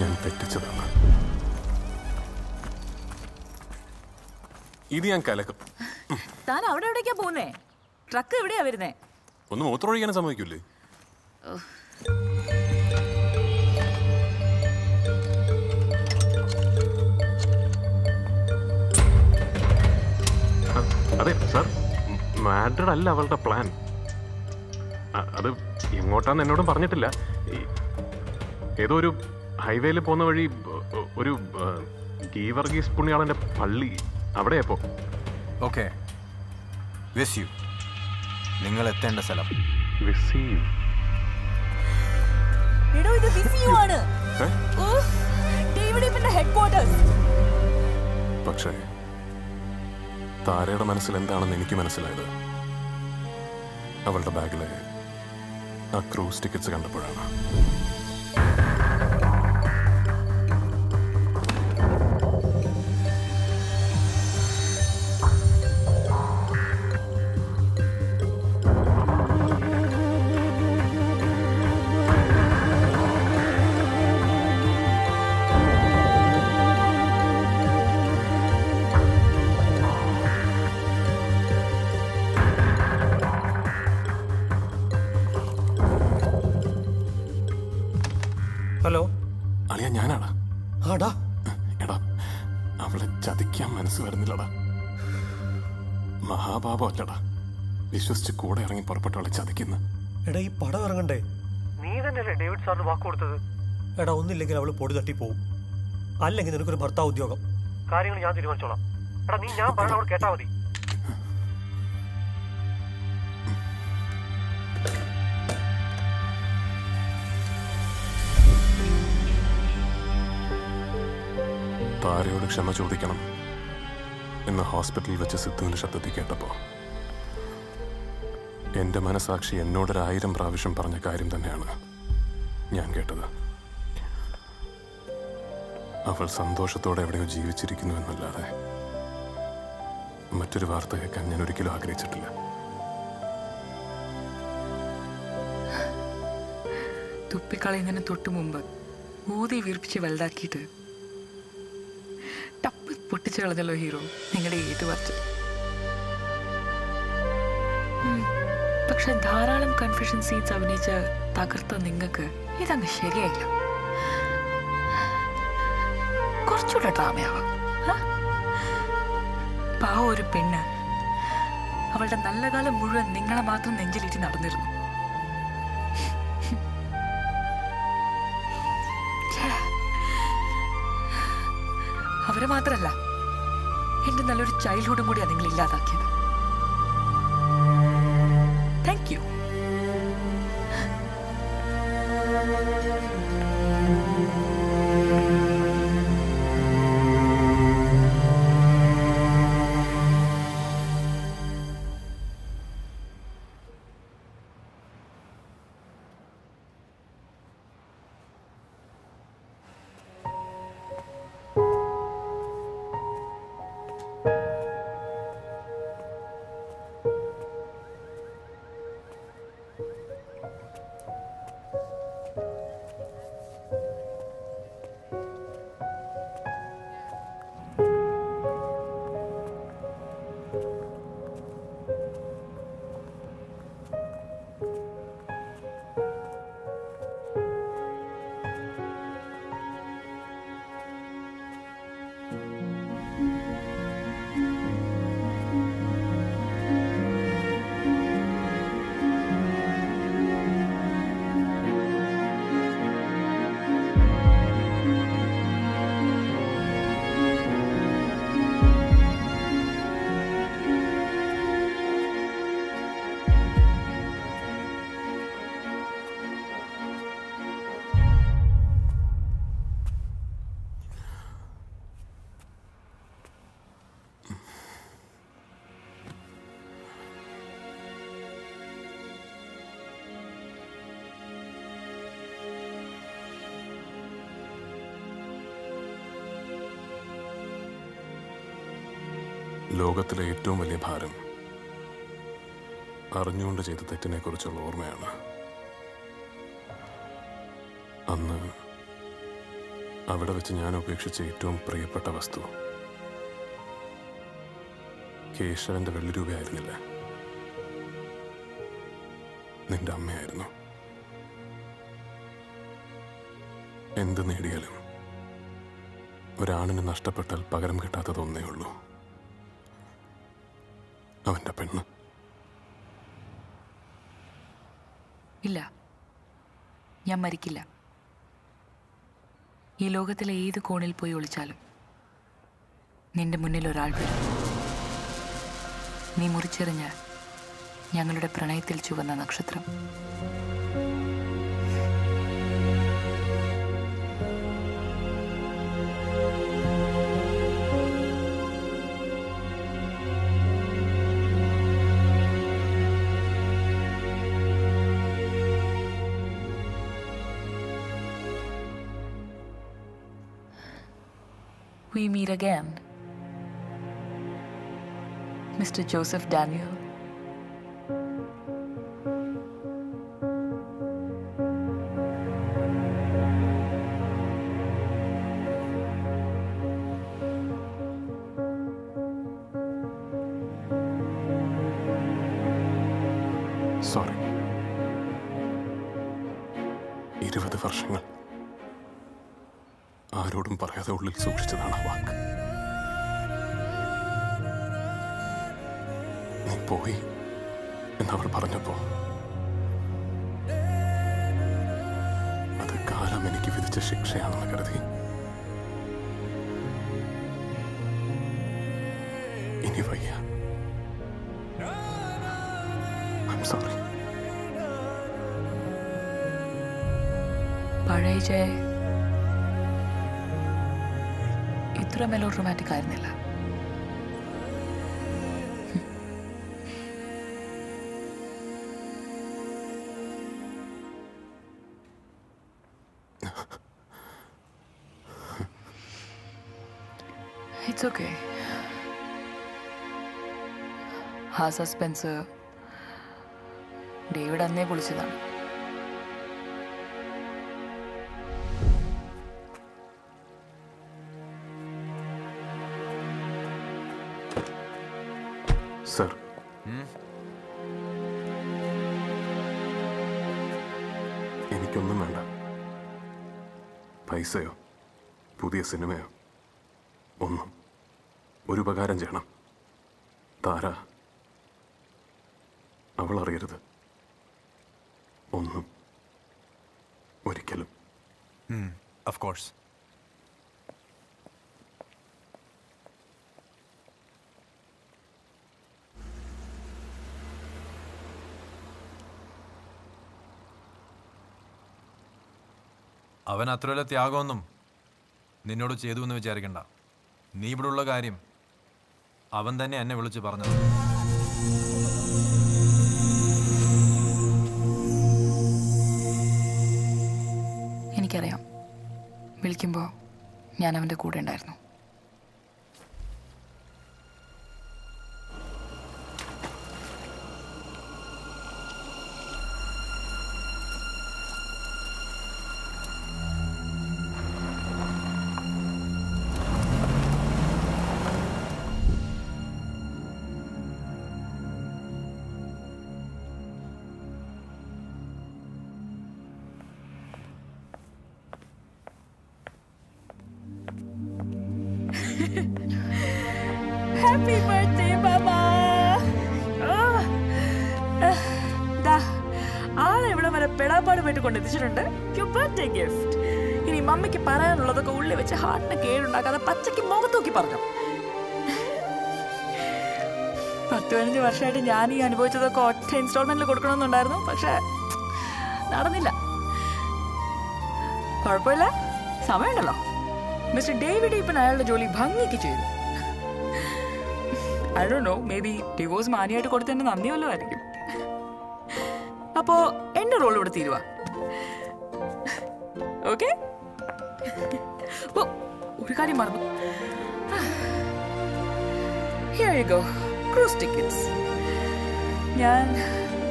ഞാൻ തെറ്റിച്ചതാണ്. ഇത് ഞാൻ കലക്കും. താൻ അവിടെ എവിടേക്കാ പോകുന്നേ? ട്രക്ക് എവിടെയാ വരുന്നേ? ഒന്ന് മൂത്രമൊഴിക്കാനും സമ്മതിക്കൂലേ മാഡ്രിഡ് അല്ല അവളുടെ പ്ലാൻ. അത് എങ്ങോട്ടാന്ന് എന്നോടും പറഞ്ഞിട്ടില്ല. ഈ- ഏതോ ഒരു ഹൈവേയിൽ പോകുന്ന വഴി ഒരു ഗീവർഗീസ് പുണ്യാളന്റെ പള്ളി അവിടെയപ്പോ ഓക്കെ. വിസ് യു നിങ്ങൾ എത്തേണ്ട സ്ഥലം. വിസ് യു എടോ ഇത് വിസിയു ആണ്. ഉഫ്, ഡേവിഡ് ഇപ്പന്റെ ഹെഡ് ക്വാർട്ടേഴ്സ് പക്ഷേ താരയുടെ മനസ്സിൽ എന്താണെന്ന് എനിക്ക് മനസ്സിലായത് അവളുടെ ബാഗിലെ ആ ക്രൂസ് ടിക്കറ്റ്സ് കണ്ടപ്പോഴാണ്. വിശ്വസിച്ച് കൂടെ ഇറങ്ങി പുറപ്പെട്ട ആളെ ചതിക്കുന്നു. എടാ ഈ പടം ഇറങ്ങണ്ടേ? നീ തന്നെയല്ലേ ഡേവിഡ് സാറിന് വാക്ക് കൊടുത്തത്? എടാ ഒന്നില്ലെങ്കിൽ അവൾ പൊടി തട്ടി പോവും. അല്ലെങ്കിൽ നിനക്കൊരു ഭർത്താവ് ഉദ്യോഗം. കാര്യങ്ങൾ ഞാൻ തീരുമാനിച്ചോളാം. എടാ നീ ഞാൻ പറഞ്ഞ അവൾ കേട്ടാ മതി. താരയോട് ക്ഷമ ചോദിക്കണം. എന്ന് ഹോസ്പിറ്റലിൽ വെച്ച് സിദ്ധുവിന്റെ ശബ്ദത്തിൽ കേട്ടപ്പോ. എന്റെ മനസാക്ഷി എന്നോടൊരായിരം പ്രാവശ്യം പറഞ്ഞ കാര്യം തന്നെയാണ് ഞാൻ കേട്ടത്. അവൾ സന്തോഷത്തോടെ എവിടെയോ ജീവിച്ചിരിക്കുന്നു എന്നല്ലാതെ മറ്റൊരു വാർത്ത കേൾക്കാൻ ഞാൻ ഒരിക്കലും ആഗ്രഹിച്ചിട്ടില്ല. തുപ്പിക്കളയുന്നതിന് തൊട്ടു മുമ്പ് ഊതി വീർപ്പിച്ച് വലുതാക്കിയിട്ട് ടപ്പ് പൊട്ടിച്ചു കളഞ്ഞല്ലോ ഹീറോ. നിങ്ങളുടെ ഏത് വർച്ച് പക്ഷെ ധാരാളം കൺഫ്യൂഷൻ സീൻസ് അഭിനയിച്ച് തകർത്ത നിങ്ങൾക്ക് ഇതങ്ങ് ശരിയായില്ല കുറച്ചുകൂടെ ഡ്രാമയാവാം? പാവ ഒരു പെണ്ണ് അവളുടെ നല്ല കാലം മുഴുവൻ നിങ്ങളെ മാത്രം നെഞ്ചിലേറ്റി നടന്നിരുന്നു. അവരെ മാത്രമല്ല എന്റെ നല്ലൊരു ചൈൽഡ്ഹുഡും കൂടിയാണ് നിങ്ങൾ ഇല്ലാതാക്കിയത് അറിഞ്ഞുകൊണ്ട് ചെയ്ത തെറ്റിനെ കുറിച്ചുള്ള ഓർമ്മയാണ്. അന്ന് അവിടെ വെച്ച് ഞാൻ ഉപേക്ഷിച്ച ഏറ്റവും പ്രിയപ്പെട്ട വസ്തു. കേശവന്റെ വെള്ളി വെള്ളിരൂപയായിരുന്നില്ല? നിന്റെ അമ്മയായിരുന്നു. എന്ത് നേടിയാലും ഒരാണിന് നഷ്ടപ്പെട്ടാൽ പകരം കിട്ടാത്തതൊന്നേ ഉള്ളൂ. ഞാൻ മരിക്കില്ല. ഈ ലോകത്തിലെ ഏത് കോണിൽ പോയി ഒളിച്ചാലും നിന്റെ മുന്നിൽ ഒരാൾ വരും. നീ മുറിച്ചെറിഞ്ഞ ഞങ്ങളുടെ പ്രണയത്തിൽ ചുവന്ന നക്ഷത്രം. We meet again. Mr. Joseph Daniel. എന്നവൾ പറഞ്ഞപ്പോ അത് കാലം എനിക്ക് വിധിച്ച ശിക്ഷയാണെന്ന് കരുതി. ഇനി വയ്യ. സോറി. പഴയ ജയ ഇത്ര മെലോ ഡ്രമാറ്റിക് ആയിരുന്നില്ല ഇറ്റ്സ് ഓക്കെ ആ സസ്പെൻസ് ഡേവിഡ് അന്നേ പൊളിച്ചതാണ് സർ. എനിക്കൊന്നും വേണ്ട. പൈസയോ? പുതിയ സിനിമയോ? ഉപകാരം ചെയ്യണം. താര അവൾ അറിയരുത് ഒന്നും. ഒരിക്കലും. ഓഫ് കോഴ്സ് അവൻ അത്ര വലിയ ത്യാഗമൊന്നും നിന്നോട് ചെയ്തു എന്ന് വിചാരിക്കണ്ട. നീ ഇവിടെ ഉള്ള കാര്യം അവൻ തന്നെ എന്നെ വിളിച്ച് പറഞ്ഞത്. എനിക്കറിയാം. വിളിക്കുമ്പോൾ ഞാൻ അവന്റെ കൂടെ ഉണ്ടായിരുന്നു. ഞാൻ ഈ അനുഭവിച്ചതൊക്കെ ഒറ്റ ഇൻസ്റ്റാൾമെന്റിൽ കൊടുക്കണമെന്നുണ്ടായിരുന്നു പക്ഷെ നടന്നില്ല. കുഴപ്പമില്ല സമയമുണ്ടല്ലോ. മിസ്റ്റർ ഡേവിഡ് ഇപ്പം അയാളുടെ ജോലി ഭംഗിക്ക് ചെയ്തു. ഐ മേ ബി ഡിവോഴ്സ് മാനിയായിട്ട് കൊടുത്തതിന്റെ നന്ദി വല്ലതും ആയിരിക്കും അപ്പോ എന്റെ റോൾ ഇവിടെ തീരുവ. ഓക്കെ? ഒരു കാര്യം മറന്നു. Here you go. ഞാൻ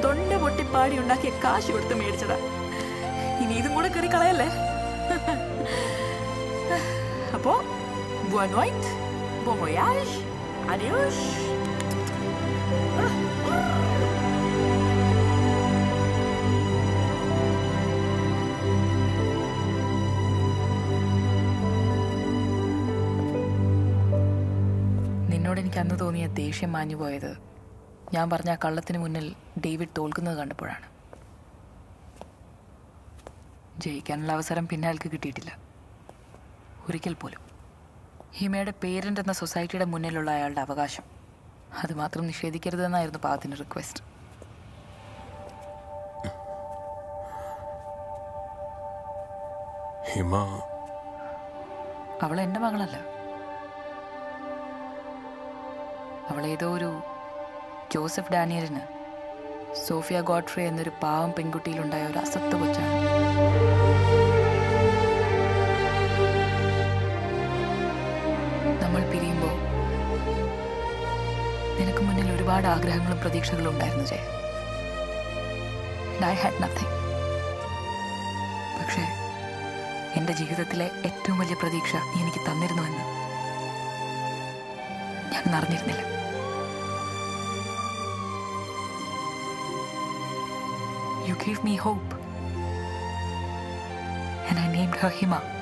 തൊണ്ട പൊട്ടിപ്പാടി ഉണ്ടാക്കിയ കാശ് കൊടുത്ത് മേടിച്ചതാ. ഇനി ഇതും കൂടെ കയറി കളയല്ലേ? അപ്പോ നിന്നോട് എനിക്ക് അന്ന് തോന്നിയ ദേഷ്യം മാഞ്ഞു പോയത് ഞാൻ പറഞ്ഞ ആ കള്ളത്തിന് മുന്നിൽ ഡേവിഡ് തോൽക്കുന്നത് കണ്ടപ്പോഴാണ്. ജയിക്കാനുള്ള അവസരം പിന്നെ അയാൾക്ക് കിട്ടിയിട്ടില്ല. ഒരിക്കൽ പോലും. ഹിമയുടെ പേരന്റ് എന്ന സൊസൈറ്റിയുടെ മുന്നിലുള്ള അയാളുടെ അവകാശം. അത് മാത്രം നിഷേധിക്കരുതെന്നായിരുന്നു പാവത്തിന്റെ റിക്വസ്റ്റ്. ഹിമ. അവൾ എന്റെ മകളല്ല. അവളേതോ ഏതോ ഒരു ജോസഫ് ഡാനിയലിന് സോഫിയ ഗോഡ്രി എന്നൊരു പാവം പെൺകുട്ടിയിലുണ്ടായ ഒരു അസത്ത് കൊച്ചാണ്. നമ്മൾ പിരിയുമ്പോൾ നിനക്ക് മുന്നിൽ ഒരുപാട് ആഗ്രഹങ്ങളും പ്രതീക്ഷകളും ഉണ്ടായിരുന്നു ജയ. ഐ ഹാഡ് നത്തിങ് പക്ഷേ എന്റെ ജീവിതത്തിലെ ഏറ്റവും വലിയ പ്രതീക്ഷ നീ എനിക്ക് തന്നിരുന്നുവെന്ന് ഞാൻ അറിഞ്ഞിരുന്നില്ല. You gave me hope. And I named her Hima.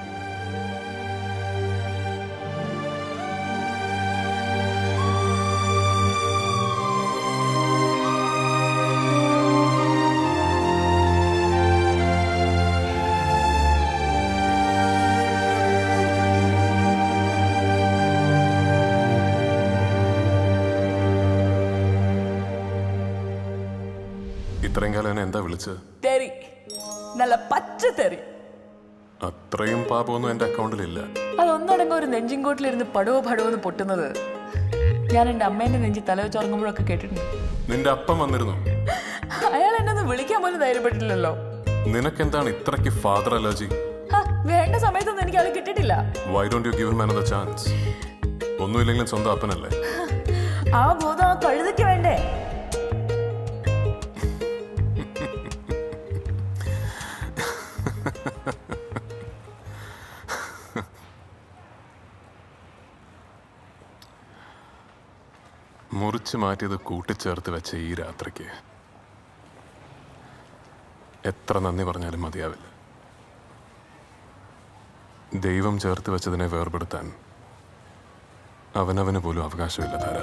വിളിച്ചത്? തെറി. നല്ല പച്ച തെറി. അത്രയും പാപമൊന്നും എന്റെ അക്കൗണ്ടിലില്ല. അതൊന്നടങ്കം ഒരു നെഞ്ചിൻകോട്ടിലിരുന്ന് പടവോ പടവോ എന്ന് പൊട്ടുന്നത്. ഞാൻ എന്റെ അമ്മേന്റെ നെഞ്ചി തല വെച്ച് ഉറങ്ങുമ്പോഴൊക്കെ കേട്ടിട്ടുണ്ട്. നിന്റെ അപ്പം വന്നിരുന്നു. അയാൾ എന്നെ ഒന്ന് വിളിക്കാൻ പോലും ധൈര്യപ്പെട്ടില്ലല്ലോ. നിനക്കെന്താണ് ഇത്രയ്ക്ക് ഫാദർ അലർജി വേണ്ട സമയത്തൊന്നും എനിക്ക് അത് കിട്ടിട്ടില്ല why don't you give him another chance ഒന്നുമില്ലെങ്കിലും സ്വന്തം അപ്പനല്ലേ? ആ ബോധം മാറ്റിയത് കൂട്ടിച്ചേർത്ത് വെച്ച ഈ രാത്രിക്ക് എത്ര നന്ദി പറഞ്ഞാലും മതിയാവില്ല. ദൈവം ചേർത്ത് വെച്ചതിനെ വേർപെടുത്താൻ അവനവന് പോലും അവകാശമില്ല ധാര